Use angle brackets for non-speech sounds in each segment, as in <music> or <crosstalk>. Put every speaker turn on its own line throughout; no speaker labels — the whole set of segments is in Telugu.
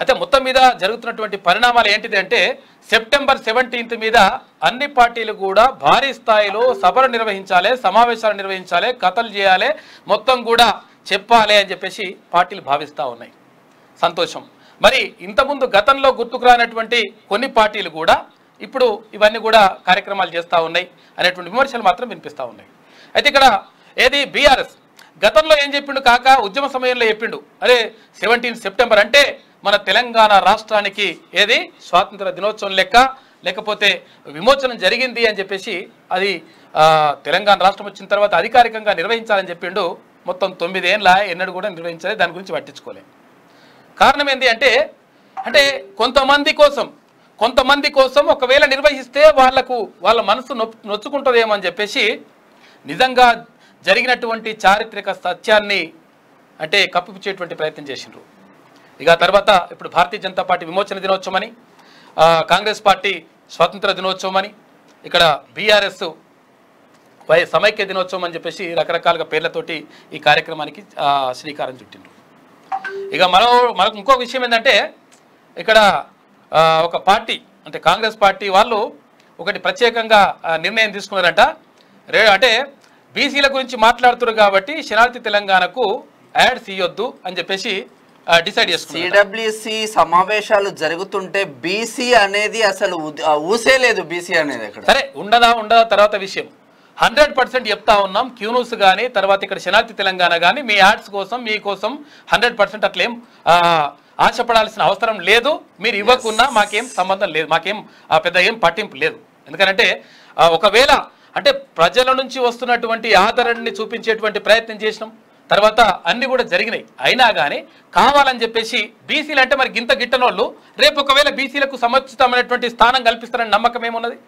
అయితే మొత్తం మీద జరుగుతున్నటువంటి పరిణామాలు ఏంటిది అంటే సెప్టెంబర్ సెవెంటీన్త్ మీద అన్ని పార్టీలు కూడా భారీ స్థాయిలో సభలు నిర్వహించాలి సమావేశాలు నిర్వహించాలి కథలు చేయాలి మొత్తం కూడా చెప్పాలి అని చెప్పేసి పార్టీలు భావిస్తూ ఉన్నాయి. సంతోషం. మరి ఇంతకుముందు గతంలో గుర్తుకు రానటువంటి కొన్ని పార్టీలు కూడా ఇప్పుడు ఇవన్నీ కూడా కార్యక్రమాలు చేస్తూ ఉన్నాయి అనేటువంటి విమర్శలు మాత్రం వినిపిస్తూ ఉన్నాయి. అయితే ఇక్కడ ఏది? బీఆర్ఎస్. గతంలో ఏం చెప్పిండు కాక? ఉద్యమ సమయంలో చెప్పిండు. అరే సెవెంటీన్ సెప్టెంబర్ అంటే మన తెలంగాణ రాష్ట్రానికి ఏది? స్వాతంత్ర దినోత్సవం లెక్క లేకపోతే విమోచనం జరిగింది అని చెప్పేసి అది తెలంగాణ రాష్ట్రం వచ్చిన తర్వాత అధికారికంగా నిర్వహించాలని చెప్పిండు. మొత్తం తొమ్మిదేళ్ళ ఎన్నడూ కూడా నిర్వహించాలి దాని గురించి పట్టించుకోలేదు కారణం ఏంటి అంటే అంటే కొంతమంది కోసం కొంతమంది కోసం ఒకవేళ నిర్వహిస్తే వాళ్ళకు వాళ్ళ మనసు నొచ్చుకుంటుందేమో అని చెప్పేసి నిజంగా జరిగినటువంటి చారిత్రక సత్యాన్ని అంటే కప్పిపుచ్చేటువంటి ప్రయత్నం చేసిండ్రు. ఇక తర్వాత ఇప్పుడు భారతీయ జనతా పార్టీ విమోచన దినోత్సవం అని కాంగ్రెస్ పార్టీ స్వాతంత్ర దినోత్సవం అని ఇక్కడ బీఆర్ఎస్ వై సమైక్య దినోత్సవం అని చెప్పేసి రకరకాలుగా పేర్లతోటి ఈ కార్యక్రమానికి శ్రీకారం చుట్టిండ్రు. ఇక మరో మనకు ఇంకో విషయం ఏంటంటే ఇక్కడ ఒక పార్టీ అంటే కాంగ్రెస్ పార్టీ వాళ్ళు ఒకటి ప్రత్యేకంగా నిర్ణయం తీసుకున్నారంట. రే అంటే బీసీల గురించి మాట్లాడుతున్నారు కాబట్టి శరణార్థి తెలంగాణకు యాడ్స్ ఇవ్వద్దు అని చెప్పేసి డిసైడ్ చేసుకున్నారు
సిడబ్ల్యూసి సమావేశాలు జరుగుతుంటే బీసీ అనేది అసలు ఊసే లేదు బీసీ అనేది అక్కడ.
సరే ఉండదా ఉండదా తర్వాత విషయం. హండ్రెడ్ పర్సెంట్ చెప్తా ఉన్నాం క్యూనూస్ కానీ తర్వాత ఇక్కడ శనార్థి తెలంగాణ కానీ మీ యాడ్స్ కోసం మీకోసం హండ్రెడ్ పర్సెంట్ అట్లేం ఆశపడాల్సిన అవసరం లేదు. మీరు ఇవ్వకున్నా మాకేం సంబంధం లేదు మాకేం పెద్ద ఏం పట్టింపు లేదు. ఎందుకంటే ఒకవేళ అంటే ప్రజల నుంచి వస్తున్నటువంటి ఆదరణని చూపించేటువంటి ప్రయత్నం చేసినాం. తర్వాత అన్ని కూడా జరిగినాయి. అయినా కానీ కావాలని చెప్పేసి బీసీలు అంటే మరి గింత గిట్టనోళ్ళు రేపు ఒకవేళ బీసీలకు సముచితమైనటువంటి స్థానం కల్పిస్తారని నమ్మకం ఏమున్నది?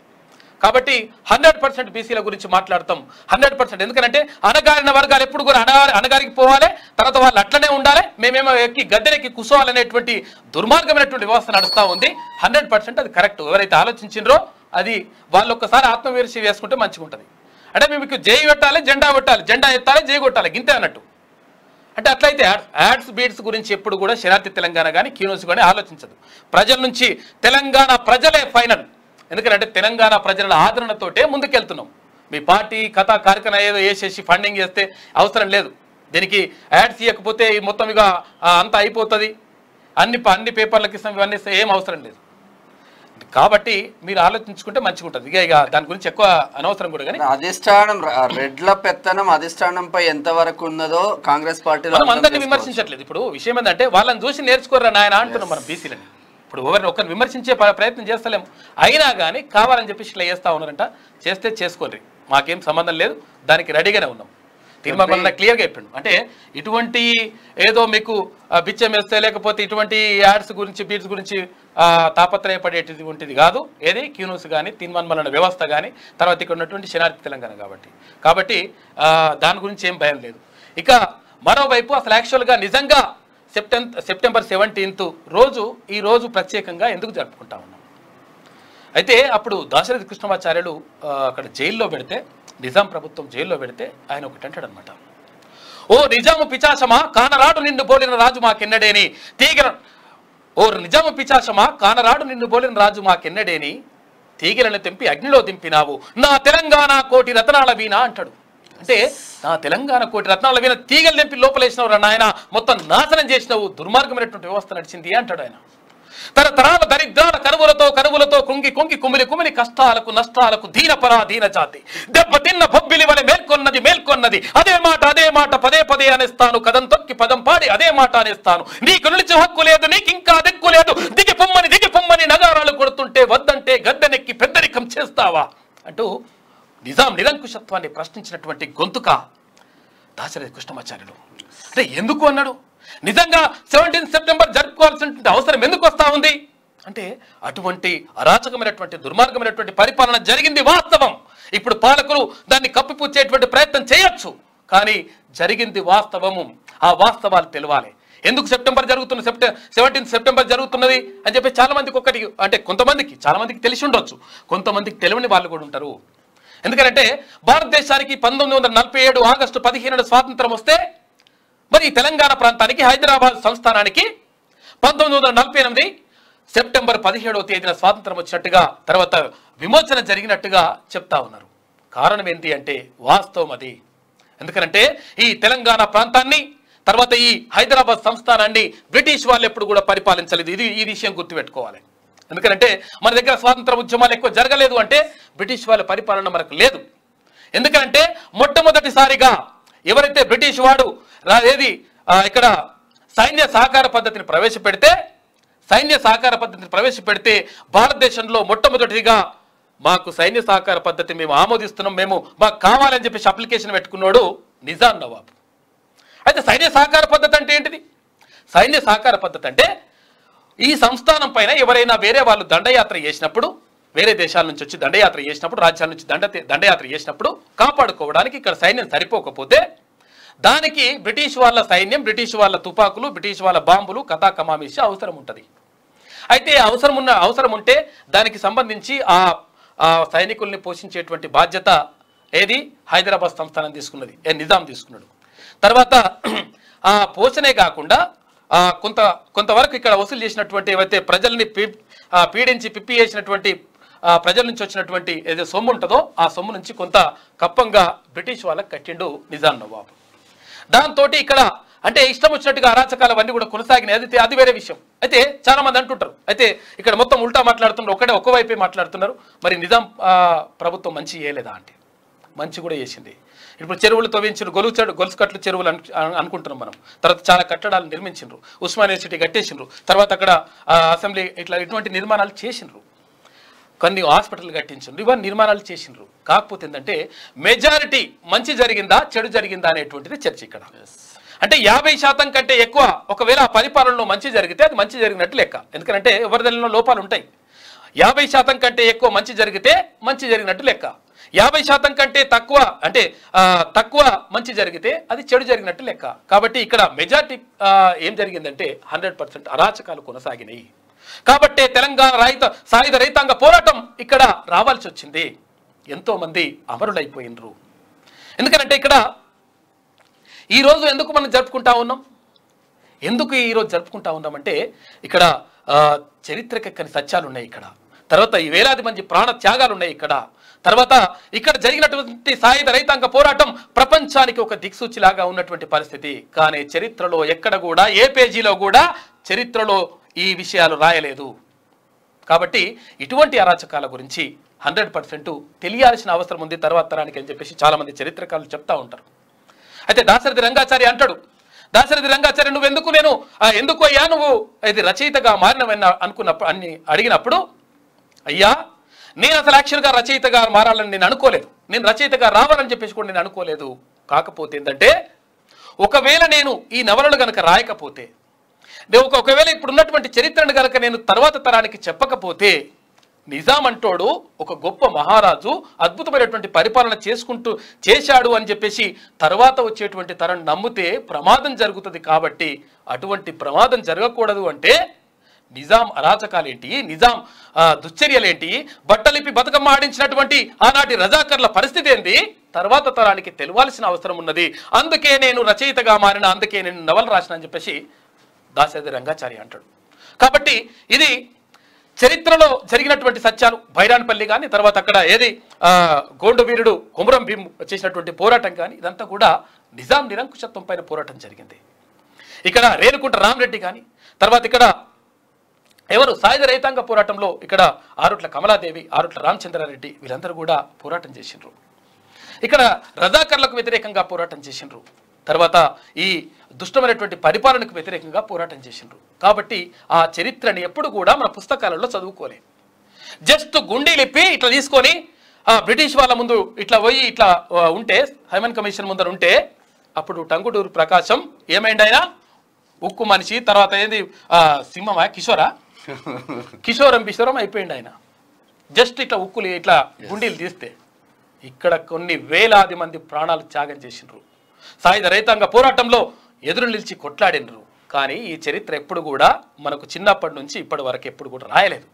కాబట్టి హండ్రెడ్ పర్సెంట్ బీసీల గురించి మాట్లాడతాం. Hundred percent. ఎందుకంటే అనగారిన వర్గాలు ఎప్పుడు కూడా అనగారి అనగారికి పోవాలి తర్వాత వాళ్ళు అట్లనే ఉండాలి మేమేమో ఎక్కి గద్దెనెక్కి కుసోవాలనేటువంటి దుర్మార్గమైనటువంటి వ్యవస్థ నడుస్తూ ఉంది. హండ్రెడ్ పర్సెంట్ అది కరెక్ట్. ఎవరైతే ఆలోచించిండ్రో అది వాళ్ళు ఒక్కసారి ఆత్మవిమర్శ వేసుకుంటే మంచిగా ఉంటుంది అంటే మేము జై పెట్టాలి జెండా పెట్టాలి జెండా ఎత్తాలి జై కొట్టాలి గింతే అన్నట్టు. అంటే అట్లయితే యాడ్స్ బీడ్స్ గురించి ఎప్పుడు కూడా శరార్తి తెలంగాణ కానీ క్యూనోస్ కానీ ఆలోచించదు. ప్రజల నుంచి తెలంగాణ ప్రజలే ఫైనల్. ఎందుకంటే తెలంగాణ ప్రజల ఆదరణతోటే ముందుకెళ్తున్నాం. మీ పార్టీ కథా కార్యక్రమం ఏదో వేసేసి ఫండింగ్ చేస్తే అవసరం లేదు. దీనికి యాడ్స్ ఇవ్వకపోతే ఈ మొత్తం ఇక అంతా అయిపోతుంది. అన్ని ప- అన్ని పేపర్లకి ఇస్తాం ఇవన్నీ ఇస్తే ఏం అవసరం లేదు. కాబట్టి మీరు ఆలోచించుకుంటే మంచిగా ఉంటుంది ఇక దాని గురించి ఎక్కువ అనవసరం కూడా కానీ
అధిష్టానం రెడ్ల పెత్తనం అధిష్టానంపై ఎంత వరకు ఉన్నదో కాంగ్రెస్
మనం
అర్థం
అందరిని. విమర్శించట్లేదు. ఇప్పుడు విషయం ఏంటంటే వాళ్ళని చూసి నేర్చుకోరా నాయన అంటున్నాం మనం బీసీలని. ఇప్పుడు ఒకరిని ఒకరిని విమర్శించే ప్రయత్నం చేస్తలేము అయినా కానీ కావాలని చెప్పి ఇట్లా చేస్తా ఉన్నారంట. చేస్తే చేసుకోండి మాకేం సంబంధం లేదు. దానికి రెడీగానే ఉన్నాం. తీర్మానం వల్ల క్లియర్గా చెప్పిండు. అంటే ఇటువంటి ఏదో మీకు బిచ్చం వేస్తే లేకపోతే ఇటువంటి యాడ్స్ గురించి బీడ్స్ గురించి తాపత్రయపడేటువంటిది కాదు. ఏది? క్యూనూస్ కానీ తిన్వన్మలన వ్యవస్థ కానీ తర్వాత ఇక్కడ ఉన్నటువంటి శనార్థి తెలంగాణ కాబట్టి. కాబట్టి దాని గురించి ఏం భయం లేదు. ఇక మరోవైపు అసలు యాక్చువల్గా నిజంగా సెప్టెంబర్ సెప్టెంబర్ సెవెంటీన్త్ రోజు ఈ రోజు ప్రత్యేకంగా ఎందుకు జరుపుకుంటా ఉన్నాం? అయితే అప్పుడు దాశరథి కృష్ణమాచార్యులు అక్కడ జైల్లో పెడితే నిజాం ప్రభుత్వం జైల్లో పెడితే ఆయన ఒకటి అంటాడు అనమాట ఓ నిజాము పిచాసమా కానరాడు నిన్ను పోలిన రాజు మాకెన్నడేని? తీగర ఓ నిజాము పిచాశమా కానరాడు నిన్ను బోలిన రాజు మాకెన్నడేని? తీగలను తెంపి అగ్నిలో దింపినావు. నా తెలంగాణ కోటి రతనాల వీణ అంటాడు. అంటే నా తెలంగాణ కోటి రత్నాల వీణ తీగలు తెంపి లోపలేసినవు రా నాయన? మొత్తం నాశనం చేసినవు. దుర్మార్గమైనటువంటి వ్యవస్థ నడిచింది అంటాడు ఆయన. తరతరాల దరిద్రాల కరువులతో కరువులతో కుంగి కుంగి కుమిలి కుమిలి కష్టాలకు నష్టాలకు దీనపరా పరాధీన జాతి. దెబ్బ తిన్న బొబ్బిలి వలె మేల్కొన్నది మేల్కొన్నది. అదే మాట అదే మాట పదే పదే అనేస్తాను. కదం తొక్కి పదం పాడి అదే మాట అనేస్తాను. నీకు నిలిచి హక్కు లేదు నీకు ఇంకా దిక్కు లేదు. దిగి పొమ్మని దిగి పొమ్మని నగారాలు కొడుతుంటే వద్దంటే గద్దెనెక్కి పెద్దరికం చేస్తావా? అంటూ నిజాం నిరంకుశత్వాన్ని ప్రశ్నించినటువంటి గొంతుక దాశరథి కృష్ణమాచార్యులు అంటే ఎందుకు అన్నాడు? నిజంగా సెవెంటీన్ సెప్టెంబర్ జరుపుకోవాల్సిన అవసరం ఎందుకు వస్తా ఉంది? అంటే అటువంటి అరాచకమైనటువంటి దుర్మార్గమైనటువంటి పరిపాలన జరిగింది వాస్తవం. ఇప్పుడు పాలకులు దాన్ని కప్పిపుచ్చేటువంటి ప్రయత్నం చేయొచ్చు కానీ జరిగింది వాస్తవము ఆ వాస్తవాలు తెలవాలి. ఎందుకు సెప్టెంబర్ జరుగుతున్న సెప్టె సెవెంటీన్ సెప్టెంబర్ జరుగుతున్నది అని చెప్పి చాలా మందికి ఒకటి అంటే కొంతమందికి చాలా మందికి తెలిసి ఉండొచ్చు. కొంతమందికి తెలియని వాళ్ళు కూడా ఉంటారు. ఎందుకంటే భారతదేశానికి పంతొమ్మిది వందల నలభై ఏడు ఆగస్టు పదిహేను స్వాతంత్రం వస్తే మరి ఈ తెలంగాణ ప్రాంతానికి హైదరాబాద్ సంస్థానానికి పంతొమ్మిది వందల నలభై ఎనిమిది సెప్టెంబర్ పదిహేడవ తేదీన స్వాతంత్రం వచ్చినట్టుగా తర్వాత విమోచన జరిగినట్టుగా చెప్తా ఉన్నారు. కారణం ఏంటి అంటే వాస్తవం అది. ఎందుకంటే ఈ తెలంగాణ ప్రాంతాన్ని తర్వాత ఈ హైదరాబాద్ సంస్థానాన్ని బ్రిటిష్ వాళ్ళు ఎప్పుడు కూడా పరిపాలించలేదు. ఇది ఈ విషయం గుర్తుపెట్టుకోవాలి. ఎందుకంటే మన దగ్గర స్వాతంత్ర ఉద్యమాలు ఎక్కువ జరగలేదు అంటే బ్రిటిష్ వాళ్ళ పరిపాలన మనకు లేదు. ఎందుకంటే మొట్టమొదటిసారిగా ఎవరైతే బ్రిటిష్ వాడు ఏది ఇక్కడ సైన్య సహకార పద్ధతిని ప్రవేశపెడితే సైన్య సహకార పద్ధతిని ప్రవేశపెడితే భారతదేశంలో మొట్టమొదటిగా మాకు సైన్య సహకార పద్ధతి మేము ఆమోదిస్తున్నాం మేము మాకు కావాలని చెప్పేసి అప్లికేషన్ పెట్టుకున్నాడు నిజాం నవాబ్. అయితే సైన్య సహకార పద్ధతి అంటే ఏంటిది? సైన్య సహకార పద్ధతి అంటే ఈ సంస్థానం పైన ఎవరైనా వేరే వాళ్ళు దండయాత్ర చేసినప్పుడు వేరే దేశాల నుంచి వచ్చి దండయాత్ర చేసినప్పుడు రాజ్యాల నుంచి దండ దండయాత్ర చేసినప్పుడు కాపాడుకోవడానికి ఇక్కడ సైన్యం సరిపోకపోతే దానికి బ్రిటిష్ వాళ్ళ సైన్యం బ్రిటిష్ వాళ్ళ తుపాకులు బ్రిటిష్ వాళ్ళ బాంబులు కథా కమామిషి అవసరం ఉంటుంది. అయితే అవసరం ఉన్న అవసరం ఉంటే దానికి సంబంధించి ఆ ఆ సైనికుల్ని పోషించేటువంటి బాధ్యత ఏది? హైదరాబాద్ సంస్థానం తీసుకున్నది. ఏ నిజాం తీసుకున్నాడు. తర్వాత <clears throat> ఆ పోషణే కాకుండా కొంత కొంతవరకు ఇక్కడ వసూలు చేసినటువంటి ఏవైతే ప్రజల్ని పీ పీడించి పిప్పి చేసినటువంటి ప్రజల నుంచి వచ్చినటువంటి ఏదో సొమ్ము ఉంటుందో ఆ సొమ్ము నుంచి కొంత కప్పంగా బ్రిటిష్ వాళ్ళకి కట్టిండు నిజాం నవాబు. దాంతో ఇక్కడ అంటే ఇష్టం వచ్చినట్టుగా అరాచకాలు అవన్నీ కూడా కొనసాగినాయి. అది అది వేరే విషయం. అయితే చాలా మంది అంటుంటారు. అయితే ఇక్కడ మొత్తం ఉల్టా మాట్లాడుతున్నారు. ఒకటే ఒకవైపే మాట్లాడుతున్నారు. మరి నిజాం ప్రభుత్వం మంచి చేయలేదా అంటే? మంచి కూడా చేసింది. ఇప్పుడు చెరువులు తవ్వించారు గొలుసు చెడు గొలుసు కట్లు చెరువులు అనుకుంటున్నాం మనం. తర్వాత చాలా కట్టడాలు నిర్మించిండ్రు ఉస్మానియా యూనివర్సిటీ కట్టేసిండ్రు. తర్వాత అక్కడ అసెంబ్లీ ఇట్లా ఇటువంటి నిర్మాణాలు చేసిండ్రు. కొన్ని హాస్పిటల్ కట్టించిండ్రు ఇవన్నీ నిర్మాణాలు చేసిండ్రు. కాకపోతే ఏంటంటే మెజారిటీ మంచి జరిగిందా చెడు జరిగిందా అనేటువంటిది చర్చ ఇక్కడ. అంటే యాభై శాతం కంటే ఎక్కువ ఒకవేళ ఆ పరిపాలనలో మంచి జరిగితే అది మంచి జరిగినట్టు లెక్క. ఎందుకంటే ఎవరిదైనా లోపాలు ఉంటాయి. యాభై శాతం కంటే ఎక్కువ మంచి జరిగితే మంచి జరిగినట్టు లెక్క. యాభై శాతం కంటే తక్కువ అంటే తక్కువ మంచి జరిగితే అది చెడు జరిగినట్టు లెక్క. కాబట్టి ఇక్కడ మెజారిటీ ఏం జరిగిందంటే హండ్రెడ్ పర్సెంట్ అరాచకాలు కొనసాగినాయి. కాబట్టే తెలంగాణ రైత సాయుధ రైతాంగ పోరాటం ఇక్కడ రావాల్సి వచ్చింది. ఎంతో మంది అమరులైపోయినరు. ఎందుకంటే ఇక్కడ ఈ రోజు ఎందుకు మనం జరుపుకుంటా ఉన్నాం? ఎందుకు ఈ రోజు జరుపుకుంటా ఉన్నామంటే ఇక్కడ ఆ, చరిత్రకెక్కని సత్యాలు ఉన్నాయి ఇక్కడ. తర్వాత ఈ వేలాది మంది ప్రాణ త్యాగాలు ఉన్నాయి ఇక్కడ. తర్వాత ఇక్కడ జరిగినటువంటి సాయుధ రైతాంగ పోరాటం ప్రపంచానికి ఒక దిక్సూచిలాగా ఉన్నటువంటి పరిస్థితి. కానీ చరిత్రలో ఎక్కడ కూడా ఏ పేజీలో కూడా చరిత్రలో ఈ విషయాలు రాయలేదు. కాబట్టి ఇటువంటి అరాచకాల గురించి హండ్రెడ్ పర్సెంట్ తెలియాల్సిన అవసరం ఉంది తర్వాత తరానికి అని చెప్పేసి చాలామంది చరిత్రకారులు చెప్తా ఉంటారు. అయితే దాశరథి రంగాచారి అంటాడు దాశరథి రంగాచారి నువ్వు ఎందుకు నేను ఎందుకు అయ్యా నువ్వు? ఇది రచయితగా మారినవన్న అనుకున్నప్పుడు అన్ని అడిగినప్పుడు అయ్యా నేను అసలు యాక్చువల్గా రచయితగా మారాలని నేను అనుకోలేదు. నేను రచయితగా రావాలని చెప్పేసి కూడా నేను అనుకోలేదు. కాకపోతే ఏంటంటే ఒకవేళ నేను ఈ నవలలు కనుక రాయకపోతే నేను ఒకవేళ ఇప్పుడు ఉన్నటువంటి చరిత్రను గనక నేను తర్వాత తరానికి చెప్పకపోతే నిజాం అంటోడు ఒక గొప్ప మహారాజు అద్భుతమైనటువంటి పరిపాలన చేసుకుంటూ చేశాడు అని చెప్పేసి తర్వాత వచ్చేటువంటి తరం నమ్మితే ప్రమాదం జరుగుతుంది కాబట్టి అటువంటి ప్రమాదం జరగకూడదు అంటే నిజాం అరాచకాలేంటి నిజాం దుశ్చర్యలేంటి బట్టలిపి బతుకమ్మ ఆడించినటువంటి ఆనాటి రజాకర్ల పరిస్థితి ఏంది? తర్వాత తరానికి తెలవాల్సిన అవసరం ఉన్నది. అందుకే నేను రచయితగా మారిన అందుకే నేను నవల రాసిన అని చెప్పేసి దాశరథి రంగాచారి అంటాడు. కాబట్టి ఇది చరిత్రలో జరిగినటువంటి సత్యాలు. బైరాన్పల్లి కానీ తర్వాత అక్కడ ఏది గోండు వీరుడు కుమరం భీమ్ చేసినటువంటి పోరాటం కానీ ఇదంతా కూడా నిజాం నిరంకుశత్వం పైన పోరాటం జరిగింది. ఇక్కడ రేణుకుంట రామరెడ్డి కానీ తర్వాత ఇక్కడ ఎవరు సాయుధ రైతాంగ పోరాటంలో ఇక్కడ ఆరుట్ల కమలాదేవి ఆరుట్ల రామచంద్రారెడ్డి వీరందరూ కూడా పోరాటం చేసిండ్రు. ఇక్కడ రజాకర్లకు వ్యతిరేకంగా పోరాటం చేసిండ్రు. తర్వాత ఈ దుష్టమైనటువంటి పరిపాలనకు వ్యతిరేకంగా పోరాటం చేసిండ్రు. కాబట్టి ఆ చరిత్రని ఎప్పుడు కూడా మన పుస్తకాలలో చదువుకోలే. జస్ట్ గుండీలిప్పి ఇట్లా తీసుకొని బ్రిటిష్ వాళ్ళ ముందు ఇట్లా పోయి ఇట్లా ఉంటే హైమన్ కమిషన్ ముందర ఉంటే అప్పుడు టంగుటూరు ప్రకాశం ఏమైంది ఆయన? ఉక్కు మనిషి తర్వాత ఏంది? సింహమా? కిషోరా? కిషోరం కిషోరం అయిపోయింది ఆయన. జస్ట్ ఇట్లా ఉక్కులు ఇట్లా గుండీలు తీస్తే. ఇక్కడ కొన్ని వేలాది మంది ప్రాణాలు త్యాగం చేసిండ్రు. సాయుధ రైతాంగ పోరాటంలో ఎదురు నిలిచి కొట్లాడినరు. కానీ ఈ చరిత్ర ఎప్పుడు కూడా మనకు చిన్నప్పటి నుంచి ఇప్పటి వరకు ఎప్పుడు కూడా రాయలేదు.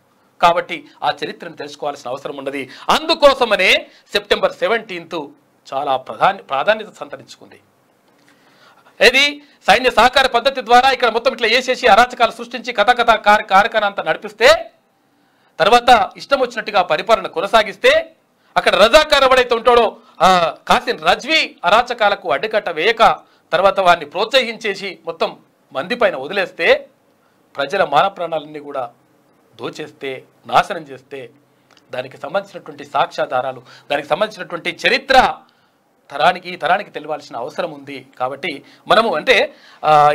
కాబట్టి ఆ చరిత్రను తెలుసుకోవాల్సిన అవసరం ఉన్నది. అందుకోసమనే సెప్టెంబర్ సెవెంటీన్త్ చాలా ప్రధాన్ ప్రాధాన్యత సంతరించుకుంది. ఏది? సైన్య సహకార పద్ధతి ద్వారా ఇక్కడ మొత్తం ఇట్లా వేసేసి అరాచకాలు సృష్టించి కథ కథ కార్ కార్యక్రమం అంతా నడిపిస్తే తర్వాత ఇష్టం వచ్చినట్టుగా పరిపాలన కొనసాగిస్తే అక్కడ రజాకార్ ఎవడైతే ఉంటాడో కాసిన్ రజ్వీ అరాచకాలకు అడ్డుకట్ట వేయక తర్వాత వారిని ప్రోత్సహించేసి మొత్తం మంది పైన వదిలేస్తే ప్రజల మాన ప్రాణాలన్నీ కూడా దోచేస్తే నాశనం చేస్తే దానికి సంబంధించినటువంటి సాక్ష్యాధారాలు దానికి సంబంధించినటువంటి చరిత్ర తరానికి ఈ తరానికి తెలియాల్సిన అవసరం ఉంది. కాబట్టి మనము అంటే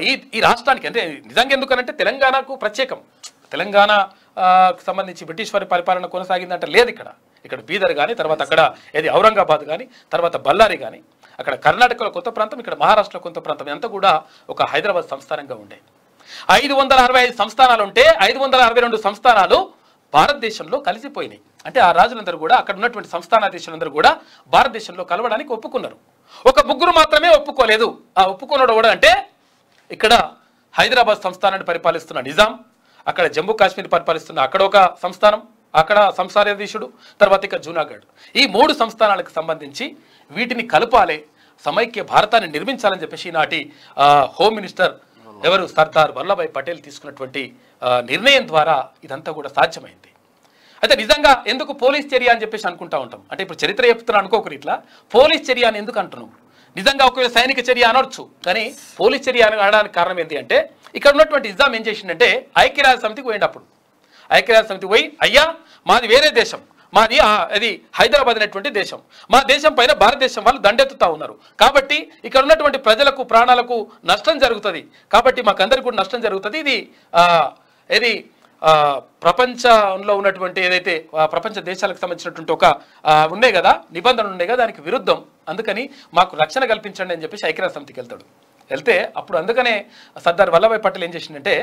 ఈ ఈ రాష్ట్రానికి అంటే నిజంగా ఎందుకనంటే తెలంగాణకు ప్రత్యేకం. తెలంగాణ సంబంధించి బ్రిటిష్ వారి పరిపాలన కొనసాగిందంటే లేదు ఇక్కడ. ఇక్కడ బీదర్ కానీ తర్వాత అక్కడ ఏది ఔరంగాబాద్ కానీ తర్వాత బళ్ళారి కానీ అక్కడ కర్ణాటకలో కొత్త ప్రాంతం ఇక్కడ మహారాష్ట్రలో కొంత ప్రాంతం అంతా కూడా ఒక హైదరాబాద్ సంస్థానంగా ఉండేది ఐదు వందల అరవై ఐదు సంస్థానాలు ఉంటే ఐదు వందల అరవై రెండు సంస్థానాలు భారతదేశంలో కలిసిపోయినాయి. అంటే ఆ రాజులందరూ కూడా అక్కడ ఉన్నటువంటి సంస్థానాధీశులందరూ కూడా భారతదేశంలో కలవడానికి ఒప్పుకున్నారు. ఒక ముగ్గురు మాత్రమే ఒప్పుకోలేదు. ఆ ఒప్పుకున్నాడు కూడా అంటే ఇక్కడ హైదరాబాద్ సంస్థానాన్ని పరిపాలిస్తున్న నిజాం అక్కడ జమ్మూ కాశ్మీర్ పరిపాలిస్తున్న అక్కడ ఒక సంస్థానం అక్కడ సంస్థానాధీశుడు తర్వాత ఇక జూనాగఢ్. ఈ మూడు సంస్థానాలకు సంబంధించి వీటిని కలపాలి సమైక్య భారతాన్ని నిర్మించాలని చెప్పేసి నాటి ఆ, హోమ్ మినిస్టర్ ఎవరు? సర్దార్ వల్లభాయ్ పటేల్ తీసుకున్నటువంటి నిర్ణయం ద్వారా ఇదంతా కూడా సాధ్యమైంది. అయితే నిజంగా ఎందుకు పోలీస్ చర్య అని చెప్పేసి అనుకుంటా ఉంటాం? అంటే ఇప్పుడు చరిత్ర చెప్తున్నా అనుకోకరు ఇట్లా పోలీస్ చర్య అని ఎందుకు అంటున్నాం నిజంగా ఒకవేళ సైనిక చర్య అనొచ్చు కానీ పోలీస్ చర్య అని అనడానికి కారణం ఏంటి అంటే ఇక్కడ ఉన్నటువంటి నిజాం ఏం చేసిందంటే ఐక్యరాజ్య సమితికి పోయినప్పుడు ఐక్యరాజ్య సమితి పోయి అయ్యా మాది వేరే దేశం. మాది అది హైదరాబాద్ అనేటువంటి దేశం. మా దేశం పైన భారతదేశం వాళ్ళు దండెత్తుతా ఉన్నారు. కాబట్టి ఇక్కడ ఉన్నటువంటి ప్రజలకు ప్రాణాలకు నష్టం జరుగుతుంది. కాబట్టి మాకందరికి కూడా నష్టం జరుగుతుంది. ఇది ఇది ప్రపంచంలో ఉన్నటువంటి ఏదైతే ప్రపంచ దేశాలకు సంబంధించినటువంటి ఒక ఉన్నాయి కదా నిబంధనలు ఉన్నాయి కదా దానికి విరుద్ధం. అందుకని మాకు రక్షణ కల్పించండి అని చెప్పేసి ఐక్యరాజ్య సమితికి వెళ్తాడు. వెళ్తే అప్పుడు అందుకనే సర్దార్ వల్లభాయ్ పటేల్ ఏం చేసిందంటే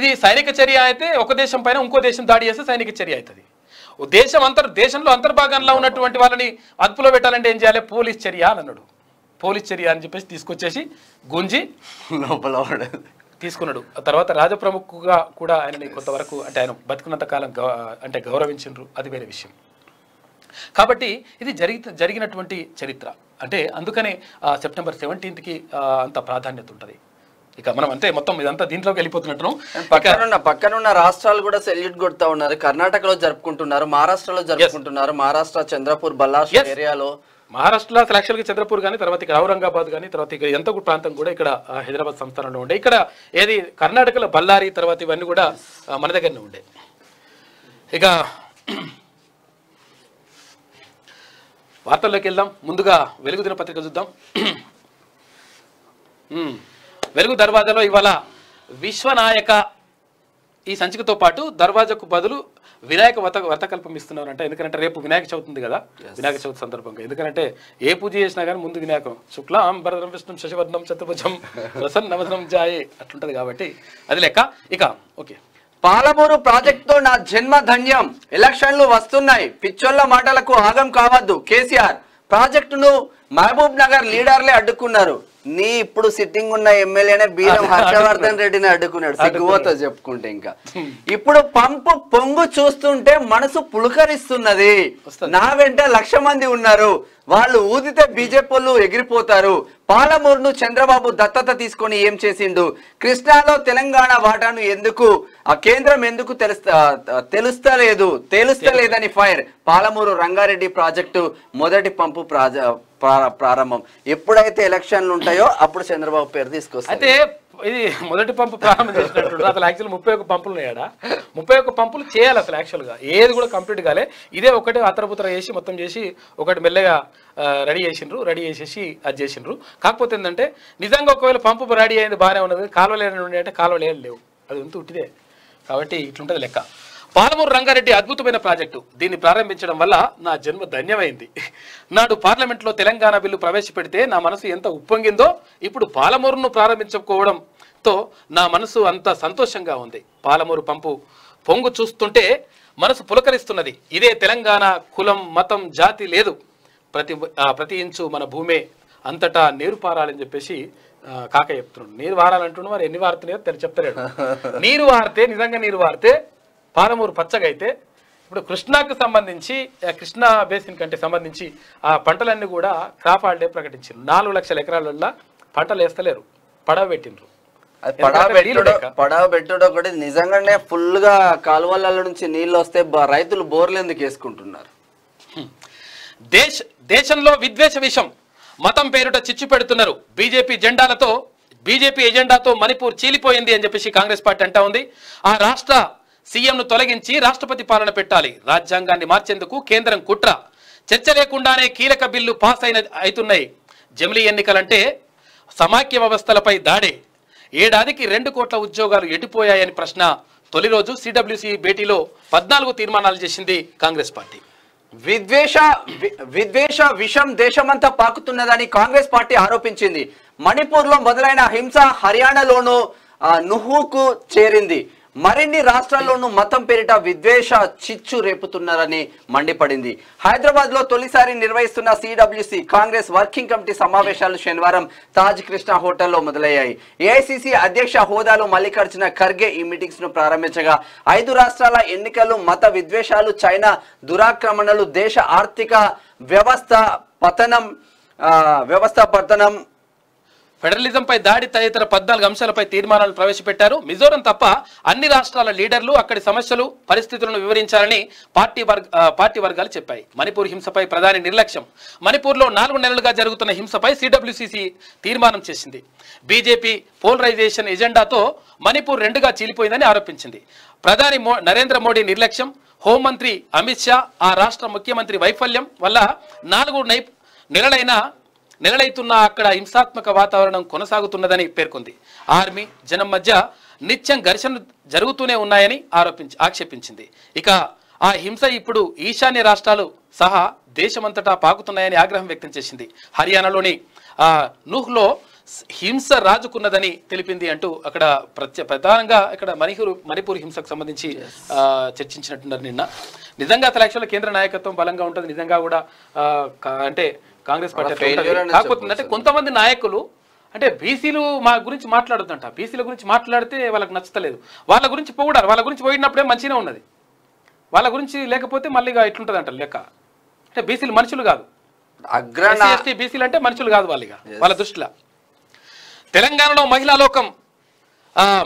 ఇది సైనిక చర్య అయితే ఒక దేశం పైన ఇంకో దేశం దాడి చేస్తే సైనిక చర్య అవుతుంది. దేశం అంతర్ దేశంలో అంతర్భాగంలో ఉన్నటువంటి వాళ్ళని అదుపులో పెట్టాలంటే ఏం చేయాలి? పోలీస్ చర్య అని అన్నాడు. పోలీస్ చర్య అని చెప్పేసి తీసుకొచ్చేసి గుంజి
లోపల.
తీసుకున్నాడు. ఆ తర్వాత రాజప్రముఖగా కూడా ఆయనని కొంతవరకు అంటే ఆయన బతికున్నంత కాలం గౌ అంటే గౌరవించిండ్రు. అది వేరే విషయం. కాబట్టి ఇది జరిగి జరిగినటువంటి చరిత్ర. అంటే అందుకనే సెప్టెంబర్ సెవెంటీన్త్కి అంత ప్రాధాన్యత ఉంటుంది. ఇక మనం అంటే మొత్తం ఇదంతా దీంట్లోకి వెళ్ళిపోతున్నట్టున్నాం ఇక
పక్కనున్న పక్కనున్న రాష్ట్రాలు కూడా సెల్యూట్ కొడతా ఉన్నారు. కర్ణాటకలో జరుపుకుంటున్నారు మహారాష్ట్రలో జరుపుకుంటున్నారు. మహారాష్ట్ర చంద్రపూర్
Yes.
ఏరియాలో.
మహారాష్ట్రలో అసలు యాక్చువల్గా చంద్రపూర్ కానీ తర్వాత ఇక్కడ ఔరంగాబాద్ కానీ తర్వాత ఇక్కడ ఎంత ప్రాంతం కూడా ఇక్కడ హైదరాబాద్ సంస్థానంలో ఉండే. ఇక్కడ ఏది కర్ణాటకలో బళ్ళారి తర్వాత ఇవన్నీ కూడా మన దగ్గరనే ఉండే. ఇక వార్తల్లోకి వెళ్దాం. ముందుగా వెలుగు దినపత్రిక చూద్దాం. <clears throat> వెలుగు దర్వాజాలో ఇవాళ విశ్వనాయక ఈ సంచికతో పాటు దర్వాజకు బదులు వినాయక వ్రత వ్రతకల్పం ఇస్తున్నారంట. ఎందుకంటే రేపు వినాయక చవితి ఉంది కదా? వినాయక చవితి సందర్భంగా. ఎందుకంటే ఏ పూజ చేసినా కానీ ముందు వినాయకం. శుక్లాం భరతం విష్ణుం శశివర్ణం చతుర్భుజం ప్రసన్నవదనం జాయే అట్లుంటది కాబట్టి అది లెక్క. ఇక ఓకే.
పాలమూరు ప్రాజెక్టుతో నా జన్మ ధన్యం. ఎలక్షన్లు వస్తున్నాయి. పిచ్చోళ్ళ మాటలకు ఆగం కావద్దు. కేసీఆర్ ప్రాజెక్టును మహబూబ్ నగర్ లీడర్లే అడ్డుకున్నారు. నీ ఇప్పుడు సిట్టింగ్ ఉన్న ఎమ్మెల్యేనే బీరం హర్షవర్ధన్ రెడ్డిని అడ్డుకున్నాడు సిగ్గుపోతా చెప్పుకుంటే ఇంకా. ఇప్పుడు పంపు పొంగు చూస్తుంటే మనసు పులకరిస్తున్నది. నా వెంట లక్ష మంది ఉన్నారు. వాళ్ళు ఊదితే బీజేపీ ఎగిరిపోతారు. పాలమూరును చంద్రబాబు దత్తత తీసుకొని ఏం చేసిండు? కృష్ణాలో తెలంగాణ వాటాను ఎందుకు? ఆ కేంద్రం ఎందుకు తెలుస్తా తెలుస్తలేదు తెలుస్తలేదని ఫైర్. పాలమూరు రంగారెడ్డి ప్రాజెక్టు మొదటి పంపు ప్రాజ ప్రా- ప్రారంభం. ఎప్పుడైతే ఎలక్షన్లు ఉంటాయో అప్పుడు చంద్రబాబు పేరు తీసుకొస్తారు
అయితే ఇది మొదటి పంపు ప్రారంభం చేసినట్టు అసలు యాక్చువల్ ముప్పై ఒక్క పంపులు ఉన్నాయా ముప్పై ఒక్క పంపులు చేయాలి అసలు యాక్చువల్గా. ఏది కూడా కంప్లీట్ కాలే. ఇదే ఒకటే అత్రపుత్ర చేసి మొత్తం చేసి ఒకటి మెల్లగా రెడీ చేసిండ్రు. రెడీ చేసేసి అది చేసిండ్రు. కాకపోతే ఏంటంటే నిజంగా ఒకవేళ పంపు రెడీ అయింది బాగానే ఉన్నది. కాలువలు ఉండే అంటే కాలువలు ఏం లేవు. అది ఉంటూ ఉట్టిదే. కాబట్టి ఇట్లుంటుంది లెక్క. పాలమూరు రంగారెడ్డి అద్భుతమైన ప్రాజెక్టు. దీన్ని ప్రారంభించడం వల్ల నా జన్మ ధన్యమైంది. నాడు పార్లమెంట్లో తెలంగాణ బిల్లు ప్రవేశపెడితే నా మనసు ఎంత ఉప్పొంగిందో ఇప్పుడు పాలమూరును ప్రారంభించకపోవడంతో నా మనసు అంత సంతోషంగా ఉంది. పాలమూరు పంపు పొంగు చూస్తుంటే మనసు పులకరిస్తున్నది. ఇదే తెలంగాణ కులం మతం జాతి లేదు. ప్రతి ప్రతి ఇంచు మన భూమే అంతటా నీరు పారాలని చెప్పేసి కాక చెప్తున్నాడు. నీరు వారాలంటున్నాడు మరి ఎన్ని వారుతున్నాయో తెలి చెప్తలేడు. <laughs> నీరు వారితే నిజంగా నీరు వారితే పాలమూరు పచ్చగా అయితే ఇప్పుడు కృష్ణాకు సంబంధించి కృష్ణా బేసిన్ కంటే సంబంధించి ఆ పంటలన్నీ కూడా క్రాప్ హాలిడే ప్రకటించారు నాలుగు లక్షల ఎకరాలల్లో పంటలు వేస్తలేరు. పడవ పెట్టిండ్రు.
అది పడవ పెట్టుడు ఒకటి నిజంగానే ఫుల్గా కాలువల నుంచి నీళ్ళు వస్తే రైతులు బోర్లు ఎందుకు వేసుకుంటున్నారు?
దేశ దేశంలో విద్వేష విషం. మతం పేరుట చిచ్చు పెడుతున్నారు. బీజేపీ జెండాలతో బీజేపీ ఎజెండాతో మణిపూర్ చీలిపోయింది అని చెప్పేసి కాంగ్రెస్ పార్టీ అంటా ఉంది. ఆ రాష్ట్ర సీఎంను తొలగించి రాష్ట్రపతి పాలన పెట్టాలి. రాజ్యాంగాన్ని మార్చేందుకు కేంద్రం కుట్ర. చర్చ లేకుండానే కీలక బిల్లు పాస్ అయిన అవుతున్నాయి జమిలీ ఎన్నికలంటే సమాఖ్య వ్యవస్థలపై దాడే. ఏడాదికి రెండు కోట్ల ఉద్యోగాలు ఎటుపోయాయని ప్రశ్న. తొలి రోజు సిడబ్ల్యూసి భేటీలో పద్నాలుగు తీర్మానాలు చేసింది కాంగ్రెస్ పార్టీ.
విద్వేష విద్వేష విషం దేశమంతా పాకుతున్నదని కాంగ్రెస్ పార్టీ ఆరోపించింది. మణిపూర్లో మొదలైన హింస హర్యానాలోనూ నుహుకు చేరింది. మరిన్ని రాష్ట్రాల్లోనూ మతం పేరిట విద్వేష చిచ్చు రేపుతున్నారని మండిపడింది. హైదరాబాద్లో తొలిసారి నిర్వహిస్తున్న సిడబ్ల్యూసి కాంగ్రెస్ వర్కింగ్ కమిటీ సమావేశాలు శనివారం తాజ్ కృష్ణ హోటల్లో మొదలయ్యాయి. ఏఐసిసి అధ్యక్ష హోదాలో మల్లికార్జున ఖర్గే ఈ మీటింగ్స్ను ప్రారంభించగా ఐదు రాష్ట్రాల ఎన్నికలు మత విద్వేషాలు చైనా దురాక్రమణలు దేశ ఆర్థిక వ్యవస్థ పతనం వ్యవస్థ పతనం
ఫెడరలిజంపై దాడి తదితర పద్నాలుగు అంశాలపై తీర్మానాలు ప్రవేశపెట్టారు. మిజోరం తప్ప అన్ని రాష్ట్రాల లీడర్లు అక్కడి సమస్యలు పరిస్థితులను వివరించాలని పార్టీ వర్గ పార్టీ వర్గాలు చెప్పాయి. మణిపూర్ హింసపై ప్రధాని నిర్లక్ష్యం. మణిపూర్లో నాలుగు నెలలుగా జరుగుతున్న హింసపై సిడబ్ల్యూసిసి తీర్మానం చేసింది. బీజేపీ పోలరైజేషన్ ఎజెండాతో మణిపూర్ రెండుగా చీలిపోయిందని ఆరోపించింది. ప్రధాని మో నరేంద్ర మోడీ నిర్లక్ష్యం. హోంమంత్రి అమిత్ షా ఆ రాష్ట్ర ముఖ్యమంత్రి వైఫల్యం వల్ల నాలుగు నెలలైన నెలలైతున్న అక్కడ హింసాత్మక వాతావరణం కొనసాగుతున్నదని పేర్కొంది. ఆర్మీ జనం మధ్య నిత్యం ఘర్షణలు జరుగుతూనే ఉన్నాయని ఆరోపించి ఆక్షేపించింది. ఇక ఆ హింస ఇప్పుడు ఈశాన్య రాష్ట్రాలు సహా దేశమంతటా పాకుతున్నాయని ఆగ్రహం వ్యక్తం చేసింది. హర్యానాలోని ఆ నూహ్లో హింస రాజుకున్నదని తెలిపింది అంటూ అక్కడ ప్రత్య ప్రధానంగా ఇక్కడ మణిపూర్ మణిపూర్ హింసకు సంబంధించి చర్చించినట్టున్నారు నిన్న. నిజంగా అసలు యాక్చువల్గా కేంద్ర నాయకత్వం బలంగా ఉంటుంది. నిజంగా కూడా అంటే కాంగ్రెస్ పార్టీ కాకపోతే అంటే కొంతమంది నాయకులు అంటే బీసీలు మా గురించి మాట్లాడొద్దంట. బీసీల గురించి మాట్లాడితే వాళ్ళకి నచ్చతలేదు. వాళ్ళ గురించి పొగిడారు వాళ్ళ గురించి పోయినప్పుడే మంచిగానే ఉన్నది. వాళ్ళ గురించి లేకపోతే మళ్ళీ అంట లెక్క. అంటే బీసీలు మనుషులు కాదు. ఎస్టీ బీసీలు అంటే మనుషులు కాదు వాళ్ళు ఇక వాళ్ళ దృష్టిలో. తెలంగాణలో మహిళా లోకం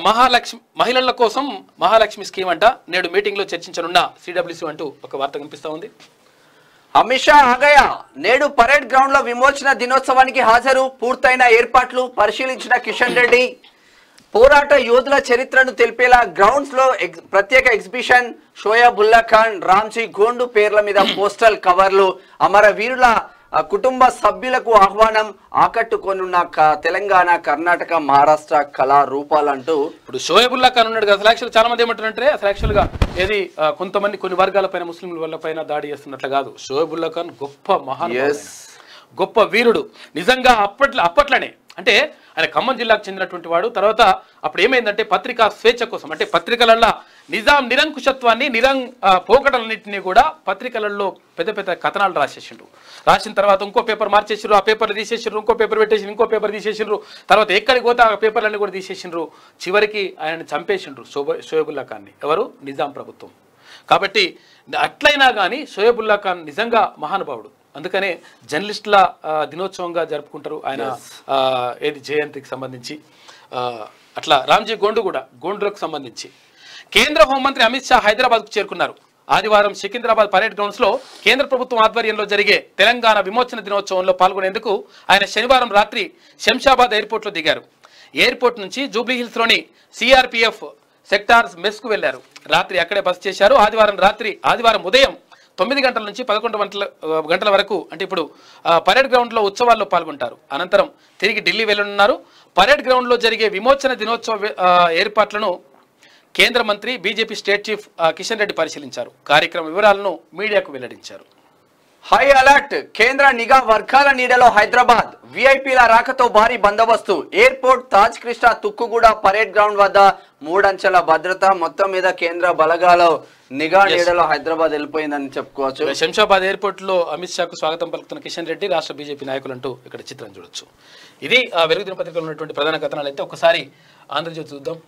మహాలక్ష్మి మహిళల కోసం మహాలక్ష్మి స్కీమ్ అంట. నేడు మీటింగ్లో చర్చించనున్న సిడబ్ల్యూసీ అంటూ ఒక వార్త కనిపిస్తా ఉంది.
అమిత్ షా ఆగయ? నేడు పరేడ్ గ్రౌండ్లో విమోచన దినోత్సవానికి హాజరు. పూర్తయిన ఏర్పాట్లు పరిశీలించిన కిషన్ రెడ్డి. పోరాట యోధుల చరిత్రను తెలిపేలా గ్రౌండ్స్లో ఎగ్- ప్రత్యేక ఎగ్జిబిషన్. షోయాబుల్లా ఖాన్ రామ్జీ గోండు పేర్ల మీద పోస్టల్ కవర్లు. అమరవీరుల కుటుంబ సభ్యులకు ఆహ్వానం ఆకట్టుకొనున్న తెలంగాణ కర్ణాటక మహారాష్ట్ర కళా రూపాలంటూ
ఇప్పుడు షోయబుల్లా ఖాన్ ఉన్నాడు కదా అసలు యాక్చువల్ చాలా మంది ఏమంటారంటే అసలు యాక్చువల్గా ఏది కొంతమంది కొన్ని వర్గాల పైన ముస్లింల వాళ్ళ పైన దాడి చేస్తున్నట్లు కాదు. షోయబుల్లా ఖాన్ గొప్ప
Yes.
గొప్ప వీరుడు. నిజంగా అప్పట్లో అప్పట్లోనే. అంటే ఆయన ఖమ్మం జిల్లాకు చెందినటువంటి వాడు. తర్వాత అప్పుడు ఏమైందంటే పత్రికా స్వేచ్ఛ కోసం అంటే పత్రికలల్లో నిజాం నిరంకుశత్వాన్ని నిరం ఆ, పోకడలన్నింటినీ కూడా పత్రికలలో పెద్ద పెద్ద కథనాలు రాసేసిండు రాసిన తర్వాత ఇంకో పేపర్ మార్చేసిండ్రు ఆ పేపర్ తీసేసిండ్రు ఇంకో పేపర్ పెట్టేసి ఇంకో పేపర్ తీసేసిండ్రు. తర్వాత ఎక్కడికి పోతే ఆ పేపర్లన్నీ కూడా తీసేసిండ్రు. చివరికి ఆయన చంపేసిండ్రు శోభ షోయబుల్లా ఖాన్ని. ఎవరు? నిజాం ప్రభుత్వం. కాబట్టి అట్లయినా కానీ షోయబుల్లా ఖాన్ నిజంగా మహానుభావుడు. అందుకనే జర్నలిస్టుల దినోత్సవంగా జరుపుకుంటారు ఆయన ఏది జయంతికి సంబంధించి. అట్లా రామ్జీ గోండు కూడా గోండులకు సంబంధించి. కేంద్ర హోంమంత్రి అమిత్ షా హైదరాబాద్కు చేరుకున్నారు. ఆదివారం సికింద్రాబాద్ పరేడ్ గ్రౌండ్స్లో కేంద్ర ప్రభుత్వం ఆధ్వర్యంలో జరిగే తెలంగాణ విమోచన దినోత్సవంలో పాల్గొనేందుకు ఆయన శనివారం రాత్రి శంషాబాద్ ఎయిర్పోర్ట్లో దిగారు. ఎయిర్పోర్ట్ నుంచి జూబ్లీహిల్స్లోని సిఆర్పిఎఫ్ సెక్టార్స్ మెస్కు వెళ్ళారు. రాత్రి అక్కడే బస చేశారు. ఆదివారం రాత్రి ఆదివారం ఉదయం తొమ్మిది గంటల నుంచి పదకొండు గంటల గంటల వరకు అంటే ఇప్పుడు పరేడ్ గ్రౌండ్లో ఉత్సవాల్లో పాల్గొంటారు. అనంతరం తిరిగి ఢిల్లీ వెళ్ళనున్నారు. పరేడ్ గ్రౌండ్లో జరిగే విమోచన దినోత్సవ ఏర్పాట్లను కేంద్ర మంత్రి BJP state chief Kishan Reddy పరిశీలించారు. కార్యక్రమ వివరాలను మీడియాకు వెల్లడించారు.
హై అలర్ట్ కేంద్ర నిఘా వర్గాల నీడలో హైదరాబాద్. విఐపీల రాకతో భారీ బందోబస్తు. Airport Taj Krishna Tukkuguda parade ground వద్ద మూడంచెల భద్రత. మొత్తం మీద కేంద్ర బలగాల నిఘా నీడలో హైదరాబాద్ వెళ్ళిపోయిందని చెప్పుకోవచ్చు.
శంషాబాద్ ఎయిర్పోర్ట్లో అమిత్ షాకు స్వాగతం పలుకుతున్న కిషన్ రెడ్డి రాష్ట్ర బీజేపీ నాయకులు అంటూ ఇక్కడ చిత్రం చూడొచ్చు. ఇది ఆ వెలుగు దినపత్రికలో ఉన్నటువంటి ప్రధాన కథనాలు అయితే ఒకసారి ఆంధ్రజ్యోతి చూద్దాం.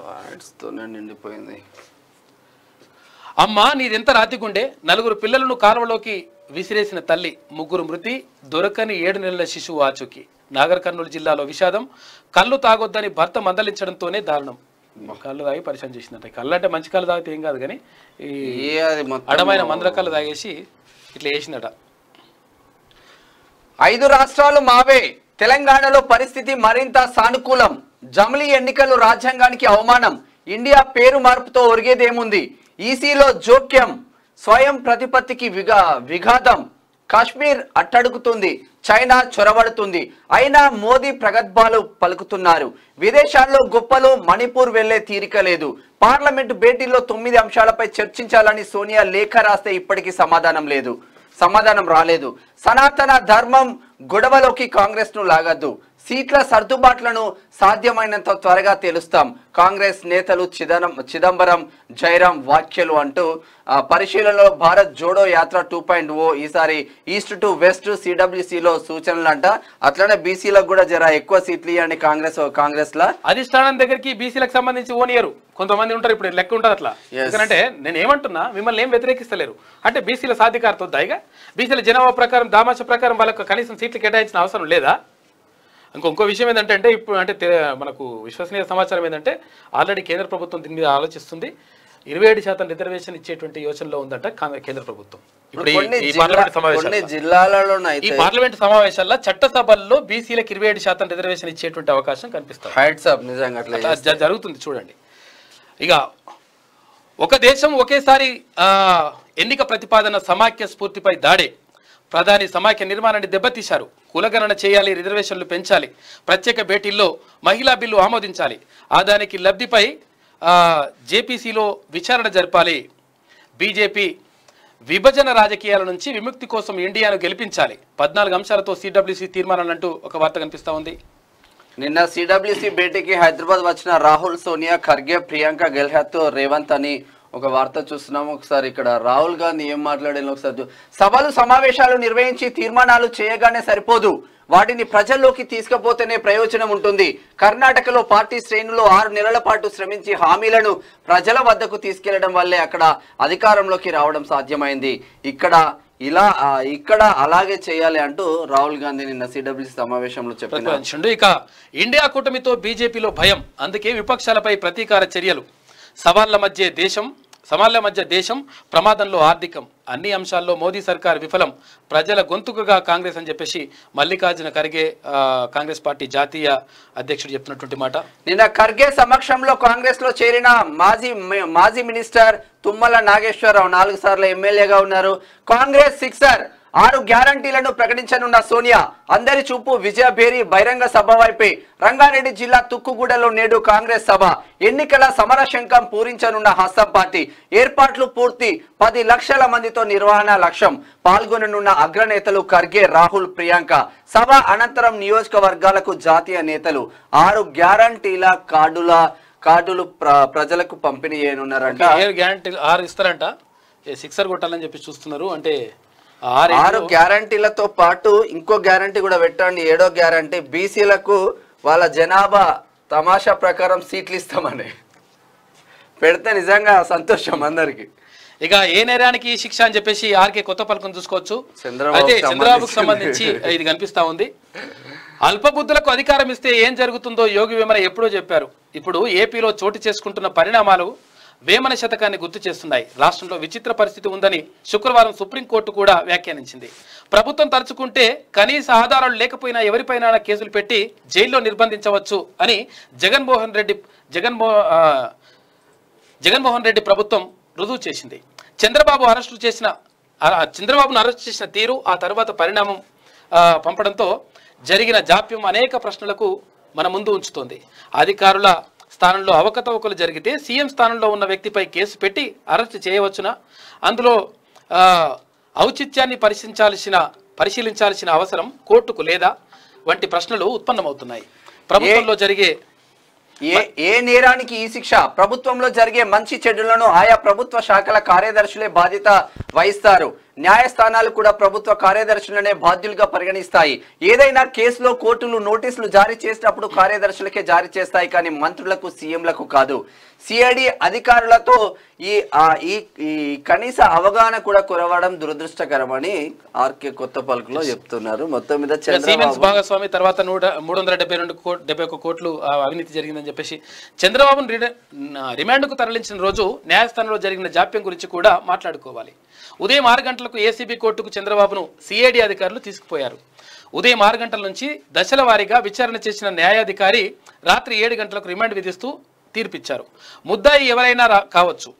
Words తోనే నిండిపోయింది.
అమ్మా నీదెంత రాతిగుండే? నలుగురు పిల్లలను కాలువలోకి విసిరేసిన తల్లి ముగ్గురు మృతి దొరకని ఏడు నెలల శిశువు ఆచూకి. నాగర్ కర్నూలు జిల్లాలో విషాదం కళ్ళు తాగొద్దని భర్త మందలించడంతోనే దారుణం. కళ్ళు తాగి పరిచయం చేసిందంట కళ్ళు అంటే మంచి కళ్ళు తాగితే ఏం కాదు కానీ ఈ అడమైన మందుల కళ్ళు తాగేసి ఇట్లా వేసిందట
ఐదు రాష్ట్రాలు మావే. తెలంగాణలో పరిస్థితి మరింత సానుకూలం. జమిలీ ఎన్నికలు రాజ్యాంగానికి అవమానం ఇండియా పేరు మార్పుతో ఒరిగేదేముంది? ఈసీలో జోక్యం స్వయం ప్రతిపత్తికి విగా విఘాతం. కాశ్మీర్ అట్టడుగుతుంది చైనా చొరబడుతుంది. అయినా మోదీ ప్రగద్భాలు పలుకుతున్నారు. విదేశాల్లో గొప్పలు మణిపూర్ వెళ్ళే తీరిక లేదు. పార్లమెంటు భేటీలో తొమ్మిది అంశాలపై చర్చించాలని సోనియా లేఖ రాస్తే ఇప్పటికీ సమాధానం లేదు. సమాధానం రాలేదు. సనాతన ధర్మం గొడవలోకి కాంగ్రెస్ను లాగద్దు. సీట్ల సర్దుబాట్లను సాధ్యమైనంత త్వరగా తెలుస్తాం. కాంగ్రెస్ నేతలు చిదనం చిదంబరం జైరాం వ్యాఖ్యలు అంటూ పరిశీలనలో భారత్ జోడో యాత్ర టూ పాయింట్ ఓ ఈసారి ఈస్ట్ టు వెస్ట్ సిడబ్ల్యూసీలో సూచనలు అంట అట్లనే బీసీలకు కూడా జర ఎక్కువ సీట్లు ఇవ్వండి కాంగ్రెస్ కాంగ్రెస్ లా
అధిష్టానం దగ్గరికి బీసీలకు సంబంధించి ఓనియరు. కొంతమంది ఉంటారు ఇప్పుడు లెక్క ఉంటుంది అట్లా. ఎందుకంటే నేను ఏమంటున్నా మిమ్మల్ని ఏం వ్యతిరేకిస్తలేరు. అంటే బీసీల సాధికారత దాయిగా బీసీల జనాభా ప్రకారం దామాష ప్రకారం వాళ్ళకు కనీసం సీట్లు కేటాయించిన అవసరం లేదా? ఇంకో ఇంకో విషయం ఏంటంటే అంటే ఇప్పుడు అంటే మనకు విశ్వసనీయ సమాచారం ఏంటంటే ఆల్రెడీ కేంద్ర ప్రభుత్వం దీని మీద ఆలోచిస్తుంది. ఇరవై ఏడు శాతం రిజర్వేషన్ ఇచ్చేటువంటి యోచనలో ఉందంట కేంద్ర ప్రభుత్వం. ఇప్పుడు ఈ- పార్లమెంట్ సమావేశాల్లో. సమావేశాల్లో చట్టసభల్లో బీసీలకు ఇరవై ఏడు శాతం రిజర్వేషన్ ఇచ్చేటువంటి అవకాశం కనిపిస్తుంది.
హైట్స్ అప్ నిజంగా అట్లా
జరుగుతుంది చూడండి. ఇక ఒక దేశం ఒకేసారి ఎన్నిక ప్రతిపాదన సమాఖ్య స్ఫూర్తిపై దాడే ప్రధాని సమాఖ్య నిర్మాణాన్ని దెబ్బతీశారు. కులగణన చేయాలి రిజర్వేషన్లు పెంచాలి. ప్రత్యేక భేటీల్లో మహిళా బిల్లు ఆమోదించాలి. ఆదానికి లబ్ధిపై జేపీసీలో విచారణ జరపాలి. బీజేపీ విభజన రాజకీయాల నుంచి విముక్తి కోసం ఇండియాను గెలిపించాలి. పద్నాలుగు అంశాలతో సిడబ్ల్యూసీ తీర్మానాలు అంటూ ఒక వార్త కనిపిస్తూ ఉంది.
నిన్న సిడబ్ల్యూసీ భేటీకి హైదరాబాద్ వచ్చిన రాహుల్ సోనియా ఖర్గే ప్రియాంక గెల్హత్ రేవంత్ అని ఒక వార్త చూస్తున్నాము ఒకసారి ఇక్కడ రాహుల్ గాంధీ ఏం మాట్లాడాను ఒకసారి సభలు సమావేశాలు నిర్వహించి తీర్మానాలు చేయగానే సరిపోదు. వాటిని ప్రజల్లోకి తీసుకుపోతేనే ప్రయోజనం ఉంటుంది. కర్ణాటకలో పార్టీ శ్రేణులు ఆరు నెలల పాటు శ్రమించి హామీలను ప్రజల వద్దకు తీసుకెళ్ళడం వల్లే అక్కడ అధికారంలోకి రావడం సాధ్యమైంది. ఇక్కడ ఇలా ఇక్కడ అలాగే చేయాలి అంటూ రాహుల్ గాంధీ నిన్న సిడబ్ల్యూసీ సమావేశంలో
చెప్పారు ఇక ఇండియా కూటమితో బీజేపీలో భయం. అందుకే విపక్షాలపై ప్రతీకార చర్యలు. సవాళ్ళ మధ్య దేశం సవాళ్ళ మధ్య దేశం ప్రమాదంలో ఆర్థికం అన్ని అంశాల్లో మోదీ సర్కార్ విఫలం. ప్రజల గొంతుకగా కాంగ్రెస్ అని చెప్పేసి మల్లికార్జున ఖర్గే కాంగ్రెస్ పార్టీ జాతీయ అధ్యక్షుడు చెప్తున్నటువంటి మాట.
నిన్న ఖర్గే సమక్షంలో కాంగ్రెస్లో చేరిన మాజీ మాజీ మినిస్టర్ తుమ్మల నాగేశ్వరరావు నాలుగు సార్లు ఎమ్మెల్యేగా ఉన్నారు. కాంగ్రెస్ సిక్సర్ ఆరు గ్యారంటీలను ప్రకటించనున్న సోనియా అందరి చూపు విజయభేరి బహిరంగ సభ వైపే. రంగారెడ్డి జిల్లా తుక్కుగూడలో నేడు కాంగ్రెస్ సభ. ఎన్నికల సమర శంఖం పూరించనున్న హస్తం పార్టీ. ఏర్పాట్లు పూర్తి పది లక్షల మందితో నిర్వహణ లక్ష్యం. పాల్గొననున్న అగ్రనేతలు ఖర్గే రాహుల్ ప్రియాంక. సభ అనంతరం నియోజకవర్గాలకు జాతీయ నేతలు. ఆరు గ్యారంటీల కార్డుల కార్డులు ప్ర- ప్రజలకు పంపిణీ చేయనున్నారంట.
ఆరు ఇస్తారంట. సిక్సర్ కొట్టాలని చెప్పి చూస్తున్నారు. అంటే ఆరు
గ్యారంటీలతో పాటు ఇంకో గ్యారంటీ కూడా పెట్టండి. ఏడో గ్యారంటీ. బీసీలకు వాళ్ళ జనాభా తమాషా ప్రకారం సీట్లు ఇస్తామని. పెడితే నిజంగా సంతోషం అందరికి.
ఇక ఏ నేరానికి ఈ శిక్ష అని చెప్పేసి ఆర్కే కొత్త పలకం చూసుకోవచ్చు. అయితే చంద్రబాబుకు
సంబంధించి.
ఇది కనిపిస్తా ఉంది. అల్పబుద్ధులకు అధికారం ఇస్తే ఏం జరుగుతుందో యోగి వేమన ఎప్పుడో చెప్పారు. ఇప్పుడు ఏపీలో చోటు చేసుకుంటున్న పరిణామాలు వేమన శతకాన్ని గుర్తు చేస్తున్నాయి. రాష్ట్రంలో విచిత్ర పరిస్థితి ఉందని శుక్రవారం సుప్రీంకోర్టు కూడా వ్యాఖ్యానించింది. ప్రభుత్వం తలుచుకుంటే కనీస ఆధారాలు లేకపోయినా ఎవరిపైనా కేసులు పెట్టి జైల్లో నిర్బంధించవచ్చు అని జగన్మోహన్ రెడ్డి జగన్మో జగన్మోహన్ రెడ్డి ప్రభుత్వం రుజువు చేసింది. చంద్రబాబు అరెస్టు చేసిన చంద్రబాబును అరెస్ట్ చేసిన తీరు ఆ తర్వాత పరిణామం పంపడంతో జరిగిన జాప్యం అనేక ప్రశ్నలకు మన ముందు ఉంచుతోంది. అధికారుల స్థానంలో అవకతవకలు జరిగితే సీఎం స్థానంలో ఉన్న వ్యక్తిపై కేసు పెట్టి అరెస్ట్ చేయవచ్చునా? అందులో ఆ, ఔచిత్యాన్ని పరిశీలించాల్సిన పరిశీలించాల్సిన అవసరం కోర్టుకు లేదా? వంటి ప్రశ్నలు ఉత్పన్నమవుతున్నాయి. ప్రభుత్వంలో జరిగే
ఏ ఏ నేరానికి ఈ శిక్ష? ప్రభుత్వంలో జరిగే మంచి చెడులను ఆయా ప్రభుత్వ శాఖల కార్యదర్శులే బాధ్యత వహిస్తారు. న్యాయస్థానాలు కూడా ప్రభుత్వ కార్యదర్శులనే బాధ్యులుగా పరిగణిస్తాయి. ఏదైనా కేసులో కోర్టులు నోటీసులు జారీ చేసినప్పుడు కార్యదర్శులకే జారీ చేస్తాయి కానీ మంత్రులకు సీఎంలకు కాదు. సిఐడి అధికారులతో ఈ కనీస అవగాహన కూడా కురవడం దురదృష్టకరమని ఆర్కే కొత్త పలుకులో చెప్తున్నారు. మొత్తం మీద
సీమెన్స్ భాగస్వామి తర్వాత నూట మూడు వందల డెబ్బై రెండు కోట్ డెబ్బై ఒక్క కోట్లు అవినీతి జరిగిందని చెప్పేసి చంద్రబాబును రిమాండ్కు తరలించిన రోజు న్యాయస్థానంలో జరిగిన జాప్యం గురించి కూడా మాట్లాడుకోవాలి. ఉదయం ఆరు గంటలకు ఏసీబీ కోర్టుకు చంద్రబాబును సిఐడి అధికారులు తీసుకుపోయారు. ఉదయం ఆరు గంటల నుంచి దశల వారీగా విచారణ చేసిన న్యాయాధికారి రాత్రి ఏడు గంటలకు రిమాండ్ విధిస్తూ తీర్పిచ్చారు. ముద్దాయి ఎవరైనా రా- కావచ్చు.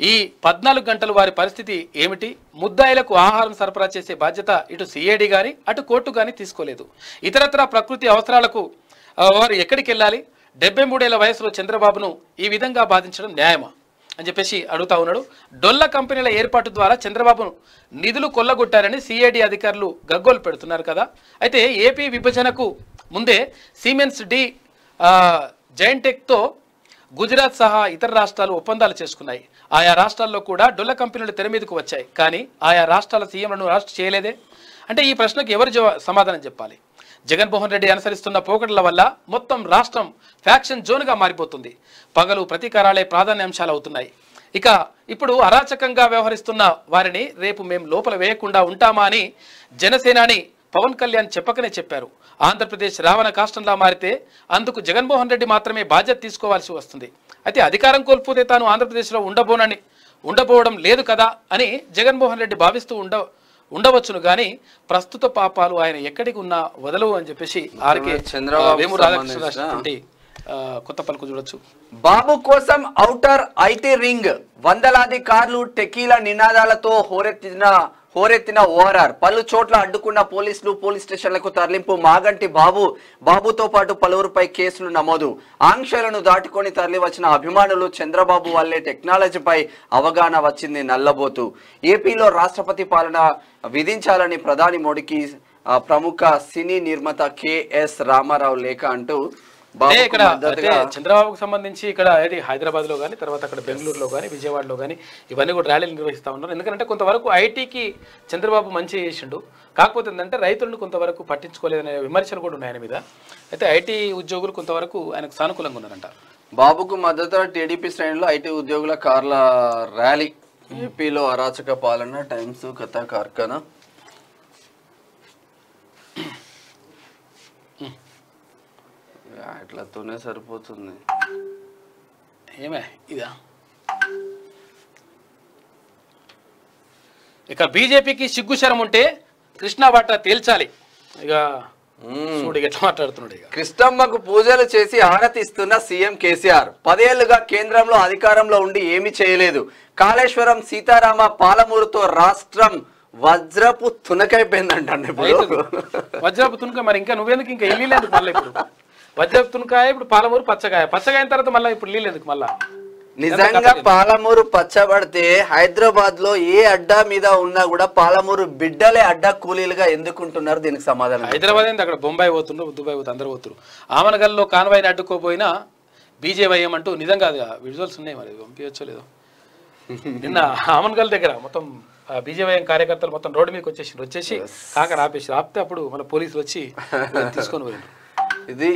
ఈ పద్నాలుగు గంటలు వారి పరిస్థితి ఏమిటి? ముద్దాయిలకు ఆహారం సరఫరా చేసే బాధ్యత ఇటు సిఐడి గాని అటు కోర్టు గాని తీసుకోలేదు. ఇతరత్ర ప్రకృతి అవసరాలకు వారు ఎక్కడికి వెళ్ళాలి డెబ్బై మూడేళ్ళ వయసులో చంద్రబాబును ఈ విధంగా బాధించడం న్యాయమా? అని చెప్పేసి అడుగుతా ఉన్నాడు. డొల్ల కంపెనీల ఏర్పాటు ద్వారా చంద్రబాబును నిధులు కొల్లగొట్టారని సిఐడి అధికారులు గగ్గోలు పెడుతున్నారు కదా. అయితే ఏపీ విభజనకు ముందే సిమెన్స్ డి జైంటెక్తో గుజరాత్ సహా ఇతర రాష్ట్రాలు ఒప్పందాలు చేసుకున్నాయి. ఆయా రాష్ట్రాల్లో కూడా డొల్ల కంపెనీలు తెర మీదకు వచ్చాయి. కానీ ఆయా రాష్ట్రాల సీఎంలను అరెస్ట్ చేయలేదే. అంటే ఈ ప్రశ్నకు ఎవరు సమాధానం చెప్పాలి? జగన్మోహన్ రెడ్డి అనుసరిస్తున్న పోకట్ల వల్ల మొత్తం రాష్ట్రం ఫ్యాక్షన్ జోన్గా మారిపోతుంది. పగలు ప్రతీకారాలే ప్రాధాన్యాంశాలు అవుతున్నాయి. ఇక ఇప్పుడు అరాచకంగా వ్యవహరిస్తున్న వారిని రేపు మేము లోపల వేయకుండా ఉంటామా అని జనసేనాని పవన్ కళ్యాణ్ చెప్పకనే చెప్పారు. ఆంధ్రప్రదేశ్ రావణ కాష్టంలా మారితే అందుకు జగన్మోహన్ రెడ్డి మాత్రమే బాధ్యత తీసుకోవాల్సి వస్తుంది. అయితే అధికారం కోల్పోతే తాను ఆంధ్రప్రదేశ్లో ఉండబోనని ఉండబోవడం లేదు కదా అని జగన్మోహన్ రెడ్డి భావిస్తూ ఉండ ఉండవచ్చును కానీ ప్రస్తుత పాపాలు ఆయన ఎక్కడికి ఉన్నా వదలవు అని చెప్పేసి ఆర్కే
చంద్రబాబుకు
వేము రాధాకృష్ణ కొత్త పలుకు చూడొచ్చు.
బాబు కోసం ఔటర్ ఐటీ రింగ్ వందలాది కార్లు టెకీల నినాదాలతో హోరెత్తిన హోరెత్తిన ఓఆర్ఆర్ పలు చోట్ల అడ్డుకున్న పోలీసులు పోలీస్ స్టేషన్లకు తరలింపు. మాగంటి బాబు బాబుతో పాటు పలువురుపై కేసులు నమోదు. ఆంక్షలను దాటుకొని తరలివచ్చిన అభిమానులు చంద్రబాబు వల్లే టెక్నాలజీపై అవగాహన వచ్చింది నల్లబోతు. ఏపీలో రాష్ట్రపతి పాలన విధించాలని ప్రధాని మోడీకి ప్రముఖ సినీ నిర్మాత కెఎస్ రామారావు లేఖ అంటూ
అంటే ఇక్కడ అంటే
మద్దతుగా
చంద్రబాబుకు సంబంధించి ఇక్కడ ఏది హైదరాబాద్లో కానీ తర్వాత అక్కడ బెంగళూరులో కానీ విజయవాడలో కానీ ఇవన్నీ కూడా ర్యాలీలు నిర్వహిస్తా ఉన్నారు. ఎందుకంటే కొంతవరకు ఐటీకి చంద్రబాబు మంచి చేసిండు. కాకపోతే ఏంటంటే రైతులను కొంతవరకు పట్టించుకోలేదనే విమర్శలు కూడా ఉన్నాయి ఆయన మీద. అయితే ఐటీ ఉద్యోగులు కొంతవరకు ఆయనకు సానుకూలంగా ఉన్నారంట.
బాబుకు మద్దతు టీడీపీ శ్రేణిలో ఐటీ ఉద్యోగుల కార్ల ర్యాలీ. ఏపీలో అరాచక పాలన టైమ్స్ కథ కార్ఖానా. అట్లతోనే సరిపోతుంది.
ఏమే ఇదా? ఇక బీజేపీకి సిగ్గుశరం ఉంటే కృష్ణా వాటా తేల్చాలి. ఇక చూడు ఇక ఎట్లా మాట్లాడుతున్నాడు ఇక.
కృష్ణమ్మకు పూజలు చేసి హారతిస్తున్న సీఎం కేసీఆర్. పదేళ్ళుగా కేంద్రంలో అధికారంలో ఉండి ఏమీ చేయలేదు. కాళేశ్వరం సీతారామ పాలమూరుతో రాష్ట్రం వజ్రపు తునకైపోయిందంట.
వజ్రపు తునక మరి ఇంకా నువ్వెందుకు ఇంకా ఇల్లు లేదు మళ్ళీ ఇప్పుడు? వజ్రపు తునకాయ ఇప్పుడు పాలమూరు పచ్చకాయ పచ్చకాయ తర్వాత మళ్ళీ ఇప్పుడు నీళ్ళు ఎందుకు మళ్ళా?
నిజంగా పాలమూరు పచ్చబడితే హైదరాబాద్లో ఏ అడ్డా మీద ఉన్నా కూడా పాలమూరు బిడ్డలే అడ్డా కూలీలుగా ఎందుకుంటున్నారు దీనికి సమాధానం
హైదరాబాద్ ఏంది? అక్కడ బొంబాయి పోతుండ్రు దుబాయ్ పోతుంది అందరూ పోతున్నారు ఆమనగల్లో కాన్వాయిని అడ్డుకోపోయినా బీజేవైఎం అంటూ నిజంగా విజువల్స్ ఉన్నాయి మరి పంపించచ్చో లేదో. నిన్న ఆమన్గల్ దగ్గర మొత్తం బీజేవైఎం కార్యకర్తలు మొత్తం రోడ్డు మీదకి వచ్చేసి వచ్చేసి కాకర ఆపేసి ఆపితే అప్పుడు మన పోలీసులు వచ్చి <laughs> తీసుకొని పోయారు
ఇది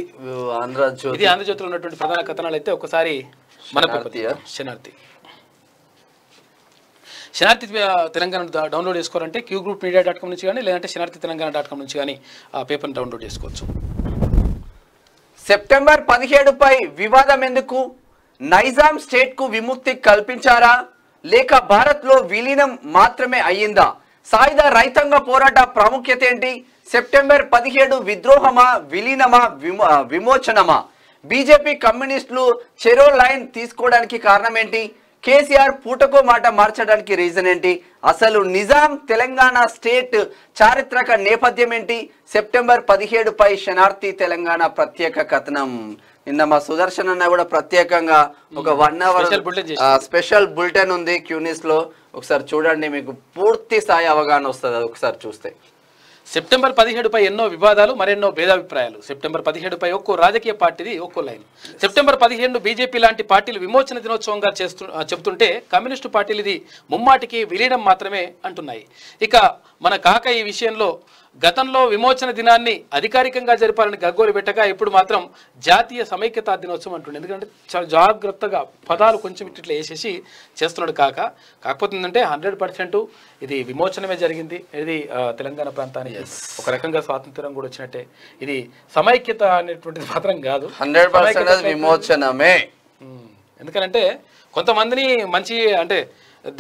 ఆంధ్ర జ్యోతి.
ఇది ఆంధ్రజ్యోతిలో ఉన్నటువంటి ప్రధాన కథనాలు అయితే ఒకసారి మన? శనార్థి శనార్థి తెలంగాణ డౌన్లోడ్ చేసుకోవాలంటే Q group media dot com నుంచి కానీ లేదంటే శనార్థి తెలంగాణ డాట్ కామ్ నుంచి కానీ ఆ పేపర్ని డౌన్లోడ్ చేసుకోవచ్చు.
సెప్టెంబర్ పదిహేడుపై వివాదం ఎందుకు? నైజాం స్టేట్కు విముక్తి కల్పించారా? లేక భారత్లో విలీనం మాత్రమే అయ్యిందా? సాయుధ రైతాంగ పోరాట ప్రాముఖ్యత ఏంటి? సెప్టెంబర్ పదిహేడు విద్రోహమా విలీనమా విమో విమోచనమా? బీజేపీ కమ్యూనిస్టులు చెరో లైన్ తీసుకోవడానికి కారణం ఏంటి కేసీఆర్ పూటకో మాట మార్చడానికి రీజన్ ఏంటి? అసలు నిజాం తెలంగాణ స్టేట్ చారిత్రక నేపథ్యం ఏంటి సెప్టెంబర్ పదిహేడుపై శనార్థి తెలంగాణ ప్రత్యేక కథనం. నిన్న మా సుదర్శన్ అన్న కూడా ప్రత్యేకంగా ఒక వన్ అవర్. స్పెషల్ బులెటిన్ ఉంది క్యూనిస్లో ఒకసారి చూడండి మీకు పూర్తి స్థాయి అవగాహన వస్తుంది ఒకసారి చూస్తే.
సెప్టెంబర్ పదిహేడుపై ఎన్నో వివాదాలు మరెన్నో భేదాభిప్రాయాలు. సెప్టెంబర్ పదిహేడుపై ఒక్కో రాజకీయ పార్టీది ఒక్కో లైన్. సెప్టెంబర్ పదిహేడు బీజేపీ లాంటి పార్టీలు విమోచన దినోత్సవంగా చేస్తు చెబుతుంటే కమ్యూనిస్టు పార్టీలు ఇది ముమ్మాటికి విలీనం మాత్రమే అంటున్నాయి. ఇక మన కాక ఈ విషయంలో గతంలో విమోచన దినాన్ని అధికారికంగా జరిపాలని గగ్గోలు పెట్టగా ఇప్పుడు మాత్రం జాతీయ సమైక్యతా దినోత్సవం అంటుండే. ఎందుకంటే చాలా జాగ్రత్తగా పదాలు కొంచెం ఇట్లా వేసేసి చేస్తున్నాడు కాక. కాకపోతే ఏంటంటే హండ్రెడ్ పర్సెంట్ ఇది విమోచనమే జరిగింది. ఇది తెలంగాణ ప్రాంతానికి ఒక రకంగా స్వాతంత్రం కూడా వచ్చినట్టే. ఇది సమైక్యత అనేటువంటిది మాత్రం కాదు.
హండ్రెడ్ పర్సెంట్ విమోచనమే.
ఎందుకంటే కొంతమందిని మంచి అంటే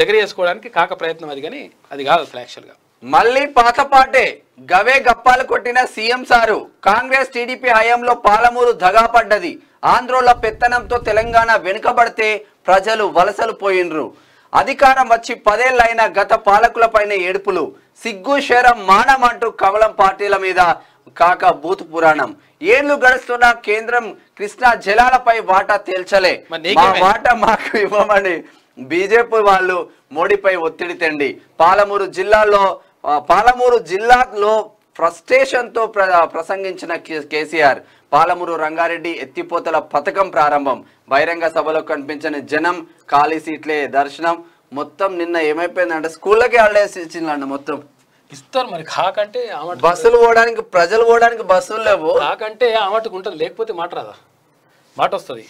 దగ్గర చేసుకోవడానికి కాక ప్రయత్నం అది కానీ అది కాదు అసలు యాక్చువల్గా
మళ్ళీ పాత పాటే. గవే గప్పాలు కొట్టిన సీఎం సారు. కాంగ్రెస్ టీడీపీ హయాంలో పాలమూరు దగాపడ్డది ఆంధ్రోల పెత్తనంతో తెలంగాణ వెనుకబడితే ప్రజలు వలసలు పోయినరు. అధికారం వచ్చి పదేళ్ళైన గత పాలకులపైన ఏడుపులు. సిగ్గు శరం మానం అంటూ కమలం పార్టీల మీద కాక బూత్ పురాణం. ఏళ్ళు గడుస్తున్న కేంద్రం కృష్ణా జలాలపై వాటా తేల్చలే. మా? వాటా మాకు ఇవ్వమని బీజేపీ వాళ్ళు మోడీపై ఒత్తిడి తెండి. పాలమూరు జిల్లాలో పాలమూరు జిల్లాలో ఫ్రస్ట్రేషన్తో ప్ర- ప్రసంగించిన కేసీఆర్ పాలమూరు రంగారెడ్డి ఎత్తిపోతల పథకం ప్రారంభం. బహిరంగ సభలో కనిపించిన జనం ఖాళీ సీట్లే దర్శనం. మొత్తం నిన్న ఏమైపోయిందంటే స్కూళ్ళకి హాలిడేస్ ఇచ్చిందండి మొత్తం.
ఇస్తారు మరి కాకంటే
బస్సులు పోవడానికి ప్రజలు పోవడానికి బస్సులు లేవు.
కాకంటే ఆమటకు ఉంటుంది లేకపోతే మాట రాదా? మాట వస్తుంది.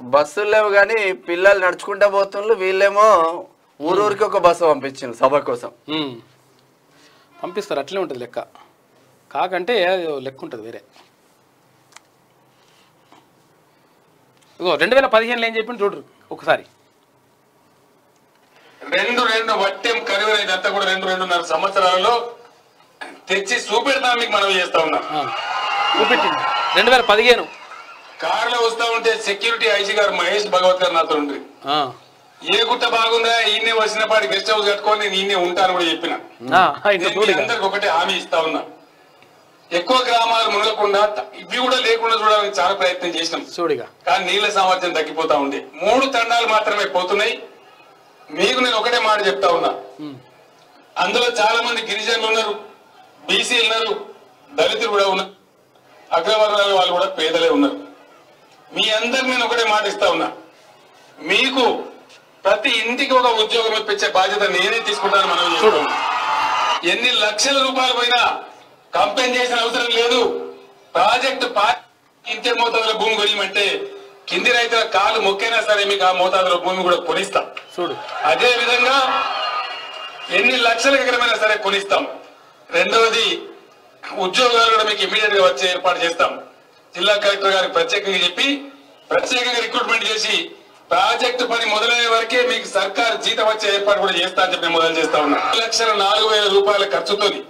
బస్సులు లేవు కానీ పిల్లలు నడుచుకుంటూ పోతుండ్రు వీళ్ళేమో ఊరూరికి ఒక బస్సు పంపించిండ్రు సభ కోసం.
పంపిస్తారు అట్లే ఉంటుంది లెక్క. కాకంటే లెక్క ఉంటుంది వేరే. ఇగో రెండు వేల పదిహేనులో ఏం చెప్పిండు చూడరు ఒకసారి.
రెండు రెండు వట్టెం కరువు ఇదంతా కూడా రెండు రెండున్నర సంవత్సరాలలో తెచ్చి చూపెడతాం మీకు మనం చేస్తా ఉన్నాం.
చూపెట్టింది రెండు వేల పదిహేను.
కారులో వస్తా ఉంటే సెక్యూరిటీ ఐజీ గారు మహేష్ భగవత్ గారు నాతో ఉండ్రి. ఏ గుట్ట బాగుందా ఈయనే వచ్చిన పాటి గెస్ట్ హౌస్ కట్టుకొని నేను ఈయనే ఉంటాను కూడా చెప్పిన. అందరికి ఒకటే హామీ ఇస్తా ఉన్నా. ఎక్కువ గ్రామాలు మునగకుండా ఇవి కూడా లేకుండా చూడడానికి చాలా ప్రయత్నం చేసినాం.
చూడిగా
కానీ నీళ్ళ సామర్థ్యం తగ్గిపోతా ఉంది. మూడు తండాలు మాత్రమే పోతున్నాయి. మీకు నేను ఒకటే మాట చెప్తా ఉన్నా. అందులో చాలా మంది గిరిజనులు ఉన్నారు బీసీలు ఉన్నారు దళితులు కూడా ఉన్నారు అగ్రవర్ణాల వాళ్ళు కూడా పేదలే ఉన్నారు. మీ అందరు నేను ఒకటే మాట ఇస్తా ఉన్నా. మీకు ప్రతి ఇంటికి ఒక ఉద్యోగం ఇప్పించే బాధ్యత నేనే తీసుకుంటాను మనం చూడు. ఎన్ని లక్షల రూపాయలు పోయినా కంపెనీ చేసిన అవసరం లేదు. ప్రాజెక్టు ఇంతే మోతాదులో భూమి కొనియమంటే కింది రైతుల కాలు మొక్కైనా సరే మీకు ఆ మోతాదులో భూమి కూడా కొనిస్తాం.
చూడు.
అదే విధంగా ఎన్ని లక్షల ఎకరమైనా సరే కొనిస్తాం. రెండవది ఉద్యోగాలు కూడా మీకు ఇమీడియట్గా వచ్చే ఏర్పాటు చేస్తాం. జిల్లా కలెక్టర్ గారికి ప్రత్యేకంగా చెప్పి ప్రత్యేకంగా రిక్రూట్మెంట్ చేసి ప్రాజెక్టు పని మొదలయ్యే వరకే మీకు సర్కార్ జీతం వచ్చే ఏర్పాటు కూడా చేస్తా అని చెప్పి మొదలు చేస్తా ఉన్నా లక్షల నాలుగు వేల రూపాయల ఖర్చుతోని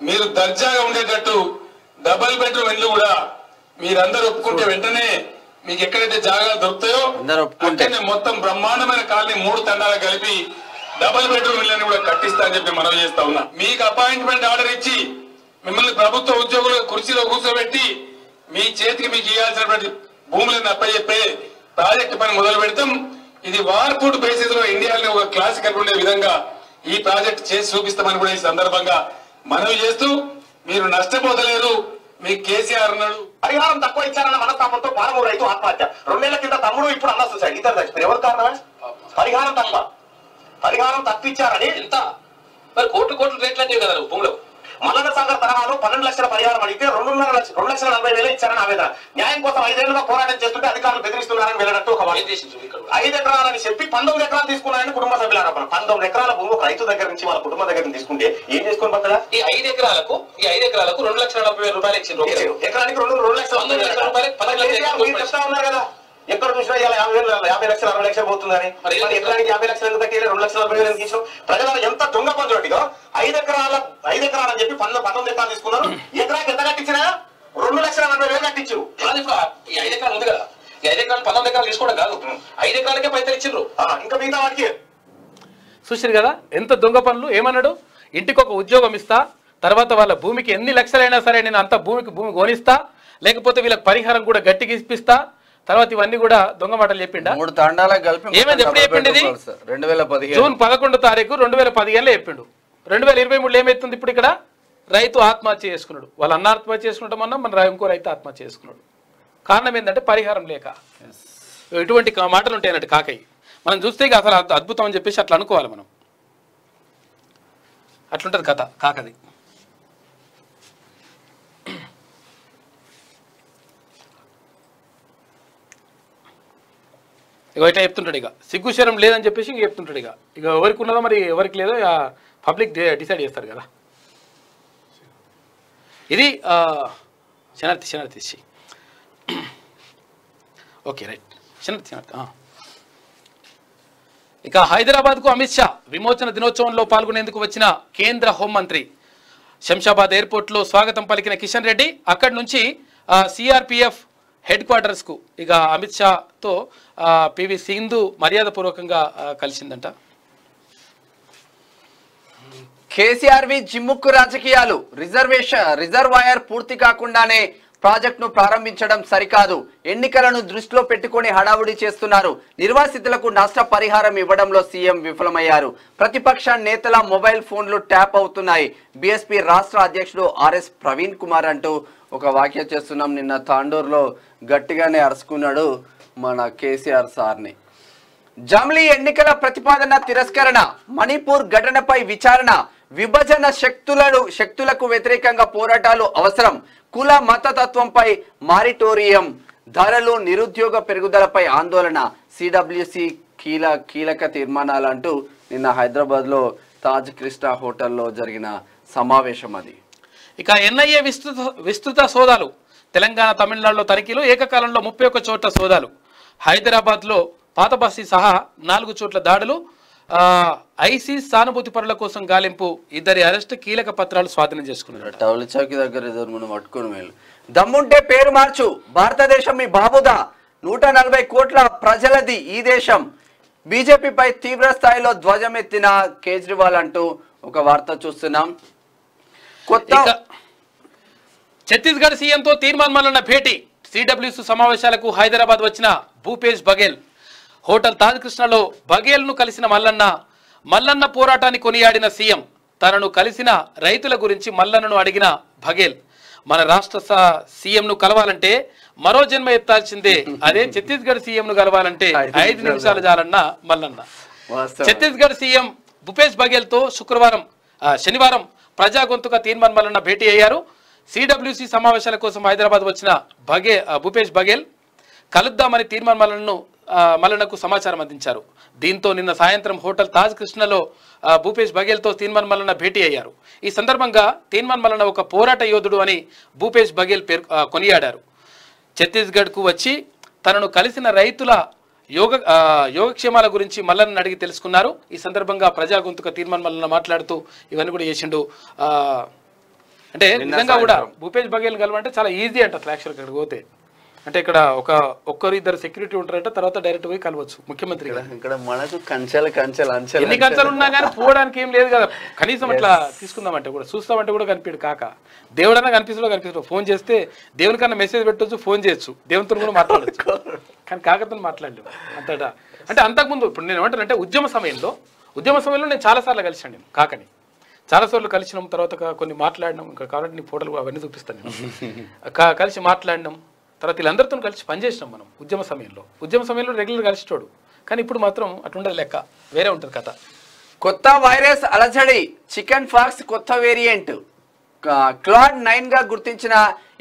మీరు దర్జాగా ఉండేటట్టు డబల్ బెడ్రూమ్ ఇల్లు కూడా మీరందరూ ఒప్పుకుంటే వెంటనే మీకు ఎక్కడైతే జాగాలు దొరుకుతాయో. అక్కడనే మొత్తం బ్రహ్మాండమైన కాలనీ మూడు తండాలు కలిపి డబుల్ బెడ్రూమ్ ఇళ్ళని కూడా కట్టిస్తా అని చెప్పి మనం చేస్తా ఉన్నా మీకు అపాయింట్మెంట్ ఆర్డర్ ఇచ్చి మిమ్మల్ని ప్రభుత్వ ఉద్యోగులు కుర్చీలో కూర్చోబెట్టి మీ చేతికి మీకు ఇవ్వాల్సినటువంటి భూములను అప్పచెప్పే ప్రాజెక్ట్ పని మొదలు పెడతాం. ఇది వార్ ఫుడ్ బేసిస్లో ఇండియాలో ఒక క్లాసికల్ ఉండే విధంగా ఈ ప్రాజెక్ట్ చేసి చూపిస్తామని కూడా ఈ సందర్భంగా మనవి చేస్తూ మీరు నష్టపోతలేరు మీకు కేసీఆర్ అన్నాడు.
పరిహారం తక్కువ ఇచ్చారన్న మనస్తాపంతో పాలమూరు రైతు ఆత్మహత్య. రెండేళ్ళ కింద తమ్ముడు ఇప్పుడు అన్న సూసైడ్ ఇద్దరు చచ్చిపోయారు ఎవరు కారణమే పరిహారం తక్కువ. పరిహారం ఇచ్చారని
ఎంత? మరి కోట్లు కోట్లు రేట్లు అంటే కదా నువ్వు భూమిలో.
మల్లన్న సాగర్ తరహాలో పన్నెండు లక్షల పరిహారం అడిగితే రెండున్నర లక్ష రెండు లక్షల నలభై వేలు ఇచ్చారని ఆవేదన. న్యాయం కోసం ఐదేళ్ళుగా పోరాటం చేస్తుంటే అధికారులు బెదిరిస్తున్నారని వెళ్ళినట్టు ఒక ఐదు ఎకరాలని చెప్పి పంతొమ్మిది ఎకరాలు తీసుకున్నారని కుటుంబ సభ్యుల ఆరోపణ. పంతొమ్మిది ఎకరాల భూమి ఒక రైతు దగ్గర నుంచి వాళ్ళ కుటుంబం దగ్గర నుంచి తీసుకుంటే ఏం చేసుకొని బతడా
ఈ ఐదు ఎకరాలకు ఈ ఐదు ఎకరాలకు రెండు లక్షల డెబ్బై వేల రూపాయలు ఇచ్చిండ్రు. రోజు.
ఎకరానికి రెండు రెండు లక్షలు
పంతొమ్మిది లక్షల రూపాయలు, లక్షల
మీరు చెప్తా ఉన్నారు కదా. ఎక్కడ చూసినా ఇలా యాభై వేలు యాభై లక్షలు అరవై లక్షలు పోతుందని.
మరి
ఎకరానికి యాభై లక్షలు ఎందుకు కట్టారు రెండు లక్షల నలభై వేలు ఎందుకు ఇచ్చారు ప్రజల ఎంత దొంగ పంచోటిగా ఐదు ఎకరాల ఐదు ఎకరాలు అని చెప్పి పంతొమ్మిది పంతొమ్మిది ఎకరాలు తీసుకున్నారు? ఎకరానికి ఎంత కట్టించినా? రెండు లక్షల నలభై వేలు
ఇప్పుడు ఆ- ఈ ఐదు ఎకరాలు ఉంది కదా. ఈ ఐదు ఎకరాలు పంతొమ్మిది ఎకరాలు తీసుకోవడం కాదు. ఐదు ఎకరాలకే పైసలు ఇచ్చిండ్రు.
ఇంకా మిగతా వాటికి.
చూసారు కదా? ఎంత దొంగ పనులు? ఏమన్నాడు? ఇంటికి ఒక ఉద్యోగం ఇస్తా తర్వాత వాళ్ళ భూమికి ఎన్ని లక్షలైనా సరే నేను అంత భూమికి భూమి కొనిస్తా లేకపోతే వీళ్ళకి పరిహారం కూడా గట్టిగా ఇప్పిస్తా తర్వాత ఇవన్నీ కూడా దొంగ మాటలు చెప్పిండా?
మూడు తాండాలకు కలిపి
ఏమైంది? ఎప్పుడు చెప్పిండు.
రెండు వేల పదిహేను.
జూన్ పదకొండో తారీఖు రెండు వేల పదిహేనులో చెప్పిండు. రెండు వేల ఇరవై మూడులో ఏమైతుంది ఇప్పుడు ఇక్కడ? రైతు ఆత్మహత్య చేసుకున్నాడు. వాళ్ళు అన్న ఆత్మహత్య చేసుకుంటామన్నా మన ఇంకో రైతు ఆత్మహత్య చేసుకున్నాడు. కారణం ఏంటంటే పరిహారం లేక. ఇటువంటి మాటలు ఉంటాయి అన్నట్టు కాకయ్య. మనం చూస్తే ఇక అసలు అద్భు- అద్భుతం అని చెప్పేసి అట్లా అనుకోవాలి మనం. అట్లుంటుంది కథ కాకది. ఇక ఇట్లా చెప్తుంటాడు ఇక సిగ్గుశరం లేదని చెప్పేసి ఇంక చెప్తుంటాడు ఇక ఇక ఎవరికి ఉన్నదో మరి ఎవరికి లేదో పబ్లిక్ డిసైడ్ చేస్తారు కదా. ఇది శనార్థి శనార్థి ఇచ్చి ఓకే రైట్. శనార్థి శనార్థి ఇక హైదరాబాద్కు అమిత్ షా విమోచన దినోత్సవంలో పాల్గొనేందుకు వచ్చిన కేంద్ర హోంమంత్రి శంషాబాద్ ఎయిర్పోర్ట్లో స్వాగతం పలికిన కిషన్ రెడ్డి అక్కడి నుంచి సిఆర్పిఎఫ్ హెడ్ క్వార్టర్స్కు ఇక అమిత్ షాతో పివి సింధు మర్యాదపూర్వకంగా కలిసిందంట.
కేసీఆర్వి జిమ్ముక్కు రాజకీయాలు. రిజర్వేషన్ రిజర్వాయర్ పూర్తి కాకుండానే ప్రాజెక్టును ప్రారంభించడం సరికాదు. ఎన్నికలను దృష్టిలో పెట్టుకొని హడావుడి చేస్తున్నారు. నిర్వాసితులకు నష్ట పరిహారం ఇవ్వడంలో సీఎం విఫలమయ్యారు. ప్రతిపక్ష నేతల మొబైల్ ఫోన్లు ట్యాప్ అవుతున్నాయి. బీఎస్పీ రాష్ట్ర అధ్యక్షుడు ఆర్ఎస్ ప్రవీణ్ కుమార్ అంటూ ఒక వ్యాఖ్య చేస్తున్నాం నిన్న తాండూరులో. గట్టిగానే అరుచుకున్నాడు మన కేసీఆర్ సార్ని. జమ్లీ ఎన్నికల ప్రతిపాదన తిరస్కరణ మణిపూర్ ఘటనపై విచారణ విభజన శక్తులను శక్తులకు వ్యతిరేకంగా పోరాటాలు అవసరం కుల మతతత్వంపై మారిటోరియం ధరలు నిరుద్యోగ పెరుగుదలపై ఆందోళన సిడబ్ల్యూసి కీల కీలక తీర్మానాలు అంటూ నిన్న హైదరాబాద్లో తాజ్ కృష్ణ హోటల్లో జరిగిన సమావేశం అది.
ఇక ఎన్ఐఏ విస్తృత విస్తృత సోదాలు. తెలంగాణ తమిళనాడులో తనిఖీలు ఏకకాలంలో ముప్పై ఒక్క చోట్ల సోదాలు. హైదరాబాద్లో పాత బస్తీ సహా నాలుగు చోట్ల దాడులు. ఐసీ సానుభూతి పరుల కోసం గాలింపు. ఇద్దరి అరెస్ట్ కీలక పత్రాలు స్వాధీనం చేసుకున్నారు.
టౌల్ చౌకి దగ్గర ఎదురు మనం పట్టుకుని మేలు దమ్ముంటే పేరు మార్చు. భారతదేశం మీ బాబుదా. నూట నలభై కోట్ల ప్రజలది ఈ దేశం. బీజేపీపై తీవ్ర స్థాయిలో ధ్వజమెత్తిన కేజ్రీవాల్ అంటూ ఒక వార్త చూస్తున్నాం. కొత్త
ఛత్తీస్గఢ్ సీఎంతో తీర్మాన్ మల్లన్న భేటీ. సిడబ్ల్యూసి సమావేశాలకు హైదరాబాద్ వచ్చిన భూపేష్ బఘేల్. హోటల్ తాజ్ కృష్ణలో బఘేల్ను కలిసిన మల్లన్న మల్లన్న పోరాటాన్ని కొనియాడిన సీఎం తనను కలిసిన రైతుల గురించి మల్లన్నను అడిగిన బఘేల్. మన రాష్ట్ర సీఎంను కలవాలంటే మరో జన్మ ఎత్తాల్సిందే. అదే ఛత్తీస్గఢ్ సీఎంను కలవాలంటే ఐదు నిమిషాలు చాలన్న మల్లన్న. ఛత్తీస్గఢ్ సీఎం భూపేష్ బఘేల్తో శుక్రవారం శనివారం ప్రజా గొంతుక తీర్మాన్ మల్లన్న భేటీ అయ్యారు. సిడబ్ల్యూసి సమావేశాల కోసం హైదరాబాద్ వచ్చిన భగే భూపేష్ బఘేల్ కలుద్దామని తీర్మాన్ మల్లన్నను ఆ, మల్లన్నకు సమాచారం అందించారు. దీంతో నిన్న సాయంత్రం హోటల్ తాజ్ కృష్ణలో భూపేష్ బఘేల్తో తీన్మన్ మల్లన్న భేటీ అయ్యారు. ఈ సందర్భంగా తీన్మన్ మల్లన్న ఒక పోరాట యోధుడు అని భూపేష్ బఘేల్ పేరు కొనియాడారు. ఛత్తీస్గఢ్కు వచ్చి తనను కలిసిన రైతుల యోగ యోగక్షేమాల గురించి మల్లన్న అడిగి తెలుసుకున్నారు. ఈ సందర్భంగా ప్రజా గొంతుక తీర్మాన్ మల్లన్న మాట్లాడుతూ ఇవన్నీ కూడా చేసిండు అంటే నిజంగా కూడా భూపేష్ బఘేల్ కలవంటే చాలా ఈజీ అంట అసలు యాక్చువల్గా ఇక్కడికి పోతే. అంటే ఇక్కడ ఒక ఒక్కరు ఇద్దరు సెక్యూరిటీ ఉంటారంట తర్వాత డైరెక్ట్ పోయి కలవచ్చు ముఖ్యమంత్రి.
ఇక్కడ మనకు కంచెలు కంచెలు అంచెలు
ఎన్ని కంచాలు ఉన్నా కానీ పోవడానికి ఏం లేదు కదా. కనీసం అట్లా తీసుకుందామంటే కూడా చూస్తామంటే కూడా కనిపించడు కాక. దేవుడన్నా కనిపిస్తాడో కనిపిస్తాడు ఫోన్ చేస్తే దేవుని కన్నా మెసేజ్ పెట్టొచ్చు ఫోన్ చేయొచ్చు. దేవునితో కూడా మాట్లాడచ్చు. కానీ కాకతో మాట్లాడలేము అంతటా. అంటే అంతకుముందు ఇప్పుడు నేను ఏమంటానంటే ఉద్యమ సమయంలో ఉద్యమ సమయంలో నేను చాలాసార్లు కలిసాను నేను కాకని. చాలాసార్లు కలిసినాం తర్వాత కొన్ని మాట్లాడినాం ఇంకా కాబట్టి నీ ఫోటోలు అవన్నీ చూపిస్తాను నేను. కలిసి మాట్లాడినాం తర్వాత వీళ్ళందరితో కలిసి పనిచేసినాం మనం ఉద్యమ సమయంలో. ఉద్యమ సమయంలో రెగ్యులర్ కలిసిటోడు. కానీ ఇప్పుడు మాత్రం అట్లుండదు లెక్క వేరే ఉంటుంది కథ.
కొత్త వైరస్ అలజడి చికెన్ ఫాక్స్ కొత్త వేరియంట్. క్లాడ్ నైన్గా గుర్తించిన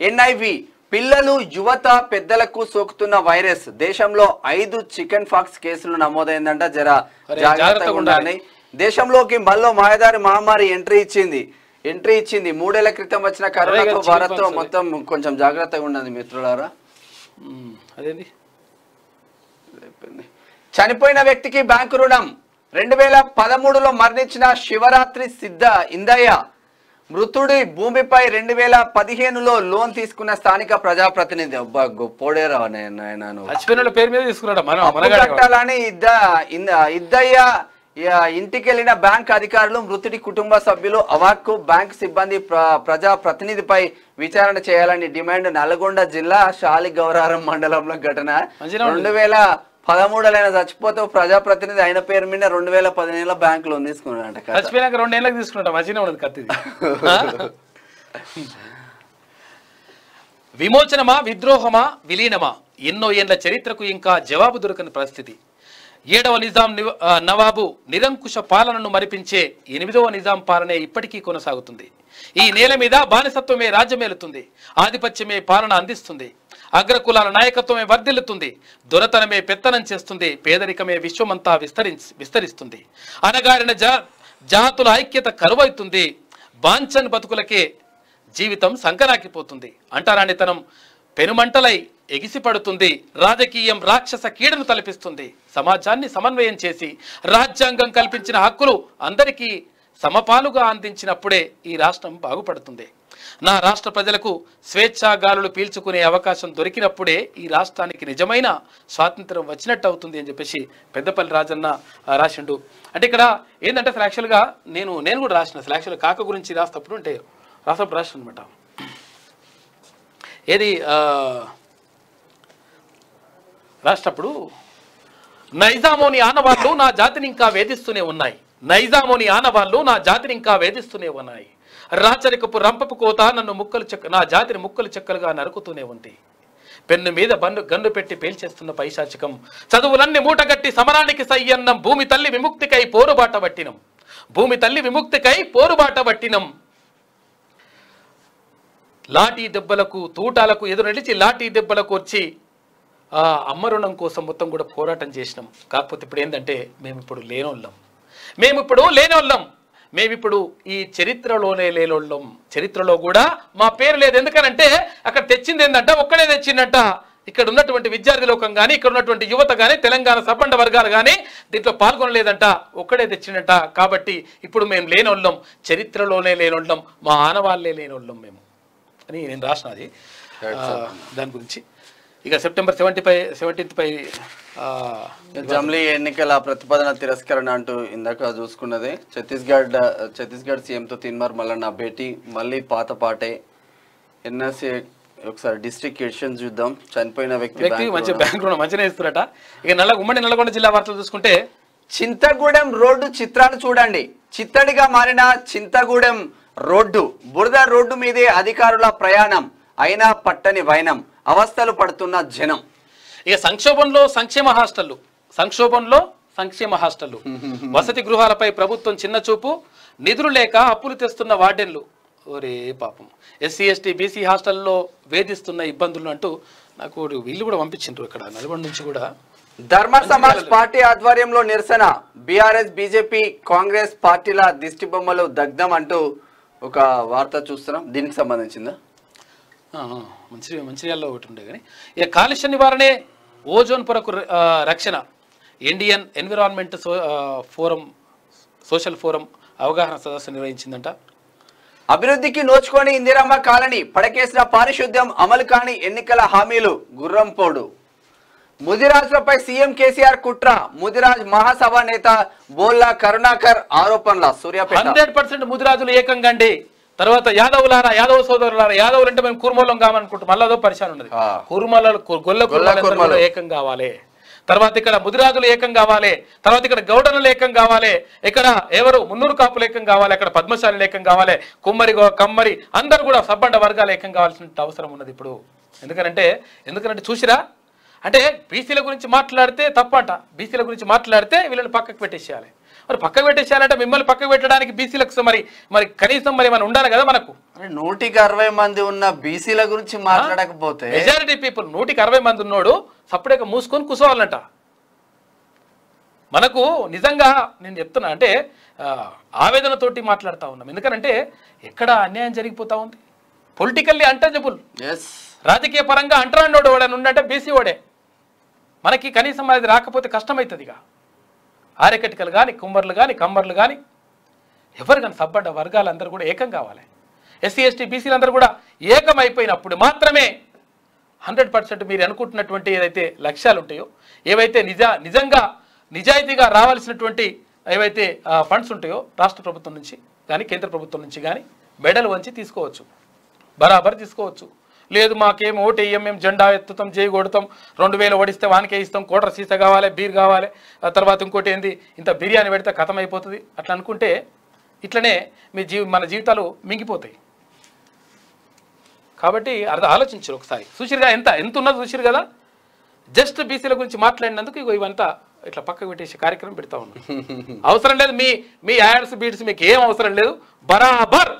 ఎన్ఐవి పిల్లలు యువత పెద్దలకు సోకుతున్న వైరస్. దేశంలో ఐదు చికెన్ ఫాక్స్ కేసులు నమోదైందంట జర జాగ్రత్తగా
జాగ్రత్తగా
ఉండాలి. దేశంలోకి మళ్ళీ మాయదారి మహమ్మారి ఎంట్రీ ఇచ్చింది. ఎంట్రీ ఇచ్చింది. మూడేళ్ళ క్రితం వచ్చిన కరోనాతో భారత్. మొత్తం కొంచెం జాగ్రత్తగా ఉండండి మిత్రులారా.
అదేంది.
చనిపోయిన వ్యక్తికి బ్యాంకు రుణం. రెండు వేల పదమూడులో మరణించిన శివరాత్రి సిద్ధ ఇందయ్య. మృతుడి భూమిపై రెండు వేల పదిహేనులో లోన్ తీసుకున్న స్థానిక ప్రజాప్రతినిధి. అబ్బా గొప్పోడేరా
పేరు మీద తీసుకున్నాడు?
ఇద్ద ఇంద- ఇద్దయ్య ఇంటికి వెళ్ళిన బ్యాంక్ అధికారులు మృతుడి కుటుంబ సభ్యులు అవాక్కు బ్యాంక్ సిబ్బంది ప్ర- ప్రజా ప్రతినిధిపై విచారణ చేయాలని డిమాండ్ నల్గొండ జిల్లా శాలి గౌరారం మండలంలో ఘటన. రెండు వేల పదమూడులో ఆయన చచ్చిపోతే ప్రజాప్రతినిధి ఆయన పేరు మీద రెండు వేల పదిహేనులో బ్యాంక్ లోన్ తీసుకున్నాడంట
రెండేళ్ళకి తీసుకున్నాడు మంచిగా? విమోచనమా విద్రోహమా విలీనమా? ఎన్నో ఏండ్ల చరిత్రకు ఇంకా జవాబు దొరకని పరిస్థితి. ఏడవ నిజాం నవాబు నిరంకుశ పాలనను మరిపించే ఎనిమిదవ నిజాం పాలనే ఇప్పటికీ కొనసాగుతుంది. ఈ నేల మీద బానిసత్వమే రాజ్యమేలుతుంది. ఆధిపత్యమే పాలన అందిస్తుంది. అగ్రకులాల నాయకత్వమే వర్ధిల్లుతుంది. దొరతనమే పెత్తనం చేస్తుంది. పేదరికమే విశ్వమంతా విస్తరించి విస్తరిస్తుంది. అనగారిన జా జాతుల ఐక్యత కరువైతుంది. బాంఛన్ బతుకులకే జీవితం సంకరాకిపోతుంది. అంటారాణితనం పెనుమంటలై ఎగిసిపడుతుంది. రాజకీయం రాక్షస కీడను తలపిస్తుంది. సమాజాన్ని సమన్వయం చేసి రాజ్యాంగం కల్పించిన హక్కులు అందరికీ సమపాలుగా అందించినప్పుడే ఈ రాష్ట్రం బాగుపడుతుంది. నా రాష్ట్ర ప్రజలకు స్వేచ్ఛాగాలు పీల్చుకునే అవకాశం దొరికినప్పుడే ఈ రాష్ట్రానికి నిజమైన స్వాతంత్రం వచ్చినట్టు అవుతుంది అని చెప్పేసి పెద్దపల్లి రాజన్న రాసిండు. అంటే ఇక్కడ ఏంటంటే అసలు యాక్చువల్గా నేను నేను కూడా రాసిన అసలు యాక్చువల్గా కాక గురించి రాసినప్పుడు అంటే రాసినప్పుడు రాసిన అనమాట ఏది రాసినప్పుడు నైజామోని ఆనవాళ్ళు నా జాతిని ఇంకా వేధిస్తూనే ఉన్నాయి. నైజామోని ఆనవాళ్ళు నా జాతిని ఇంకా వేధిస్తూనే ఉన్నాయి. రాచరికపు రంపపు కోత నన్ను ముక్కలు చెక్క నా జాతిని ముక్కలు చెక్కలుగా నరుకుతూనే ఉంది. పెన్ను మీద బన్ను గన్ను పెట్టి పేల్చేస్తున్న పైశాచికం. చదువులన్నీ మూటగట్టి సమరానికి సయ్యన్నం. భూమి తల్లి విముక్తికై పోరుబాట పట్టినం. భూమి తల్లి విముక్తికై పోరుబాట పట్టినం. లాఠీ దెబ్బలకు తూటాలకు ఎదురు నిలిచి లాఠీ దెబ్బలకు వచ్చి అమ్మ రుణం కోసం మొత్తం కూడా పోరాటం చేసినాం. కాకపోతే ఇప్పుడు ఏంటంటే మేము ఇప్పుడు లేనోళ్ళం. మేము ఇప్పుడు లేనోళ్ళం. మేమిప్పుడు ఈ చరిత్రలోనే లేనోళ్ళం. చరిత్రలో కూడా మా పేరు లేదు. ఎందుకనంటే అక్కడ తెచ్చింది ఏంటంట ఒక్కడే తెచ్చిందంట. ఇక్కడ ఉన్నటువంటి విద్యార్థి లోకం కానీ ఇక్కడ ఉన్నటువంటి యువత కానీ తెలంగాణ సబ్బండ వర్గాలు కానీ దీంట్లో పాల్గొనలేదంట. ఒక్కడే తెచ్చిందంట. కాబట్టి ఇప్పుడు మేము లేనోళ్ళం. చరిత్రలోనే లేనోళ్ళం. మా ఆనవాళ్ళే లేనోళ్ళం మేము. అని నేను రాసినది. దాని గురించి. ఇక సెప్టెంబర్ సెవెంటీ ఫైవ్ సెవెంటీన్త్ పై
జమ్లీ ఎన్నికల ప్రతిపాదన తిరస్కరణ అంటూ ఇందాక చూసుకున్నదే. ఛత్తీస్గఢ్ ఛత్తీస్గఢ్ సీఎంతో తిన్మార్ మల్లన్న భేటీ మళ్ళీ పాత పాటే. ఎన్ఎస్ఏ ఒకసారి డిస్ట్రిక్ట్ ఎడిషన్ చూద్దాం. చనిపోయిన వ్యక్తి
వ్యక్తి మంచి. బ్యాంక్ రుణం మంచిగా ఇస్తారట. ఇక నల్ల ఉమ్మడి నల్లగొండ జిల్లా వార్తలు చూసుకుంటే
చింతగూడెం రోడ్డు చిత్రాలు చూడండి. చిత్తడిగా మారిన చింతగూడెం రోడ్డు. బురద రోడ్డు మీదే అధికారుల ప్రయాణం. అయినా పట్టని వైనం. అవస్థలు పడుతున్న జనం.
ఇక సంక్షోభంలో సంక్షేమ హాస్టళ్ళు సంక్షోభంలో సంక్షేమ హాస్టళ్ళు <laughs> వసతి గృహాలపై ప్రభుత్వం చిన్న చూపు నిధులు లేక అప్పులు తెస్తున్న వార్డెన్లు. ఓరే పాపం. ఎస్సీ ఎస్టీ బీసీ హాస్టల్లో వేధిస్తున్న ఇబ్బందులు అంటూ నాకు వీళ్ళు కూడా పంపించిండ్రు ఇక్కడ నల్గొండ నుంచి కూడా.
ధర్మ సమాజ్ పార్టీ ఆధ్వర్యంలో నిరసన బీఆర్ఎస్ బీజేపీ కాంగ్రెస్ పార్టీల దిష్టి బొమ్మలు దగ్ధం అంటూ ఒక వార్త చూస్తున్నాం. దీనికి సంబంధించిందా?
మంచి మంచిర్యాలలో ఒకటి ఉండే కానీ ఇక కాలుష్య నివారణే ఓజోన్ పొరకు రక్షణ. Indian environment so forum social forum అవగాహన సదస్సు నిర్వహించిందంట.
అభివృద్ధికి నోచుకొని ఇందిరమ్మ కాలనీ పడకేసిన పారిశుద్ధ్యం అమలు కాని ఎన్నికల హామీలు గుర్రంపోడు. ముదిరాజులపై సీఎం కేసీఆర్ కుట్ర ముదిరాజ్ మహాసభ నేత బోల్లా కరుణాకర్ ఆరోపణల సూర్యాపేట.
హండ్రెడ్ పర్సెంట్ ముదిరాజులు ఏకంగా అండి తర్వాత యాదవులారా యాదవ సోదరులారా యాదవులు అంటే మేము కూర్మలం కామనుకుంటాం. మళ్ళీ అదో పరిశాన్ ఉన్నది. కుర్మల గొల్ల
కుర్మలు.
ఏకం కావాలి. తర్వాత ఇక్కడ ముదిరాజులు ఏకం కావాలి. తర్వాత ఇక్కడ గౌడనులు ఏకం కావాలి. ఇక్కడ ఎవరు? మున్నూరు కాపులు ఏకం కావాలి. అక్కడ పద్మశాలి ఏకం కావాలి. కుమ్మరి గో- కమ్మరి అందరూ కూడా సబ్బండ వర్గాలు ఏకం కావాల్సిన అవసరం ఉన్నది ఇప్పుడు. ఎందుకనంటే ఎందుకనంటే చూసిరా? అంటే బీసీల గురించి మాట్లాడితే తప్పంట. బీసీల గురించి మాట్లాడితే వీళ్ళని పక్కకు పెట్టేసేయాలి. మరి పక్కకు పెట్టేసేయాలంటే మిమ్మల్ని పక్కకు పెట్టడానికి బీసీలకు మరి మరి కనీసం మరి మనం ఉండాలి కదా మనకు?
నూటికి అరవై మంది ఉన్న బీసీల గురించి మాట్లాడకపోతే
మెజారిటీ పీపుల్ నూటికి అరవై మంది ఉన్నాడు సపరేట్గా మూసుకొని కూర్చోవాలంట మనకు నిజంగా నేను చెప్తున్నా అంటే ఆవేదనతోటి మాట్లాడుతూ ఉన్నాం. ఎందుకనంటే ఎక్కడ అన్యాయం జరిగిపోతా ఉంది? పొలిటికల్లీ అంటజబుల్
ఎస్
రాజకీయ పరంగా అంటరాండోడు వాడని ఉండంటే బీసీ వాడే. మనకి కనీసం అది రాకపోతే కష్టమవుతుంది ఇక ఆరెకటికలు కానీ కుమ్మర్లు కానీ కమ్మర్లు కానీ ఎవరు కానీ సబ్బడ్డ వర్గాలందరూ కూడా ఏకం కావాలి. ఎస్సీ ఎస్టీ బీసీలు అందరూ కూడా ఏకం అయిపోయినప్పుడు మాత్రమే హండ్రెడ్ పర్సెంట్ మీరు అనుకుంటున్నటువంటి ఏదైతే లక్ష్యాలు ఉంటాయో ఏవైతే నిజా నిజంగా నిజాయితీగా రావాల్సినటువంటి ఏవైతే ఫండ్స్ ఉంటాయో రాష్ట్ర ప్రభుత్వం నుంచి కానీ కేంద్ర ప్రభుత్వం నుంచి కానీ మెడల్ వంచి తీసుకోవచ్చు. బరాబర్ తీసుకోవచ్చు. లేదు మాకేం ఓటు వేయం మేము జెండా ఎత్తుతాం చేయి కొడతాం రెండు వేలు ఓడిస్తే వానికే ఇస్తాం కోటర సీసా కావాలి బీర్ కావాలి. ఆ తర్వాత ఇంకోటి ఏంది ఇంత బిర్యానీ పెడితే కథం అయిపోతుంది అట్లా అనుకుంటే ఇట్లనే మీ జీవి మన జీవితాలు మింగిపోతాయి. కాబట్టి అర్థం ఆలోచించరు ఒకసారి. చూసిరుగా ఎంత ఎంత ఉన్నది చూసిరు కదా? జస్ట్ బీసీల గురించి మాట్లాడినందుకు ఇగో ఇవంతా ఇట్లా పక్కకు పెట్టేసే కార్యక్రమం పెడతా ఉన్నాం. <laughs> అవసరం లేదు మీ మీ యాడ్స్ బీడ్స్ మీకు ఏం అవసరం లేదు. బరాబర్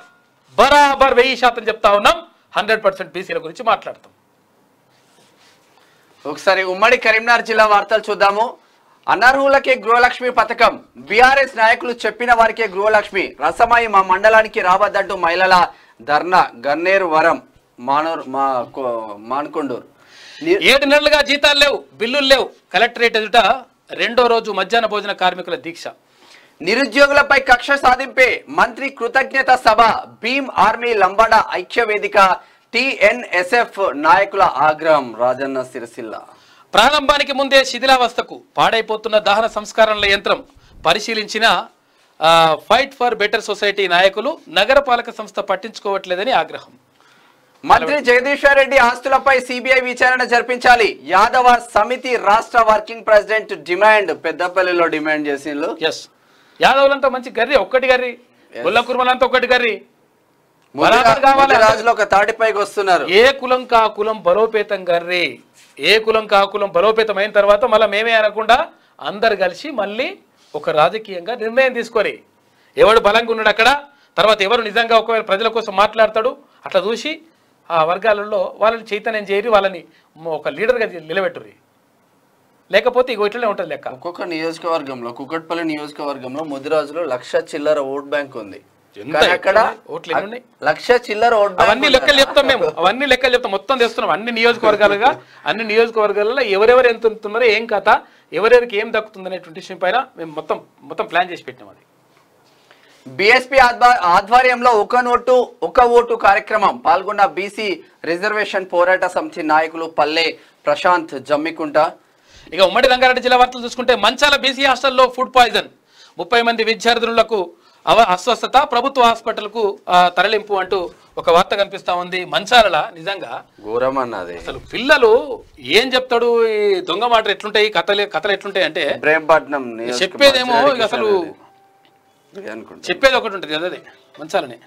బరాబర్ వెయ్యి శాతం చెప్తా ఉన్నాం. హండ్రెడ్ పర్సెంట్ బీసీల గురించి మాట్లాడతాం.
ఒకసారి ఉమ్మడి కరీంనగర్ జిల్లా వార్తలు చూద్దాము. అనర్హులకే గృహలక్ష్మి పథకం. బీఆర్ఎస్ నాయకులు చెప్పిన వారికే గృహలక్ష్మి. రసమాయి మా మండలానికి రావద్దంటూ మహిళల ధర్నా. గన్నేరు వరం మానూరు మా మాన్కొండూరు.
ఏడు నెలలుగా జీతాలు లేవు బిల్లులు లేవు. కలెక్టరేట్ ఎదుట రెండో రోజు మధ్యాహ్న భోజన కార్మికుల దీక్ష.
నిరుద్యోగులపై కక్ష సాధింపే మంత్రి కృతజ్ఞత సభ భీమ్ ఆర్మీ లంబాడ ఐక్య వేదిక టిఎన్ఎస్ఎఫ్ నాయకుల ఆగ్రహం. రాజన్న సిరిసిల్ల.
ప్రారంభానికి ముందే శిథిలావస్థకు పాడైపోతున్న దహన సంస్కరణల యంత్రం పరిశీలించిన ఫైట్ ఫర్ బెటర్ సొసైటీ నాయకులు నగరపాలక సంస్థ పట్టించుకోవట్లేదని ఆగ్రహం.
మంత్రి జగదీశ్వర్ రెడ్డి ఆస్తులపై సిబిఐ విచారణ జరిపించాలి. యాదవ సమితి రాష్ట్ర వర్కింగ్ ప్రెసిడెంట్ డిమాండ్ పెద్దపల్లిలో డిమాండ్ చేసిండ్రు.
ఎస్ యాదవులంతా మంచి గర్రి ఒక్కటి గర్రి. గుల్ల కుర్మలంతా ఒక్కటి గర్రి.
రాజులో ఒక తాటిపైకి వస్తున్నారు.
ఏ కులం కా కులం బలోపేతం గర్రి. ఏ కులం కా కులం బలోపేతం అయిన తర్వాత మళ్ళీ మేమే అనకుండా అందరు కలిసి మళ్ళీ ఒక రాజకీయంగా నిర్ణయం తీసుకొని ఎవడు బలంగా ఉన్నాడు అక్కడ తర్వాత ఎవరు నిజంగా ఒకవేళ ప్రజల కోసం మాట్లాడతాడు అట్లా చూసి ఆ వర్గాలలో వాళ్ళని చైతన్యం చేయరి వాళ్ళని ఒక లీడర్గా నిలబెట్టుర్రి. లేకపోతే ఇగో ఇట్లనే ఉంటుంది లెక్క.
ఒక్కొక్క నియోజకవర్గంలో కుకట్పల్లి నియోజకవర్గంలో ముదిరాజులో లక్ష చిల్లర ఓట్ బ్యాంక్ ఉంది. అక్కడ?
ఓట్లు?
లక్ష చిల్లర
అవన్నీ లెక్కలు చెప్తాం మేము. అవన్నీ లెక్కలు చెప్తాం. మొత్తం తెస్తున్నాం. అన్ని నియోజకవర్గాలుగా అన్ని నియోజకవర్గాలలో ఎవరెవరు ఎంత ఉంటున్నారో ఏం కథ ఎవరెవరికి ఏం దక్కుతుంది అనేటువంటి విషయం పైన మేము మొత్తం మొత్తం ప్లాన్ చేసి పెట్టినాం అది.
బీఎస్పీ ఆధ్వర్యంలో ఒక నోటు ఒక ఓటు కార్యక్రమం పాల్గొన్న బీసీ రిజర్వేషన్ పోరాట సమితి నాయకులు పల్లె ప్రశాంత్ జమ్మికుంట.
ఇక ఉమ్మడి రంగారెడ్డి జిల్లా వార్తలు చూసుకుంటే మంచాల బీసీ హాస్టల్లో ఫుడ్ పాయిజన్. ముప్పై మంది విద్యార్థులకు అవ అస్వస్థత ప్రభుత్వ హాస్పిటల్కు తరలింపు అంటూ ఒక వార్త కనిపిస్తా ఉంది. మంచాల నిజంగా?
ఘోరం అన్నది
అసలు పిల్లలు ఏం చెప్తాడు? ఈ దొంగ మాటలు ఎట్లుంటాయి? కథలు కథలు ఎట్లుంటాయి అంటే చెప్పేదేమో అసలు చెప్పేది ఒకటి ఉంటుంది కదా అది మంచాలని.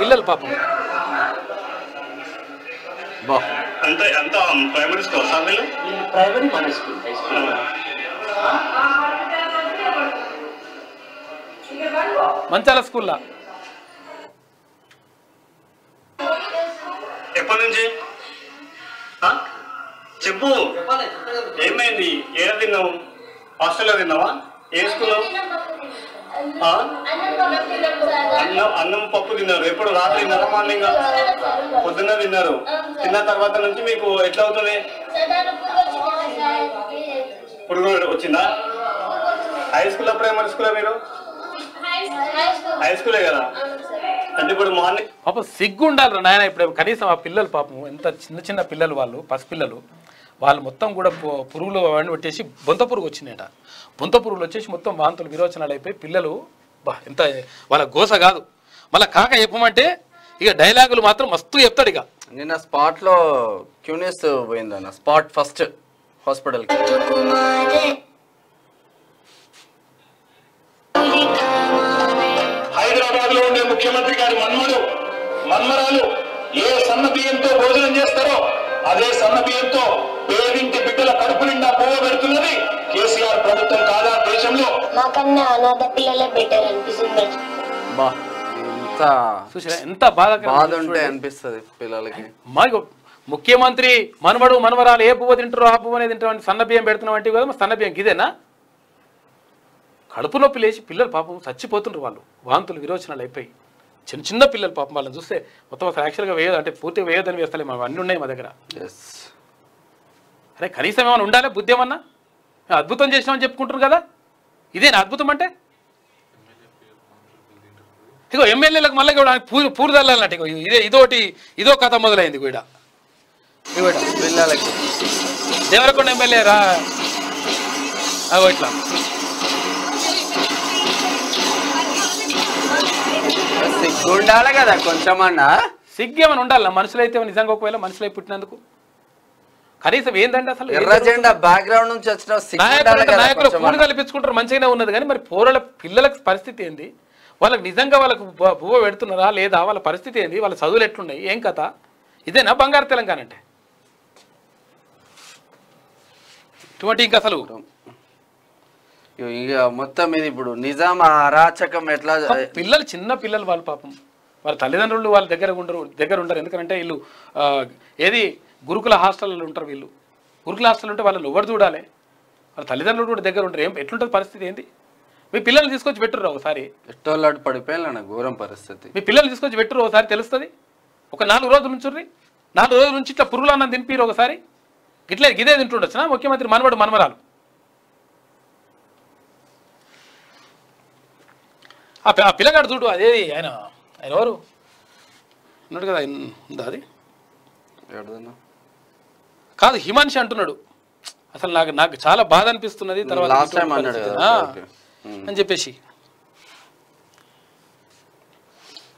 పిల్లలు పాపం.
బా.
అంత అంత ప్రైమరీ స్కూల్ సార్ వీళ్ళు
ప్రైమరీ మన స్కూల్ హై స్కూల్
మంచాల స్కూల్లో?
ఎప్పటి నుంచి? చెప్పు. ఏమైంది? ఏడ తిన్నావు? హాస్టల్లో తిన్నావా? ఏ స్కూల్? ఆ? అన్నం అన్నం పప్పు తిన్నారు. ఎప్పుడు రాత్రి తిన్నారా మార్నింగ్ పొద్దున్న తిన్నారు. తిన్న తర్వాత నుంచి మీకు ఎట్లా అవుతుంది? ఇప్పుడు వచ్చిందా? హై స్కూల్ ప్రైమరీ స్కూల్ మీరు? హై స్కూలే కదా? అంటే ఇప్పుడు మార్నింగ్
పాపం సిగ్గు ఉండాలి నాయన ఇప్పుడు కనీసం ఆ పిల్లలు పాపం ఎంత చిన్న చిన్న పిల్లలు వాళ్ళు పసిపిల్లలు. వాళ్ళు మొత్తం కూడా పురుగులు అవన్నీ పెట్టేసి బొంత పురుగు వచ్చిందట. బొంత పురుగులు వచ్చేసి మొత్తం వాంతులు విరోచనాలు అయిపోయి పిల్లలు బా ఎంత వాళ్ళ గోస కాదు. మళ్ళీ కాక చెప్పమంటే ఇక డైలాగులు మాత్రం మస్తు చెప్తాడు ఇక.
నిన్న స్పాట్లో క్యూనియస్ పోయిందన్న స్పాట్ ఫస్ట్ హాస్పిటల్
హైదరాబాద్లో ఉండే ముఖ్యమంత్రి గారి మన్మడు మన్మరాలు ఏ సన్న బియ్యంతో భోజనం చేస్తారో అదే సన్న బియ్యంతో పేదింటి బిడ్డల కడుపు నిండా పోవ పెడుతున్నది కేసీఆర్ ప్రభుత్వం కాదా దేశంలో?
మాకన్నా అనాథ పిల్లలే బెటర్ అనిపిస్తుంది
బా ఎంత
బాధ
బాధ ఉంటే అనిపిస్తుంది పిల్లలకి.
మాకు ముఖ్యమంత్రి మనవడు మనవరాలు ఏ పువ్వు తింటారో ఆ పువ్వు అనేది తింటారు సన్న బియ్యం పెడుతున్నాం అంటే కదా సన్న బియ్యం ఇదేనా కడుపు నొప్పి లేచి పిల్లలు పాపం చచ్చిపోతుండ్రు వాళ్ళు. వాంతులు విరోచనాలు అయిపోయి. చిన్న చిన్న పిల్లలు పాపం వాళ్ళని చూస్తే మొత్తం అసలు యాక్చువల్గా వేయదు. అంటే పూర్తిగా వేయదని వేస్తలే మా అన్నీ ఉన్నాయి మా దగ్గర.
ఎస్
అరే కనీసం ఏమైనా ఉండాలి? బుద్ధి ఏమన్నా అద్భుతం చేసినామని చెప్పుకుంటున్నారు కదా? ఇదేనా అద్భుతం అంటే? ఇగో ఎమ్మెల్యేలకు మళ్ళీ కూడా పూరు ఇగో ఇదే ఇదోటి ఇదో కథ మొదలైంది కూడా
పిల్లలకి
దేవరకొండ ఎమ్మెల్యే రా. ఇట్లా.
ఉండాలి కదా కొంచెమన్నా.
సిగ్గు ఏమైనా ఉండాలి. మనుషులు అయితే నిజంగా ఒకవేళ మనుషులై పుట్టినందుకు. కనీసం ఏందండి అసలు?
ఎర్ర జెండా బ్యాక్గ్రౌండ్ నుంచి వచ్చిన
నాయకులు కూలి కల్పించుకుంటారు మంచిగానే ఉన్నది. కానీ మరి పోరల పిల్లల పరిస్థితి ఏంది? వాళ్ళకి నిజంగా వాళ్ళకు బువ్వ పెడుతున్నారా లేదా? వాళ్ళ పరిస్థితి ఏంది? వాళ్ళ చదువులు ఎట్లున్నాయి? ఏం కథ? ఇదేనా బంగారు తెలంగాణ అంటే? ఇటువంటి ఇంకా అసలు
ఇక మొత్తం ఇది ఇప్పుడు నిజాం అరాచకం ఎట్లా
పిల్లలు చిన్న పిల్లలు వాళ్ళ పాపం. వాళ్ళ తల్లిదండ్రులు వాళ్ళ దగ్గర ఉండరు దగ్గర ఉండరు. ఎందుకంటే వీళ్ళు ఏది గురుకుల హాస్టల్లో ఉంటారు వీళ్ళు. గురుకుల హాస్టల్ ఉంటే వాళ్ళని ఎవరు చూడాలి? వాళ్ళ తల్లిదండ్రులు కూడా దగ్గర ఉంటారు. ఏం ఎట్లుంటుంది పరిస్థితి ఏంది? మీ పిల్లల్ని తీసుకొచ్చి పెట్టుర్రు ఒకసారి?
ఎట్టోళ్ళాడు పడిపోయిన ఘోరం పరిస్థితి.
మీ పిల్లల్ని తీసుకొచ్చి పెట్టుర్రు ఒకసారి తెలుస్తుంది? ఒక నాలుగు రోజుల నుంచి నాలుగు రోజుల నుంచి ఇట్లా పురుగులు అన్నం తినిపిరు ఒకసారి? ఇట్లే ఇదే తింటుండొచ్చునా? ముఖ్యమంత్రి మనవడు మనమరాలు ఆ పిల్లగాడు చూడు అదేది ఆయన ఆయన ఎవరు? ఉన్నాడు కదా ఆయన ఉందా అది? కాదు హిమాన్షి అంటున్నాడు. అసలు నాకు నాకు చాలా బాధ అనిపిస్తున్నది తర్వాత. అని చెప్పేసి.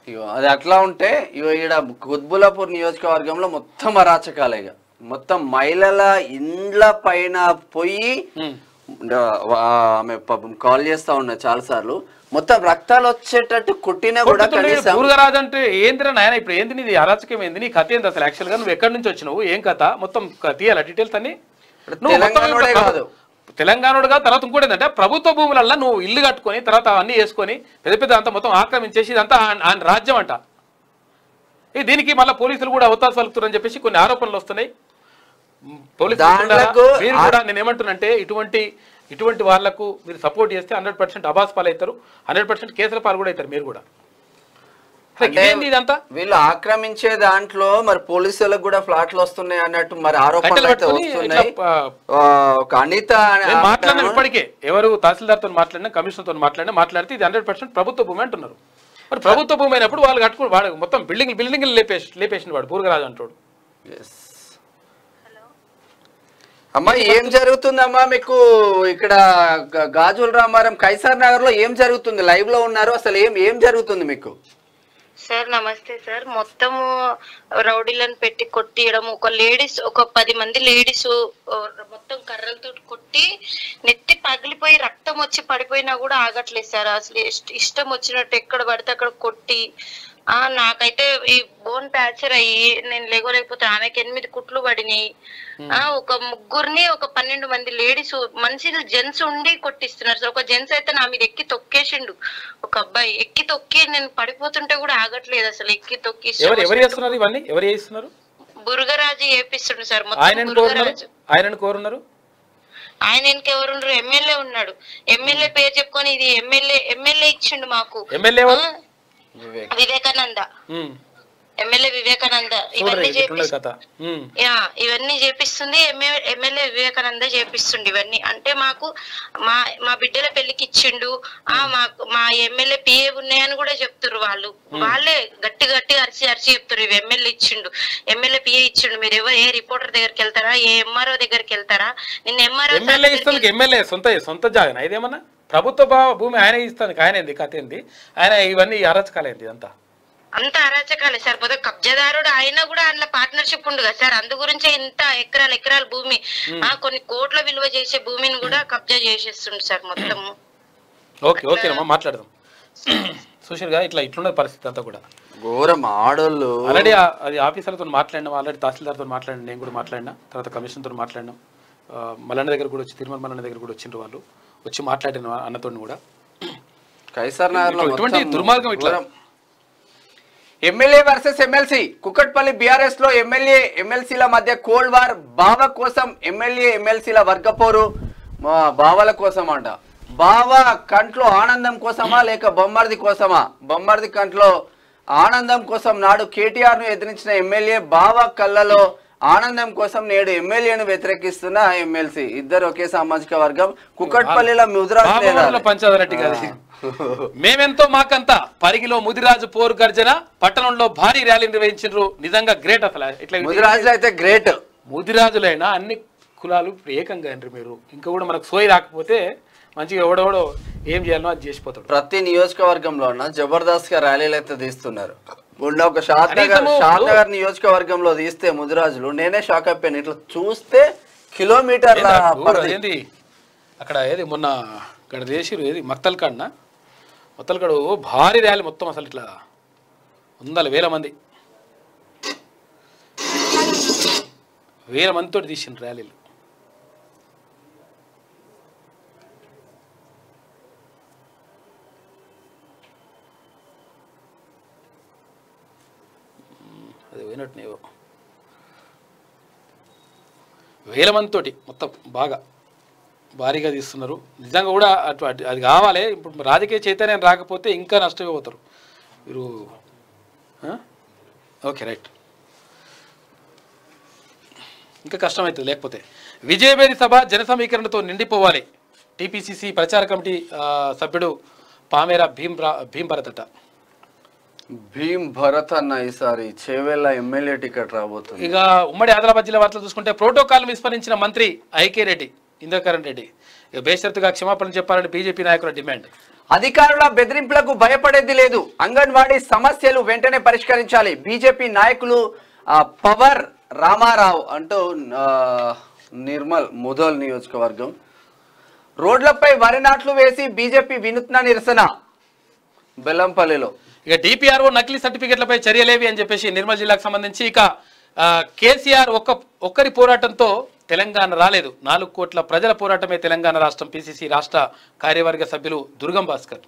ఇగో అది అట్లా ఉంటే ఇగో ఈడ కుత్బులాపూర్ నియోజకవర్గంలో మొత్తం అరాచకాలే ఇక మొత్తం మహిళల ఇండ్ల పైన పోయి ఆమె పాపం కాల్ చేస్తా ఉన్నా చాలా సార్లు మొత్తం రక్తాలు వచ్చేటట్టు కొట్టినా కూడా
పూర్గరాజు అంటే ఏందిరా నాయన ఇప్పుడు ఏంది నీది? అరాచకం ఏంది? నీ కథ ఏంది అసలు? యాక్చువల్గా నువ్వు ఎక్కడి నుంచి వచ్చినావు? ఏం కథ? మొత్తం తీయాలా డీటెయిల్స్ అన్ని?
కాదు.
తెలంగాణోడు కాదు. తర్వాత ఇంకోటి ఏంటంటే ప్రభుత్వ భూములల్లో నువ్వు ఇల్లు కట్టుకొని తర్వాత అవన్నీ వేసుకొని పెద్ద పెద్ద అంతా మొత్తం ఆక్రమించేసి ఇదంతా ఆయన- రాజ్యం అంట. ఈ దీనికి మళ్ళీ పోలీసులు కూడా అవతాసు పలుకుతారని చెప్పేసి కొన్ని ఆరోపణలు వస్తున్నాయి. పోలీసులు కూడా
దాంట్లకు
మీరు కూడా నేను ఏమంటున్నంటే ఇటువంటి ఇటువంటి వాళ్ళకు మీరు సపోర్ట్ చేస్తే హండ్రెడ్ పర్సెంట్ అబాస్ పాలు అవుతారు హండ్రెడ్ పర్సెంట్ కేసుల పాలు కూడా అవుతారు మీరు కూడా. ఇదంతా?
వీళ్ళు ఆక్రమించే దాంట్లో మరి పోలీసులకు కూడా ఫ్లాట్లు వస్తున్నాయి అన్నట్టు మరి ఆరోపణలు అయితే వస్తున్నాయి. ఒక అనిత
మాట్లాడినా ఇప్పటికే. ఎవరు తహసీల్దార్తో మాట్లాడినా కమిషనర్తో మాట్లాడినా మాట్లాడితే ఇది హండ్రెడ్ పర్సెంట్ ప్రభుత్వ భూమి అంటున్నారు. మరి ప్రభుత్వ భూమి అయినప్పుడు వాళ్ళు కట్టుకుని వాడు మొత్తం బిల్డింగ్ బిల్డింగ్ లేపేసి లేపేసిన వాడు పూర్గరాజు అంటాడు
Yes. అమ్మా ఏం జరుగుతుందమ్మా మీకు ఇక్కడ గాజుల రామారం కైసార్ నగర్లో ఏం జరుగుతుంది? లైవ్లో ఉన్నారు అసలు ఏం ఏం జరుగుతుంది మీకు?
సార్ నమస్తే సార్. మొత్తము రౌడీలను పెట్టి కొట్టియడం ఒక లేడీస్ ఒక పది మంది లేడీస్ మొత్తం కర్రలతో కొట్టి నెత్తి పగిలిపోయి రక్తం వచ్చి పడిపోయినా కూడా ఆగట్లేదు సార్. అసలు ఇష్ట- ఇష్టం వచ్చినట్టు ఎక్కడ పడితే అక్కడ కొట్టి ఆ నాకైతే ఈ బోన్ ప్యాచర్ అయ్యి నేను లేకపోతే ఆమెకి ఎనిమిది కుట్లు పడినాయి. ఆ ఒక ముగ్గురిని ఒక పన్నెండు మంది లేడీస్ మనుషులు జెంట్స్ ఉండి కొట్టిస్తున్నారు సార్. ఒక జెంట్స్ అయితే నా మీద ఎక్కి తొక్కేసిండు. ఒక అబ్బాయి ఎక్కి తొక్కి నేను పడిపోతుంటే కూడా ఆగట్లేదు అసలు. ఎక్కి తొక్కి బురుగరాజు ఏపిస్తుండు సార్. మొత్తం బురుగరాజు
ఆయన కోరున్నారు
ఆయన ఇంకెవరుండ్రు ఎమ్మెల్యే ఉన్నాడు. ఎమ్మెల్యే పేరు చెప్పుకొని ఇది ఎమ్మెల్యే ఎమ్మెల్యే ఇచ్చిండు మాకు.
ఎమ్మెల్యే
వివేకానంద. ఎమ్మెల్యే వివేకానంద. ఇవన్నీ ఇవన్నీ చేపిస్తుంది. ఎమ్మె- ఎమ్మెల్యే వివేకానంద చేపిస్తుండు ఇవన్నీ. అంటే మాకు మా మా బిడ్డల పెళ్ళికి ఇచ్చిండు. ఆ మాకు మా ఎమ్మెల్యే పిఏ ఉన్నాయని కూడా చెప్తుర్రు వాళ్ళు. వాళ్ళే గట్టి గట్టి అరిచి అరిచి చెప్తారు ఇవి ఎమ్మెల్యే ఇచ్చిండు. ఎమ్మెల్యే పిఏ ఇచ్చిండు. మీరు ఎవరు ఏ రిపోర్టర్ దగ్గరికి వెళ్తారా? ఏ ఎంఆర్ఓ దగ్గరికి వెళ్తారా? నిన్న ఎంఆర్ఓ
సొంత సొంత జాగా ఇదేమన్నా? ప్రభుత్వ భూమి ఆయన ఇస్తానికి ఆయన ఏంది కథ ఏంది? ఆయన ఇవన్నీ అరచకాలేంది ఇదంతా
అంత? అరాచకాలే సార్ పోతే కబ్జాదారుడు ఆయన కూడా అందులో పార్ట్నర్షిప్ ఉండు కదా సార్. అందు గురించే ఇంత ఎకరాల ఎకరాల భూమి ఆ కొన్ని కోట్ల విలువ చేసే భూమిని కూడా కబ్జా చేసేస్తుండు సార్ మొత్తము.
ఓకే ఓకేనమ్మా మాట్లాడదాం. <clears throat> సుశీల్ గారు ఇట్లా ఇట్లున్నది పరిస్థితి అంతా కూడా.
ఘోరం ఆడోళ్ళు.
ఆల్రెడీ అది ఆఫీసర్లతో మాట్లాడినాం ఆల్రెడీ తహసీల్దార్తో మాట్లాడినా నేను కూడా మాట్లాడినా తర్వాత కమిషన్తో మాట్లాడినాం మల్లన్న దగ్గర కూడా వచ్చి తిరుమల మల్లన్న దగ్గర కూడా వచ్చిండ్రు వాళ్ళు. వచ్చి మాట్లాడిన అన్నతో కూడా.
కైసార్
దుర్మార్గం ఇట్లా?
MLA versus MLC. కుక్కట్పల్లి బీఆర్ఎస్లో ఎమ్మెల్యే ఎమ్మెల్సీల మధ్య కోల్డ్ వార్ బావ కోసం ఎమ్మెల్యే ఎమ్మెల్సీల వర్గపోరు బావల కోసం అంట బావ కంట్లో ఆనందం కోసమా లేక బొమ్మర్ది కోసమా? బొమ్మర్ది కంట్లో ఆనందం కోసం నాడు కేటీఆర్ను ఎదిరించిన ఎమ్మెల్యే బావ కళ్ళలో ఆనందం కోసం నేడు ఎమ్మెల్యేను వ్యతిరేకిస్తున్న ఎమ్మెల్సీ. ఇద్దరు ఒకే సామాజిక వర్గం. కుక్కట్పల్లిలో ముదిరాజ్
బాబాల పంచాదరట్టి కాదు మేమెంతో మాకంతా పరిగిలో ముదిరాజు పోరు గర్జన పట్టణంలో భారీ ర్యాలీ నిర్వహించారు నిజంగా గ్రేట్ అసలు. ఇట్లా
ముదిరాజులు అయితే గ్రేట్.
ముదిరాజులైనా అన్ని కులాలు ఏకంగా అంటారు మీరు. ఇంకా కూడా మనకు సోయి రాకపోతే మంచిగా ఎవడెవడో ఏం చేయాలనో అది చేసిపోతాడు.
ప్రతి నియోజకవర్గంలో జబర్దస్త్గా ర్యాలీలు అయితే తీస్తున్నారు. మొన్న ఒక షాద్ నగర్
కనీసము
షాద్
ఇప్పుడు-
నగర్ నియోజకవర్గంలో తీస్తే ముదిరాజులు. నేనే షాక్ అయిపోయాను. ఇట్లా చూస్తే కిలోమీటర్ల
ఏంది అక్కడ ఏది మొన్న ఇక్కడ చేసిరు ఏది? మత్తల్ కాడన మత్తల్ కాడు భారీ ర్యాలీ మొత్తం అసలు ఇట్లా వందల వేల మంది. వేల మందితో తీసిన ర్యాలీలు. పోయినట్టు నీవు. వేల మందితోటి మొత్తం బాగా భారీగా తీస్తున్నారు. నిజంగా కూడా అటు అది కావాలి. ఇప్పుడు రాజకీయ చైతన్యం రాకపోతే ఇంకా నష్టమైపోతారు మీరు ఓకే రైట్. ఇంకా కష్టమవుతుంది లేకపోతే. విజయవేది సభ జన సమీకరణతో నిండిపోవాలి. టీపీసీసీ ప్రచార కమిటీ సభ్యుడు పామేరా భీమ్ రా భీమ్ అట.
భీమ్ భరత్ అన్న ఈసారి చేవెళ్ళ ఎమ్మెల్యే టికెట్ రాబోతుంది.
ఇక ఉమ్మడి ఆదిలాబాద్ జిల్లా వార్తలు చూసుకుంటే ప్రోటోకాల్ విస్మరించిన మంత్రి ఐకే రెడ్డి ఇంద్రకరణ్ రెడ్డి. ఇక బేషరతుగా క్షమాపణ చెప్పాలని బీజేపీ నాయకుల డిమాండ్.
అధికారుల బెదిరింపులకు భయపడేది లేదు. అంగన్వాడీ సమస్యలు వెంటనే పరిష్కరించాలి. బీజేపీ నాయకులు పవర్ రామారావు అంటూ నిర్మల్ ముదోల్ నియోజకవర్గం. రోడ్లపై వరి నాట్లు వేసి బీజేపీ వినూత్న నిరసన బెల్లంపల్లిలో.
ఇక డిపిఆర్ఓ నకిలీ సర్టిఫికెట్లపై చర్యలేవి అని చెప్పేసి నిర్మల్ జిల్లాకు సంబంధించి ఇక కేసీఆర్ ఒక్క ఒక్కరి పోరాటంతో తెలంగాణ రాలేదు. నాలుగు కోట్ల ప్రజల పోరాటమే తెలంగాణ రాష్ట్రం పిసిసి రాష్ట్ర కార్యవర్గ సభ్యులు దుర్గం భాస్కర్.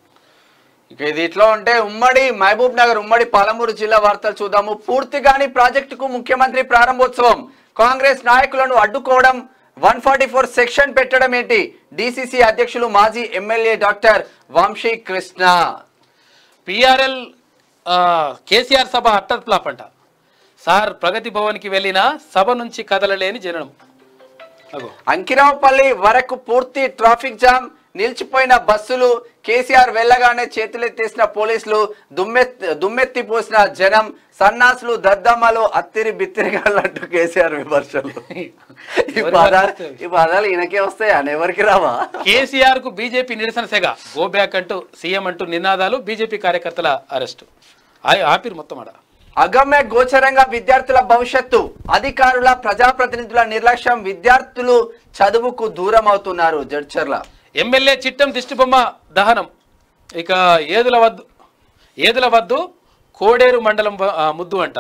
ఇక ఇది ఇట్లా ఉంటే ఉమ్మడి మహబూబ్ నగర్ ఉమ్మడి పాలమూరు జిల్లా వార్తలు చూద్దాము. పూర్తిగాని ప్రాజెక్టుకు ముఖ్యమంత్రి ప్రారంభోత్సవం. కాంగ్రెస్ నాయకులను అడ్డుకోవడం వన్ ఫార్టీ ఫోర్ సెక్షన్ పెట్టడం ఏంటి? డిసిసి అధ్యక్షులు మాజీ MLA doctor Vamshi Krishna.
PRL KCR సభ అట్టర్ ఫ్లాప్ అంట. సార్ ప్రగతి భవన్కి వెళ్ళిన సభ నుంచి కదలలేని జననం. అగో.
అంకిరావుపల్లి వరకు పూర్తి ట్రాఫిక్ జామ్ నిలిచిపోయిన బస్సులు కేసీఆర్ వెళ్ళగానే చేతులెత్తేసిన పోలీసులు దుమ్మెత్తి దుమ్మెత్తి పోసిన జనం సన్నాసులు దద్దమ్మలు అత్తిరి బిత్తిరిగాళ్ళంటూ కేసీఆర్ విమర్శలు. <laughs> ఈ పదాలు ఈ పదాలు ఈయనకే వస్తాయి? అని ఎవరికి రావా?
కేసీఆర్కు బీజేపీ నిరసన సెగ. గో బ్యాక్ అంటూ సీఎం అంటూ నినాదాలు బీజేపీ కార్యకర్తల అరెస్టు. ఆపిరు మొత్తం ఆడ
అగమ్య గోచరంగా విద్యార్థుల భవిష్యత్తు అధికారుల ప్రజాప్రతినిధుల నిర్లక్ష్యం విద్యార్థులు చదువుకు దూరం అవుతున్నారు జడ్చర్ల.
ఎమ్మెల్యే చిట్టం దిష్టిబొమ్మ దహనం. ఇక ఏదుల వద్దు ఏదుల వద్దు? కోడేరు మండలం ముద్దు అంట.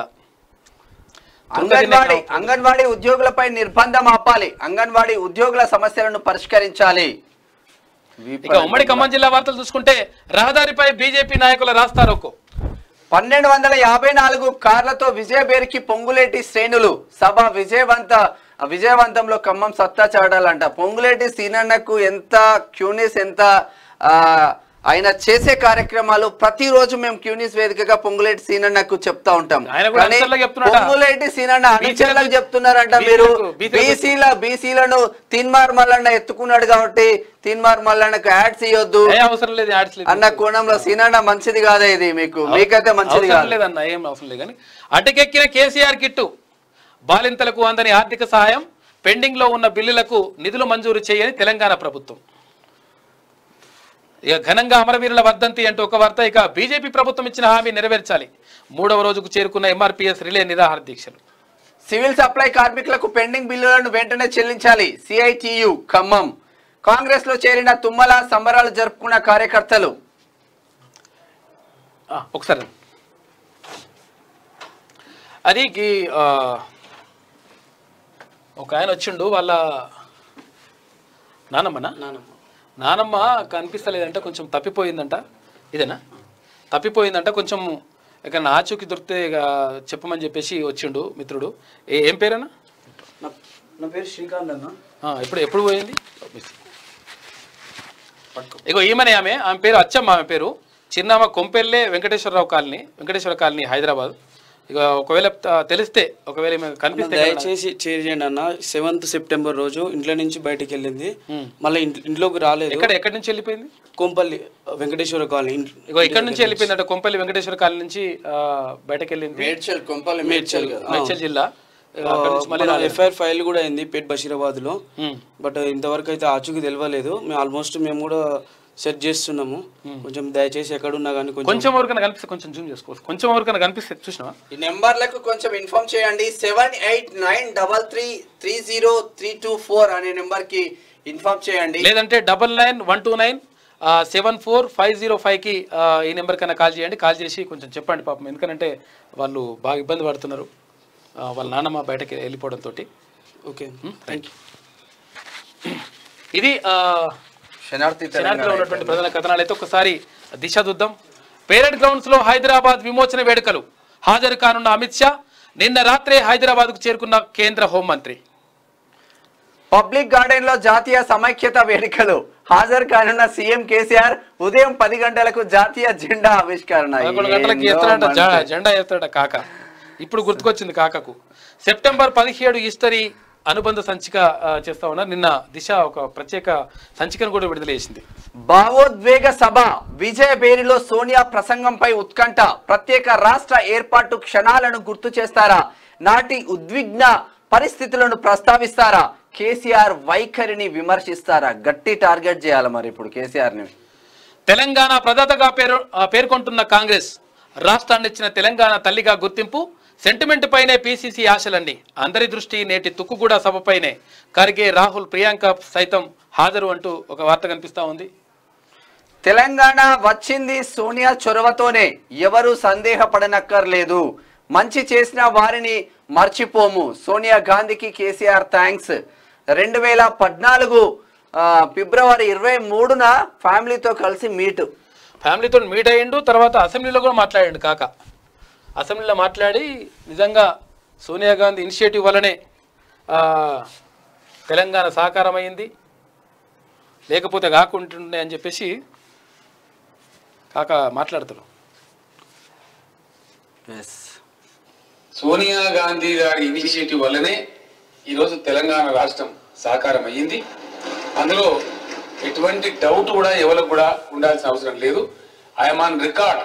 అంగన్వాడీ అంగన్వాడీ ఉద్యోగులపై నిర్బంధం ఆపాలి. అంగన్వాడీ ఉద్యోగుల సమస్యలను పరిష్కరించాలి.
ఇక ఉమ్మడి ఖమ్మం జిల్లా వార్తలు చూసుకుంటే రహదారిపై బీజేపీ నాయకుల రాస్తారోకో.
పన్నెండు వందల యాభై నాలుగు కార్లతో విజయబేరికి పొంగులేటి శ్రేణులు. సభ విజయవంత విజయవంతంలో ఖమ్మం సత్తా చాడాలంట పొంగులేటి సీనన్నకు ఎంత క్యూనిస్ ఎంత ఆ, ఆయన చేసే కార్యక్రమాలు ప్రతిరోజు మేము క్యూనిస్ వేదికగా పొంగులేటి సీనన్నకు చెప్తా ఉంటాం? పొంగులేటి సీనన్న అనుచరులకు చెప్తున్నారంట మీరు. బీసీల బీసీలను తిన్మార్ మల్లన్న ఎత్తుకున్నాడు కాబట్టి తిన్మార్ మల్లన్నకు యాడ్స్ ఇవ్వద్దు
అవసరం లేదు.
అన్న కోణంలో సీనన్న మంచిది కాదా ఇది మీకు. మీకైతే మంచిది
అవసరం
కాదు.
లేదన్న ఏం అవసరం లేదు కానీ అటకెక్కిన కేసీఆర్ కిట్టు బాలింతలకు అందని ఆర్థిక సహాయం పెండింగ్లో ఉన్న బిల్లులకు నిధులు మంజూరు చేయని తెలంగాణ ప్రభుత్వం. ఇక ఘనంగా అమరవీరుల వర్ధంతి అంటూ ఒక వార్త ఇక బీజేపీ ప్రభుత్వం ఇచ్చిన హామీ నెరవేర్చాలి. మూడవ రోజుకు చేరుకున్న ఎంఆర్పీఎస్ రిలే నిరాహార దీక్షలు
సివిల్ సప్లై కార్మికులకు పెండింగ్ బిల్లులను వెంటనే చెల్లించాలి. సిఐటియు ఖమ్మం. కాంగ్రెస్లో చేరిన తుమ్మల సంబరాలు జరుపుకున్న కార్యకర్తలు.
ఆ, ఒకసారి. అది ఒక ఆయన వచ్చిండు వాళ్ళ నానమ్మనా? నానమ్మ. కనిపిస్తలేదంట కొంచెం తప్పిపోయిందంట. ఇదేనా? తప్పిపోయిందంట కొంచెం ఇక ఆచూకి దొరికితే ఇక చెప్పమని చెప్పేసి వచ్చిండు మిత్రుడు. ఏ ఏం పేరేనా
నా నా పేరు శ్రీకాంత్ అన్న.
ఆ, ఎప్పుడు ఎప్పుడు పోయింది? ఇగో ఈమెనే ఆమె. ఆమె పేరు అచ్చమ్మ ఆమె పేరు. చిన్నామ కొంపెల్లే వెంకటేశ్వరరావు కాలనీ వెంకటేశ్వర కాలనీ హైదరాబాద్. ఇక ఒకవేళ తెలిస్తే ఒకవేళ కనిపిస్తే
దయచేసి చేయండి అన్న. సెవెంత్ సెప్టెంబర్ రోజు ఇంట్లో నుంచి బయటికి వెళ్ళింది. మళ్ళీ ఇంట్- ఇంట్లోకి రాలేదు.
ఎక్కడ ఎక్కడి నుంచి వెళ్ళిపోయింది?
కొంపల్లి వెంకటేశ్వర కాలనీ.
ఇక్కడ నుంచి వెళ్ళిపోయింది అంటే కొంపల్లి వెంకటేశ్వర కాలనీ నుంచి బయటకు వెళ్ళింది?
మేడ్చల్ కొంపల్లి
మేడ్చల్
మేడ్చల్ జిల్లా.
ఎఫ్ఐఆర్ ఫైల్ కూడా అయింది పేట్
బషీరాబాద్లో.
బట్ ఇంతవరకు అయితే ఆచూకి తెలియలేదు మేము ఆల్మోస్ట్ మేము కూడా సెట్ చేస్తున్నాము. కొంచెం దయచేసి ఎక్కడున్నా కానీ కొంచెం
కొంచెం ఎవరికైనా కనిపిస్తే కొంచెం జూమ్ చేసుకోవచ్చు. కొంచెం ఎవరికైనా కనిపిస్తే చూసినావా?
ఈ నెంబర్లకు కొంచెం ఇన్ఫార్మ్ చేయండి. Seven eight nine double three three zero three two four అనే నెంబర్కి ఇన్ఫార్మ్ చేయండి.
లేదంటే double nine one two nine seven four five zero ఫైవ్కి ఈ నెంబర్ కన్నా కాల్ చేయండి. కాల్ చేసి కొంచెం చెప్పండి పాపం. ఎందుకంటే వాళ్ళు బాగా ఇబ్బంది పడుతున్నారు. వాళ్ళ నాన్నమ్మ బయటకి వెళ్ళిపోవడంతో
ఓకే.
థ్యాంక్ యూ ఇది శనార్థిలో ఉన్నటువంటి ప్రధాన కథనాలు అయితే ఒకసారి దిశ చూద్దాం పేరెడ్ గ్రౌండ్స్లో హైదరాబాద్ విమోచన వేడుకలు. హాజరు కానున్న అమిత్ షా నిన్న రాత్రే హైదరాబాద్కు చేరుకున్న కేంద్ర హోంమంత్రి.
పబ్లిక్ గార్డెన్లో జాతీయ సమైక్యత వేడుకలు. హాజరు కానున్న సీఎం కేసీఆర్ ఉదయం పది గంటలకు జాతీయ జెండా ఆవిష్కరణ.
జెండా ఎత్తాడ కాక. ఇప్పుడు గుర్తుకొచ్చింది కాకకు. సెప్టెంబర్ పదిహేడు హిస్టరీ అనుబంధ సంచిక చేస్తా ఉన్నారు. నిన్న దిశ ఒక ప్రత్యేక సంచికను కూడా విడుదల చేసింది.
భావోద్వేగ సభ విజయ బేరిలో సోనియా ప్రసంగంపై ఉత్కంఠ ప్రత్యేక రాష్ట్ర ఏర్పాటు క్షణాలను గుర్తు చేస్తారా? నాటి ఉద్విగ్న పరిస్థితులను ప్రస్తావిస్తారా? కేసీఆర్ వైఖరిని విమర్శిస్తారా? గట్టి టార్గెట్ చేయాలి మరి ఇప్పుడు కేసీఆర్ని
తెలంగాణ ప్రదాతగా పేరు పేర్కొంటున్న కాంగ్రెస్ రాష్ట్రాన్ని ఇచ్చిన తెలంగాణ తల్లిగా గుర్తింపు సెంటిమెంట్ పైనే పీసీసీ ఆశలన్నీ. అందరి దృష్టి నేటి తుక్కుగూడ సభపైనే ఖర్గే రాహుల్ ప్రియాంక సైతం హాజరు అంటూ ఒక వార్త కనిపిస్తా ఉంది.
తెలంగాణ వచ్చింది సోనియా చొరవతోనే. ఎవరు సందేహపడనక్కర్లేదు. మంచి చేసిన వారిని మర్చిపోము. సోనియా గాంధీకి కేసీఆర్ థ్యాంక్స్. రెండు వేల పద్నాలుగు ఫిబ్రవరి ఇరవై మూడున ఫ్యామిలీతో కలిసి మీటు.
ఫ్యామిలీతో మీట్ అయ్యిండు తర్వాత అసెంబ్లీలో కూడా మాట్లాడిండు కాక. అసెంబ్లీలో మాట్లాడి నిజంగా సోనియా గాంధీ ఇనిషియేటివ్ వల్లనే ఆ, తెలంగాణ సాకారమైంది. లేకపోతే కాకుంటుండే అని చెప్పేసి కాక మాట్లాడతారు
సోనియా గాంధీ గారి ఇనిషియేటివ్ వల్లనే ఈరోజు తెలంగాణ రాష్ట్రం సాకారం అయ్యింది అందులో ఎటువంటి డౌట్ కూడా ఎవరికి కూడా ఉండాల్సిన అవసరం లేదు. I'm on record.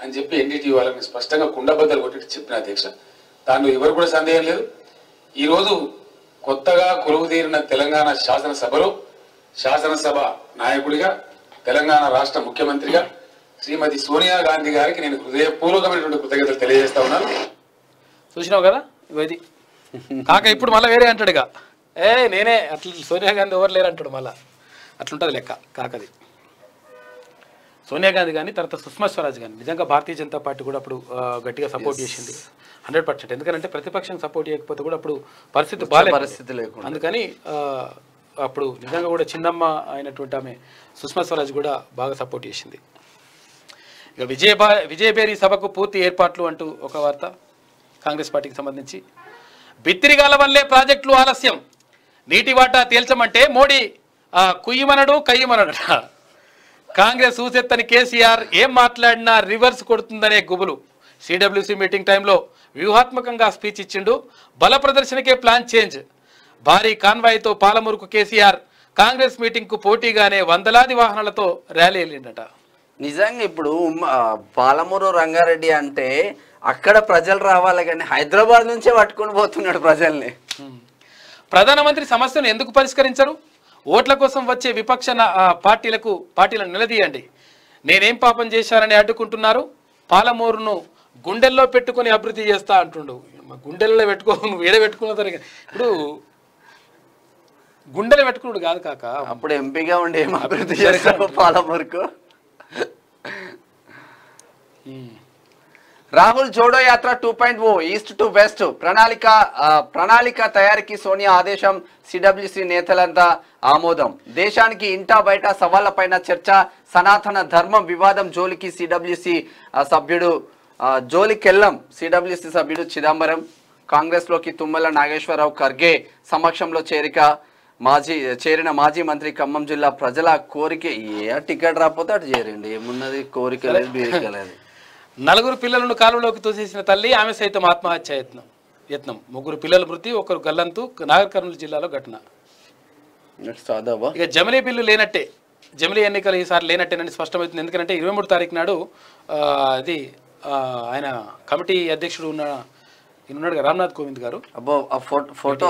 అని చెప్పి ఎన్డీటీ వాళ్ళని స్పష్టంగా కుండబద్దలు కొట్టి చెప్పిన అధ్యక్ష. దానిలో ఎవరు కూడా సందేహం లేదు. ఈరోజు కొత్తగా కొలువు తీరిన తెలంగాణ శాసనసభలో శాసనసభ నాయకుడిగా తెలంగాణ రాష్ట్ర ముఖ్యమంత్రిగా శ్రీమతి సోనియా గాంధీ గారికి నేను హృదయపూర్వకమైనటువంటి కృతజ్ఞతలు తెలియజేస్తా ఉన్నాను.
చూసినావు కదా? ఇవది కాక ఇప్పుడు మళ్ళీ వేరే అంటాడుగా ఏ నేనే. అట్లా సోనియా గాంధీ ఎవరు లేరు అంటాడు మళ్ళా. అట్లుంటుంది లెక్క కాకది. సోనియా గాంధీ కానీ తర్వాత సుష్మా స్వరాజ్ కానీ నిజంగా భారతీయ జనతా పార్టీ కూడా అప్పుడు గట్టిగా సపోర్ట్ చేసింది. Hundred percent. ఎందుకంటే ప్రతిపక్షం సపోర్ట్ చేయకపోతే కూడా అప్పుడు పరిస్థితి బాగాలేదు.
పరిస్థితి లేకుండా.
అందుకని అప్పుడు నిజంగా కూడా చిన్నమ్మ అయినటువంటి ఆమె సుష్మా స్వరాజ్ కూడా బాగా సపోర్ట్ చేసింది. ఇక విజయబా విజయబేరి సభకు పూర్తి ఏర్పాట్లు అంటూ ఒక వార్త కాంగ్రెస్ పార్టీకి సంబంధించి. బిత్తిరిగాల వల్లే ప్రాజెక్టులు ఆలస్యం. నీటి వాటా తేల్చమంటే మోడీ కుయ్యమనడు కయ్యమనడట కాంగ్రెస్ ఊసెత్తని కేసీఆర్ ఏం మాట్లాడినా రివర్స్ కొడుతుందనే గుబులు. సిడబ్ల్యూసీ మీటింగ్ టైంలో వ్యూహాత్మకంగా స్పీచ్ ఇచ్చిండు. బల ప్రదర్శనకే ప్లాన్ చేంజ్. భారీ కాన్వాయ్తో పాలమూరుకు కేసీఆర్ కాంగ్రెస్ మీటింగ్కు పోటీగానే వందలాది వాహనాలతో ర్యాలీ వెళ్ళిండట.
నిజంగా ఇప్పుడు పాలమూరు రంగారెడ్డి అంటే అక్కడ ప్రజలు రావాలి కానీ హైదరాబాద్ నుంచే పట్టుకొని పోతున్నాడు ప్రజల్ని.
ప్రధానమంత్రి సమస్యను ఎందుకు పరిష్కరించరు? ఓట్ల కోసం వచ్చే విపక్ష పార్టీలకు పార్టీలను నిలదీయండి. నేనేం పాపం చేశానని అడ్డుకుంటున్నారు? పాలమూరును గుండెల్లో పెట్టుకొని అభివృద్ధి చేస్తా అంటుండు. గుండెల్లో పెట్టుకో నువ్వు ఏడ పెట్టుకున్న తరగ ఇప్పుడు గుండెలో పెట్టుకున్నాడు కాదు కాక.
అప్పుడు ఎంపీగా ఉండి ఏం అభివృద్ధి చేస్తావు పాలమూరుకు? Rahul Jodo Yatra two point o east to west. ప్రణాళిక ప్రణాళిక తయారీకి సోనియా ఆదేశం సిడబ్ల్యూసి నేతలంతా ఆమోదం. దేశానికి ఇంటా బయట సవాళ్ళపైన చర్చ సనాతన ధర్మం వివాదం జోలికి సిడబ్ల్యూసి సభ్యుడు ఆ, జోలికెల్లం సిడబ్ల్యూసి సభ్యుడు చిదంబరం. కాంగ్రెస్లోకి తుమ్మల నాగేశ్వరరావు ఖర్గే సమక్షంలో చేరిక మాజీ చేరిన మాజీ మంత్రి ఖమ్మం జిల్లా ప్రజల కోరిక ఏ టికెట్ రాకపోతే అటు చేరండి ఏమున్నది కోరిక లేదు బీరిక లేదు.
నలుగురు పిల్లలను కాలువలోకి తోసేసిన తల్లి ఆమె సైతం ఆత్మహత్య యత్నం యత్నం. ముగ్గురు పిల్లల మృతి ఒకరు గల్లంతు నాగర్ కర్నూలు జిల్లాలో ఘటన. ఇక జమిలీ బిల్లు లేనట్టే. జమిలీ ఎన్నికలు ఈసారి లేనట్టేనని స్పష్టమవుతుంది. ఎందుకంటే ఇరవై మూడు తారీఖు నాడు అది ఆయన కమిటీ అధ్యక్షుడు ఉన్న ఉన్నాడు రామ్నాథ్ కోవింద్ గారు.
ఫోటో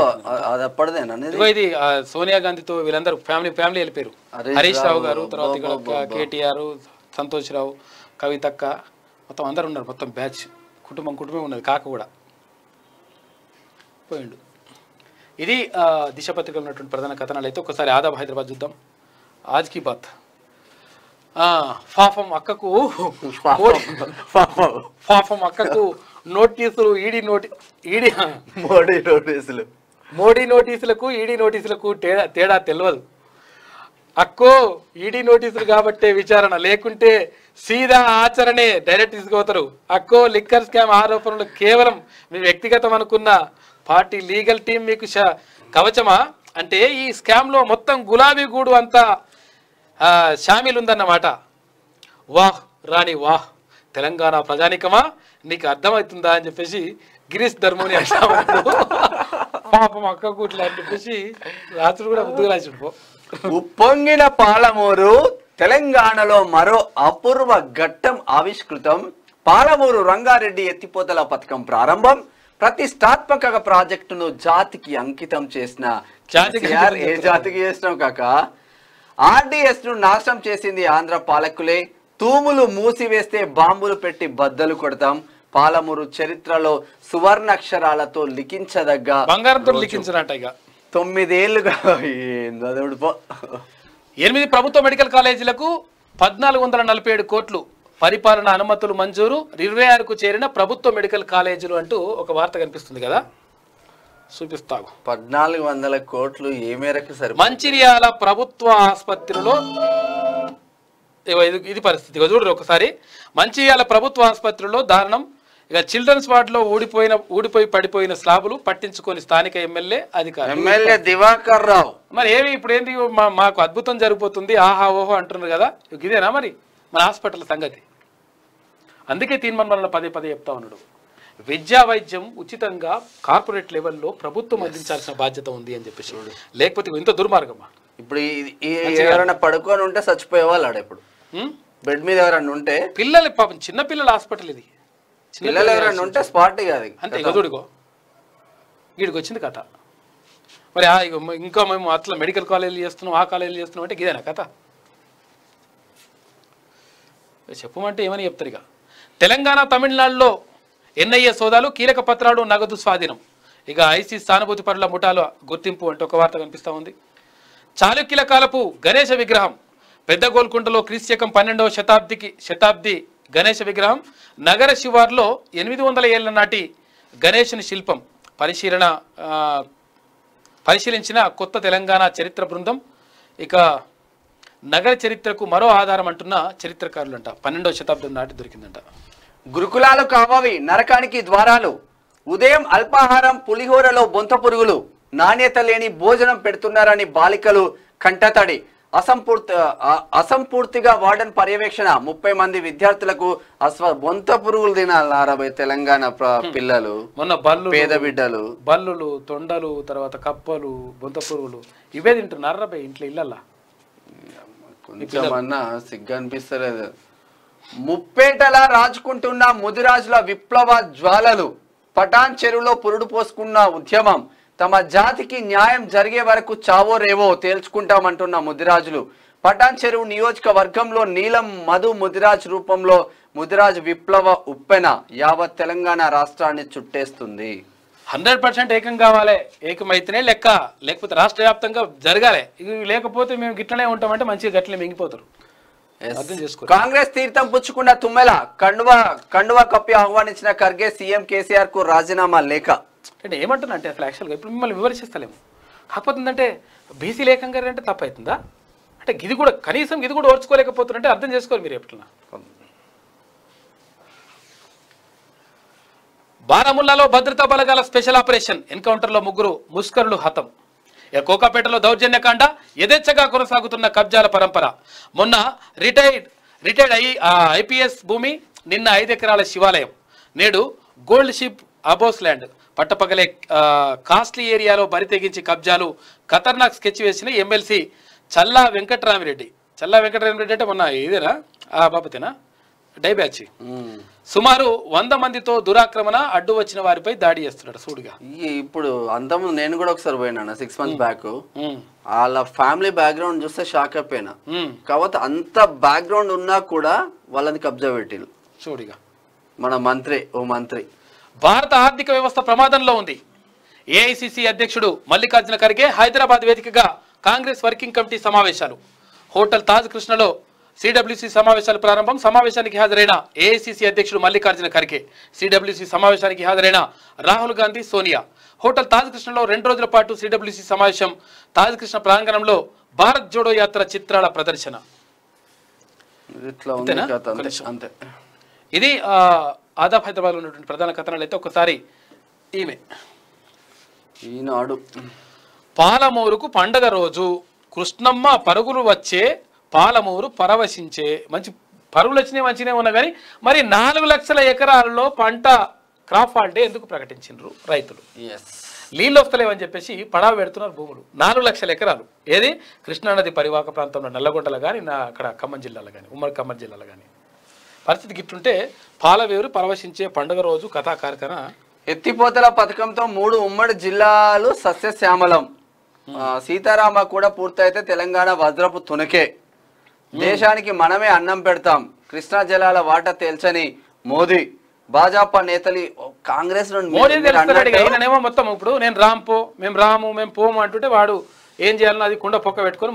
ఇది సోనియా గాంధీతో వీళ్ళందరూ ఫ్యామిలీ ఫ్యామిలీ వెళ్ళిపోయారు.
హరీష్
రావు గారు తర్వాత. కేటీఆర్ సంతోష్ రావు కవితక్క మొత్తం అందరు ఉన్నారు మొత్తం బ్యాచ్ కుటుంబం కుటుంబం ఉన్నది కాక కూడా. పోయిండు. ఇది దిశ పత్రికలో ఉన్నటువంటి ప్రధాన కథనాలు అయితే ఒకసారి ఆదాబ్ హైదరాబాద్ చూద్దాం. ఆజ్ కీ బాత్. పాపం అక్కకు పాపం అక్కకు నోటీసులు ఈడీ నోటి ఈడీ
మోడీ నోటీసులు.
మోడీ నోటీసులకు ఈడీ నోటీసులకు తేడా తేడా తెలియదు అక్కో ఈడీ నోటీసులు కాబట్టే విచారణ. లేకుంటే సీదా ఆచరణే డైరెక్ట్ తీసుకుపోతారు. అక్కో లిక్కర్ స్కామ్ ఆరోపణలు కేవలం మీ వ్యక్తిగతం అనుకున్న పార్టీ లీగల్ టీం మీకు కవచమా? అంటే ఈ స్కామ్లో మొత్తం గులాబీ గూడు అంతా షామీల్ ఉందన్నమాట వాహ్ రాణి వాహ్. తెలంగాణ ప్రజానికమా? నీకు అర్థమవుతుందా అని చెప్పేసి గిరీష్ ధర్మోని అంటాము <laughs> పాపం అక్క కూట్ల అని చెప్పేసి రాత్రి కూడా ముద్దుగా రాసి పో
ఉప్పొంగిన పాలమూరు తెలంగాణలో మరో అపూర్వ ఘట్టం ఆవిష్కృతం. పాలమూరు రంగారెడ్డి ఎత్తిపోతల పథకం ప్రారంభం. ప్రతిష్టాత్మక ప్రాజెక్టును జాతికి అంకితం చేసిన ఏ జాతికి చేసినాం కాక? ఆర్డిఎస్ను నాశనం చేసింది ఆంధ్ర పాలకులే. తూములు మూసివేస్తే బాంబులు పెట్టి బద్దలు కొడతాం. పాలమూరు చరిత్రలో సువర్ణాక్షరాలతో లిఖించదగ్గ
బంగారంతో
రోజు.
లిఖించినట్ట ఇక
తొమ్మిదేళ్ళుగా ఏం చదువుడు పో
ఎనిమిది ప్రభుత్వ మెడికల్ కాలేజీలకు పద్నాలుగు వందల నలభై ఏడు కోట్లు పరిపాలన అనుమతులు మంజూరు. ఇరవై ఆరుకు చేరిన ప్రభుత్వ మెడికల్ కాలేజీలు అంటూ ఒక వార్త కనిపిస్తుంది కదా. చూపిస్తాగు
పద్నాలుగు వందల కోట్లు ఏ మేరకు సరి
మంచిర్యాల ప్రభుత్వ ఆసుపత్రిలో ఇది పరిస్థితి. చూడరు ఒకసారి. మంచిర్యాల ప్రభుత్వ ఆసుపత్రిలో దారుణం. ఇక చిల్డ్రన్స్ వార్డులో ఊడిపోయిన ఊడిపోయి పడిపోయిన స్లాబులు పట్టించుకొని స్థానిక ఎమ్మెల్యే అధికారులు
ఎమ్మెల్యే దివాకర్ రావు.
మరి ఏమి ఇప్పుడు ఏంటి మా- మాకు అద్భుతం జరుగుతుంది ఆహా ఓహో అంటున్నారు కదా. ఇదేనా మరి? మన హాస్పిటల్ సంగతి. అందుకే తీర్మానం పదే పదే చెప్తా ఉన్నాడు. విద్యా వైద్యం ఉచితంగా కార్పొరేట్ లెవెల్లో ప్రభుత్వం అందించాల్సిన బాధ్యత ఉంది అని చెప్పేసి. లేకపోతే ఇంత దుర్మార్గమా?
ఇప్పుడు ఎవరైనా పడుకొని ఉంటే చచ్చిపోయేవాళ్ళు ఆడ ఇప్పుడు? బెడ్ మీద ఎవరైనా ఉంటే.
పిల్లలు పాపం చిన్న పిల్లల హాస్పిటల్ ఇది.
పిల్లలు ఎవరైనా ఉంటే స్పాట్ కాదు
అంతే వీడికి వచ్చింది కథ. మరి ఇంకా మేము అట్లా మెడికల్ కాలేజీలు చేస్తున్నాం ఆ కాలేజీలు చేస్తున్నాం అంటే ఇదేనా కథ? చెప్పమంటే ఏమని చెప్తారు ఇక? తెలంగాణ తమిళనాడులో ఎన్ఐఏ సోదాలు కీలక పత్రాలు నగదు స్వాధీనం. ఇక ఐసీ సానుభూతి పరుల ముఠాల గుర్తింపు అంటే ఒక వార్త కనిపిస్తా ఉంది. చాళుక్యుల కాలపు గణేశ విగ్రహం పెద్ద గోల్కొండలో క్రీస్తకం పన్నెండవ శతాబ్దికి శతాబ్ది గణేష విగ్రహం నగర శివార్లో ఎనిమిది వందల ఏళ్ళ నాటి గణేశుని శిల్పం పరిశీలన పరిశీలించిన కొత్త తెలంగాణ చరిత్ర బృందం. ఇక నగర చరిత్రకు మరో ఆధారం అంటున్న చరిత్రకారులంట. పన్నెండవ శతాబ్దం నాటి దొరికిందంట.
గురుకులాలు కావవి నరకానికి ద్వారాలు. ఉదయం అల్పాహారం పులిహోరలో బొంత పురుగులు. నాణ్యత లేని భోజనం పెడుతున్నారని బాలికలు కంటతడి. అసంపూర్తి అసంపూర్తిగా వార్డన్ పర్యవేక్షణ. ముప్పై మంది విద్యార్థులకు అస్వ బొంత పురుగులు తినాలి తెలంగాణ పిల్లలు
మొన్న బల్లు
పేద బిడ్డలు.
బల్లులు తొండలు తర్వాత కప్పలు బొంత పురుగులు ఇవే తింటున్నారు ఇంట్లో ఇళ్ళల్లా.
కొంచెమన్నా సిగ్గు అనిపిస్తలేదు. ముప్పేటలా రాజుకుంటున్న ముదిరాజుల విప్లవ జ్వాలలు. పటాన్ చెరువులో పురుడు పోసుకున్న ఉద్యమం. తమ జాతికి న్యాయం జరిగే వరకు చావో రేవో తేల్చుకుంటామంటున్న ముదిరాజులు. పటాన్ చెరువు నియోజకవర్గంలో నీలం మధు ముదిరాజ్ రూపంలో ముదిరాజ్ విప్లవ ఉప్పెన యావత్ తెలంగాణ రాష్ట్రాన్ని చుట్టేస్తుంది.
హండ్రెడ్ పర్సెంట్ ఏకం కావాలి. ఏకమైతేనే లెక్క. లేకపోతే రాష్ట్ర వ్యాప్తంగా జరగాలి. ఇవి లేకపోతే మేము గిట్లనే ఉంటామంటే మంచిగా గట్లనే మింగిపోతారు.
కాంగ్రెస్ తీర్థం పుచ్చుకున్న తుమ్మెల కండువా కండువా కప్పి ఆహ్వానించిన ఖర్గే సీఎం కేసీఆర్కు రాజీనామా లేఖ.
అంటే ఏమంటున్నా అంటే అసలు యాక్చువల్గా ఇప్పుడు మిమ్మల్ని విమర్శిస్తలేము కాకపోతే ఏంటంటే బీసీ లేఖంగా అంటే తప్పు అవుతుందా అంటే ఇది కూడా కనీసం ఇది కూడా ఓర్చుకోలేకపోతున్నారంటే అర్థం చేసుకోవాలి మీరు ఎప్పుడున్నా బారాముల్లాలో భద్రతా బలగాల స్పెషల్ ఆపరేషన్ ఎన్కౌంటర్లో ముగ్గురు ముష్కరులు హతం. ఇక కోకాపేటలో దౌర్జన్యకాండ యథేచ్ఛగా కొనసాగుతున్న కబ్జాల పరంపర. మొన్న రిటైర్డ్ రిటైర్డ్ ఐ ఐపీఎస్ భూమి నిన్న ఐదు ఎకరాల శివాలయం. నేడు గోల్డ్ షిప్ అబోస్ ల్యాండ్. పట్టపగలే కాస్ట్లీ ఏరియాలో బరి తెగించి కబ్జాలు ఖతర్నాక్ స్కెచ్ వేసిన ఎమ్మెల్సీ చల్లా వెంకట్రామిరెడ్డి. చల్లా వెంకటరామిరెడ్డి అంటే మొన్న ఇదేనా? ఆ బాపతేనా? Die batch.
ఉమ్.
సుమారు వంద మందితో దురాక్రమణ అడ్డు వచ్చిన వారిపై దాడి చేస్తున్నాడు సూడిగా.
ఈ ఇప్పుడు అంతకుముందు నేను కూడా ఒకసారి పోయినా సిక్స్ మంత్స్ బ్యాక్ వాళ్ళ ఫ్యామిలీ బ్యాక్గ్రౌండ్ చూస్తే షాక్ అయిపోయినా. కాకపోతే అంత బ్యాక్గ్రౌండ్ ఉన్నా కూడా వాళ్ళని కబ్జా పెట్టిరు
చూడిగా
మన మంత్రి ఓ మంత్రి.
భారత ఆర్థిక వ్యవస్థ ప్రమాదంలో ఉంది. ఏఐసిసి అధ్యక్షుడు మల్లికార్జున ఖర్గే హైదరాబాద్ వేదికగా కాంగ్రెస్ వర్కింగ్ కమిటీ సమావేశాలు. హోటల్ తాజ్ కృష్ణలో సిడబ్ల్యూసి సమావేశాలు ప్రారంభం. సమావేశానికి హాజరైన ఏఐసిసి అధ్యక్షుడు మల్లికార్జున ఖర్గే సిడబ్ల్యూసి సమావేశానికి హాజరైన రాహుల్ గాంధీ సోనియా. హోటల్ తాజ్ కృష్ణలో రెండు రోజుల పాటు సిడబ్ల్యూసి సమావేశం. తాజ్ కృష్ణ ప్రాంగణంలో భారత్ జోడో యాత్ర చిత్రాల ప్రదర్శన. ఇది ఆదాబ్ హైదరాబాద్లో ఉన్నటువంటి ప్రధాన కథనాలు అయితే ఒకసారి ఈమె.
ఈనాడు.
పాలమూరుకు పండగ రోజు కృష్ణమ్మ పరుగులు వచ్చే పాలమూరు పరవశించే. మంచి పరుగులు వచ్చినాయి మంచిగానే ఉన్నా కానీ మరి నాలుగు లక్షల ఎకరాలలో పంట క్రాప్ హాలిడే ఎందుకు ప్రకటించిండ్రు రైతులు? నీళ్ళు వస్తలేవని చెప్పేసి పడావ పెడుతున్నారు భూములు. నాలుగు లక్షల ఎకరాలు. ఏది? కృష్ణానది పరివాహక ప్రాంతంలో నల్లగొండలో కానీ నా అక్కడ ఖమ్మం జిల్లాలో కానీ ఉమ్మడి ఖమ్మం జిల్లాలో కానీ పరిస్థితి గిట్టుంటే పాలవేరు పరవశించే పండుగ రోజు కథా కార్యక్రమ.
ఎత్తిపోతల పథకంతో మూడు ఉమ్మడి జిల్లాలు సస్యశ్యామలం. సీతారామ కూడా పూర్తయితే తెలంగాణ వజ్రపు తునకే. దేశానికి మనమే అన్నం పెడతాం. కృష్ణా జలాల వాటా తేల్చని మోదీ. భాజపా నేతలు కాంగ్రెస్
మొత్తం ఇప్పుడు నేను రాంపో మేము రాము మేము పోము అంటుంటే వాడు ఏం చేయాలన్నా అది కుండ పొక్క పెట్టుకొని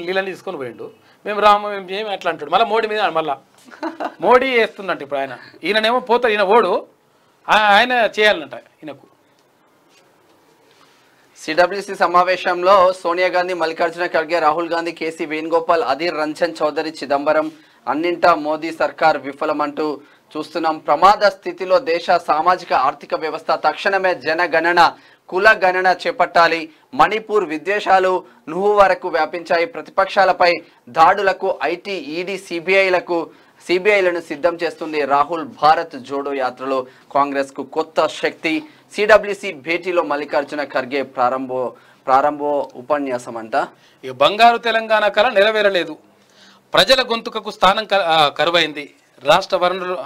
నీళ్ళని తీసుకొని పోయిండు. మేము రాము మేము చేయము ఎట్లా అంటాడు. మళ్ళీ మోడీ మీద మళ్ళా మోడీ వేస్తుందంట ఇప్పుడు ఆయన. ఈయననేమో పోతారు ఈయన ఓడు. ఆయన చేయాలంట ఈయనకు.
సిడబ్ల్యూసి సమావేశంలో సోనియా గాంధీ మల్లికార్జున ఖర్గే రాహుల్ గాంధీ కేసీ వేణుగోపాల్ అధీర్ రంజన్ చౌదరి చిదంబరం అన్నింటా మోదీ సర్కార్ విఫలమంటూ చూస్తున్నాం. ప్రమాద స్థితిలో దేశ సామాజిక ఆర్థిక వ్యవస్థ తక్షణమే జనగణన కుల గణన చేపట్టాలి. మణిపూర్ విద్వేషాలు నుహు వరకు వ్యాపించాయి. ప్రతిపక్షాలపై దాడులకు ఐటీ ఈడీ సిబిఐలకు సిబిఐలను సిద్ధం చేస్తుంది రాహుల్ భారత్ జోడో యాత్రలో కాంగ్రెస్కు కొత్త శక్తి. సిడబ్ల్యూసి భేటీలో మల్లికార్జున ఖర్గే ప్రారంభో ప్రారంభో ఉపన్యాసం అంట
ఇక బంగారు తెలంగాణ కళ నెరవేరలేదు. ప్రజల గొంతుకకు స్థానం క- కరువైంది. రాష్ట్ర వనరులు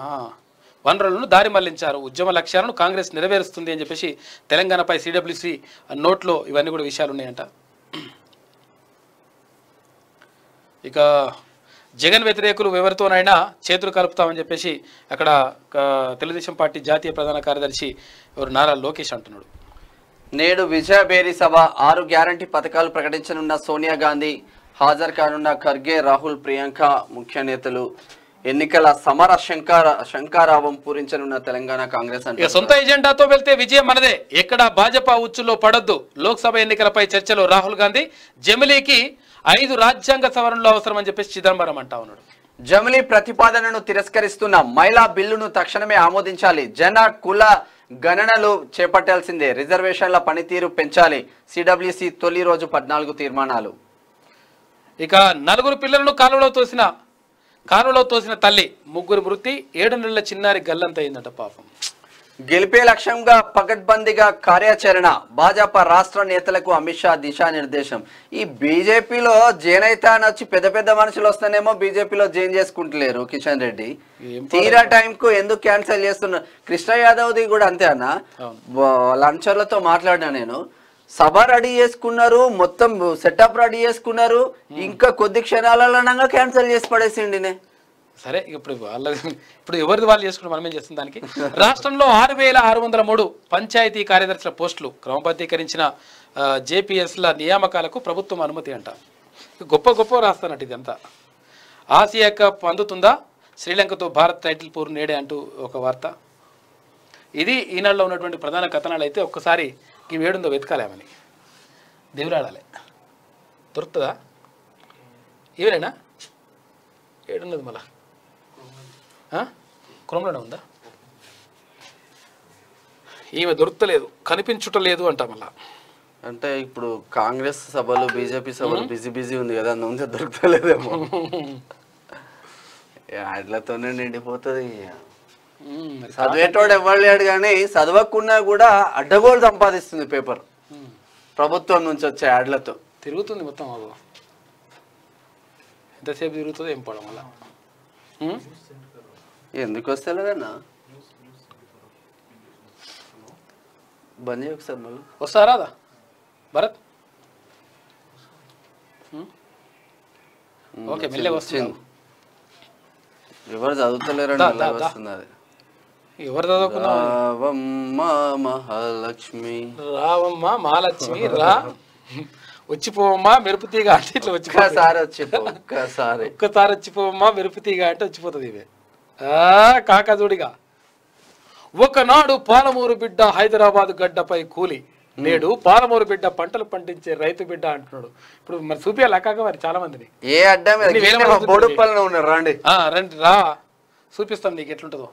వనరులను దారి మళ్ళించారు. ఉద్యమ లక్ష్యాలను కాంగ్రెస్ నెరవేరుస్తుంది అని చెప్పేసి తెలంగాణపై సిడబ్ల్యూసి నోట్లో ఇవన్నీ కూడా విషయాలు ఉన్నాయంట ఇక జగన్ వ్యతిరేకులు ఎవరితోనైనా చేతులు కలుపుతామని చెప్పేసి అక్కడ తెలుగుదేశం పార్టీ జాతీయ ప్రధాన కార్యదర్శి ఎవరు? నారా లోకేష్ అంటున్నాడు.
నేడు విజయబేరి సభ ఆరు గ్యారంటీ పథకాలు ప్రకటించనున్న సోనియా గాంధీ హాజరు కానున్న ఖర్గే రాహుల్ ప్రియాంక ముఖ్య నేతలు. ఎన్నికల సమర శంకార శంకారావం పూరించనున్న తెలంగాణ కాంగ్రెస్ అంటే
సొంత ఎజెండాతో వెళ్తే విజయం మనదే. ఎక్కడ భాజపా ఉచ్చులో పడొద్దు. లోక్సభ ఎన్నికలపై చర్చలో రాహుల్ గాంధీ జమిలీకి ఐదు రాజ్యాంగ సవరణలు అవసరమని చెప్పేసి చిదంబరం అంటా ఉన్నాడు.
జమిలీ ప్రతిపాదనను తిరస్కరిస్తున్న మహిళా బిల్లును తక్షణమే ఆమోదించాలి. జన కుల గణనలు చేపట్టాల్సిందే. రిజర్వేషన్ల పనితీరు పెంచాలి. సిడబ్ల్యూసి తొలి రోజు పద్నాలుగు తీర్మానాలు.
ఇక నలుగురు పిల్లలను కాలువలో తోసిన కాలువలో తోసిన తల్లి ముగ్గురు మృతి ఏడు నెలల చిన్నారి గల్లంత అయిందట పాపం.
గెలిపే లక్ష్యంగా పకడ్బందీగా కార్యాచరణ భాజపా రాష్ట్ర నేతలకు అమిత్ షా దిశానిర్దేశం. ఈ బీజేపీలో జైన్ అయితే అని వచ్చి పెద్ద పెద్ద మనుషులు వస్తేనేమో బీజేపీలో జైన్ చేసుకుంటలేరు కిషన్ రెడ్డి. తీరా టైం కు ఎందుకు క్యాన్సిల్ చేస్తున్నారు కృష్ణ యాదవ్ది కూడా అంతే అన్న? లంచర్లతో మాట్లాడినా నేను. సభ రెడీ చేసుకున్నారు మొత్తం సెటప్ రెడీ చేసుకున్నారు ఇంకా కొద్ది క్షణాలలో క్యాన్సిల్ చేసి పడేసిండినే.
సరే ఇప్పుడు వాళ్ళ ఇప్పుడు ఎవరిది వాళ్ళు చేసుకుంటే మనమేం చేస్తుంది దానికి? రాష్ట్రంలో ఆరు వేల ఆరు వందల మూడు పంచాయతీ కార్యదర్శుల పోస్టులు క్రమబద్ధీకరించిన జేపీఎస్ల నియామకాలకు ప్రభుత్వం అనుమతి అంట. గొప్ప గొప్ప రాస్తానట్టు ఇదంతా. ఆసియా కప్ అందుతుందా? శ్రీలంకతో భారత్ టైటిల్ పూర్ నేడే అంటూ ఒక వార్త. ఇది ఈనాడులో ఉన్నటువంటి ప్రధాన కథనాలు అయితే ఒక్కసారి ఈ వేడుందో వెతకాలేమని. దేవులాడాలి. దొరుకుతుందా? ఇవేనా? ఏడున్నది మళ్ళా. క్రోమ్లోనే ఉందా? ఈమె దొరుకుతలేదు కనిపించుటలేదు అంట మళ్ళా.
అంటే ఇప్పుడు కాంగ్రెస్ సభలు బీజేపీ సభలు బిజీ బిజీ ఉంది కదా అందుకే దొరకలేదేమో <laughs> యాడ్లతోనే నిండిపోతుంది చదివేటోడు ఎవరు లేడు కానీ చదవకున్నా కూడా అడ్డగోలు సంపాదిస్తుంది పేపర్. ప్రభుత్వం నుంచి వచ్చే యాడ్లతో.
తిరుగుతుంది మొత్తం అగో ఎంతసేపు తిరుగుతుందో ఏం మళ్ళా. ఉమ్?
ఎందుకు వస్తలేదన్నా బంద్ చేయ ఒకసారి మళ్ళీ.
వస్తారా అదా భరత్? ఓకే మెల్లగా వస్తుంది.
ఎవరు
దా.
వస్తుంది అది
ఎవరు చదువుకున్నావు
రావమ్మ మహాలక్ష్మి.
రావమ్మ మహాలక్ష్మి రా. వచ్చిపోవమ్మా మెరుపు తీగ అంటే ఇట్లా వచ్చి
ఒక్కసారి వచ్చి ఒక్కసారి.
ఒక్కసారి వచ్చిపోవమ్మా మెరుపు తీగ అంటే వచ్చిపోతుంది ఇవే. ఆ కాకజోడిగా. ఒకనాడు పాలమూరు బిడ్డ హైదరాబాద్ గడ్డపై కూలి. నేడు పాలమూరు బిడ్డ పంటలు పండించే రైతు బిడ్డ అంటున్నాడు. ఇప్పుడు మరి చూపియాలి కాక మరి చాలా మందిని
ఏ రండి.
రండి రా. చూపిస్తాం నీకు ఎట్లుంటుందో.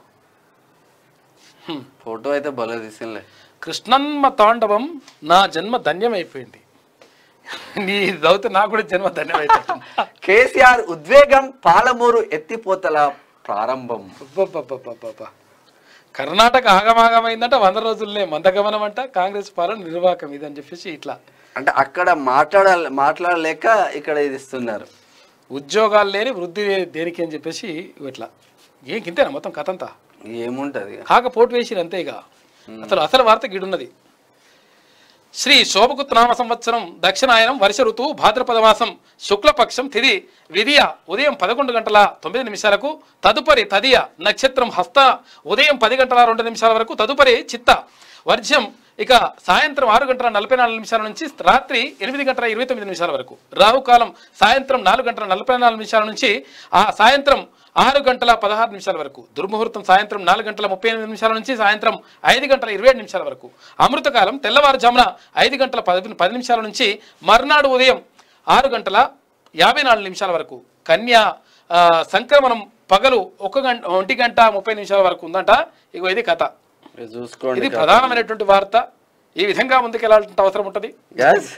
ఫోటో అయితే భలే తీసింలే
కృష్ణన్మ తాండవం నా జన్మ ధన్యమైపోయింది. నీ చదివితే నాకు కూడా జన్మ ధన్యమైపోయింది. <laughs>
కేసీఆర్ ఉద్వేగం పాలమూరు ఎత్తిపోతల ప్రారంభం.
కర్ణాటక ఆగమాగమైందంట వంద రోజుల్నే మందగమనం అంట కాంగ్రెస్ పాలన నిర్వాహకం ఇది అని చెప్పేసి ఇట్లా.
అంటే అక్కడ మాట్లాడ మాట్లాడలేక ఇక్కడ ఇది ఇస్తున్నారు.
ఉద్యోగాలు లేని వృద్ధి లేని దేనికి అని చెప్పేసి ఇట్లా. ఏం కింతేనా మొత్తం కథ అంతా
ఏముంటది?
కాక పోటు వేసిరు అంతే ఇక అసలు అసలు వార్త గిడున్నది. శ్రీ శోభకుత్ నామ సంవత్సరం దక్షిణాయనం వర్ష ఋతువు భాద్రపద మాసం శుక్లపక్షం తిది విధియ ఉదయం పదకొండు గంటల తొమ్మిది నిమిషాలకు తదుపరి తదియ నక్షత్రం హస్త ఉదయం పది గంటల రెండు నిమిషాల వరకు తదుపరి చిత్త వర్జ్యం ఇక సాయంత్రం ఆరు గంటల నలభై నాలుగు నిమిషాల నుంచి రాత్రి ఎనిమిది గంటల ఇరవై తొమ్మిది నిమిషాల వరకు. రాహుకాలం సాయంత్రం నాలుగు గంటల నలభై నాలుగు నిమిషాల నుంచి ఆ సాయంత్రం ఆరు గంటల పదహారు నిమిషాల వరకు దుర్ముహూర్తం సాయంత్రం నాలుగు గంటల ముప్పై ఎనిమిది నిమిషాల నుంచి సాయంత్రం ఐదు గంటల ఇరవై ఏడు నిమిషాల వరకు అమృతకాలం తెల్లవారుజామున ఐదు గంటల పది పది నిమిషాల నుంచి మర్నాడు ఉదయం ఆరు గంటల యాభై నాలుగు నిమిషాల వరకు కన్యా సంక్రమణం పగలు ఒక గంట ఒంటి గంట ముప్పై నిమిషాల వరకు ఉందంట. ఇగో ఇది కథ.
ఇది చూసుకోండి
ఇది ప్రధానమైనటువంటి వార్త. ఈ విధంగా ముందుకెళ్ళాల్సిన అవసరం ఉంటుంది?
Yes. <laughs>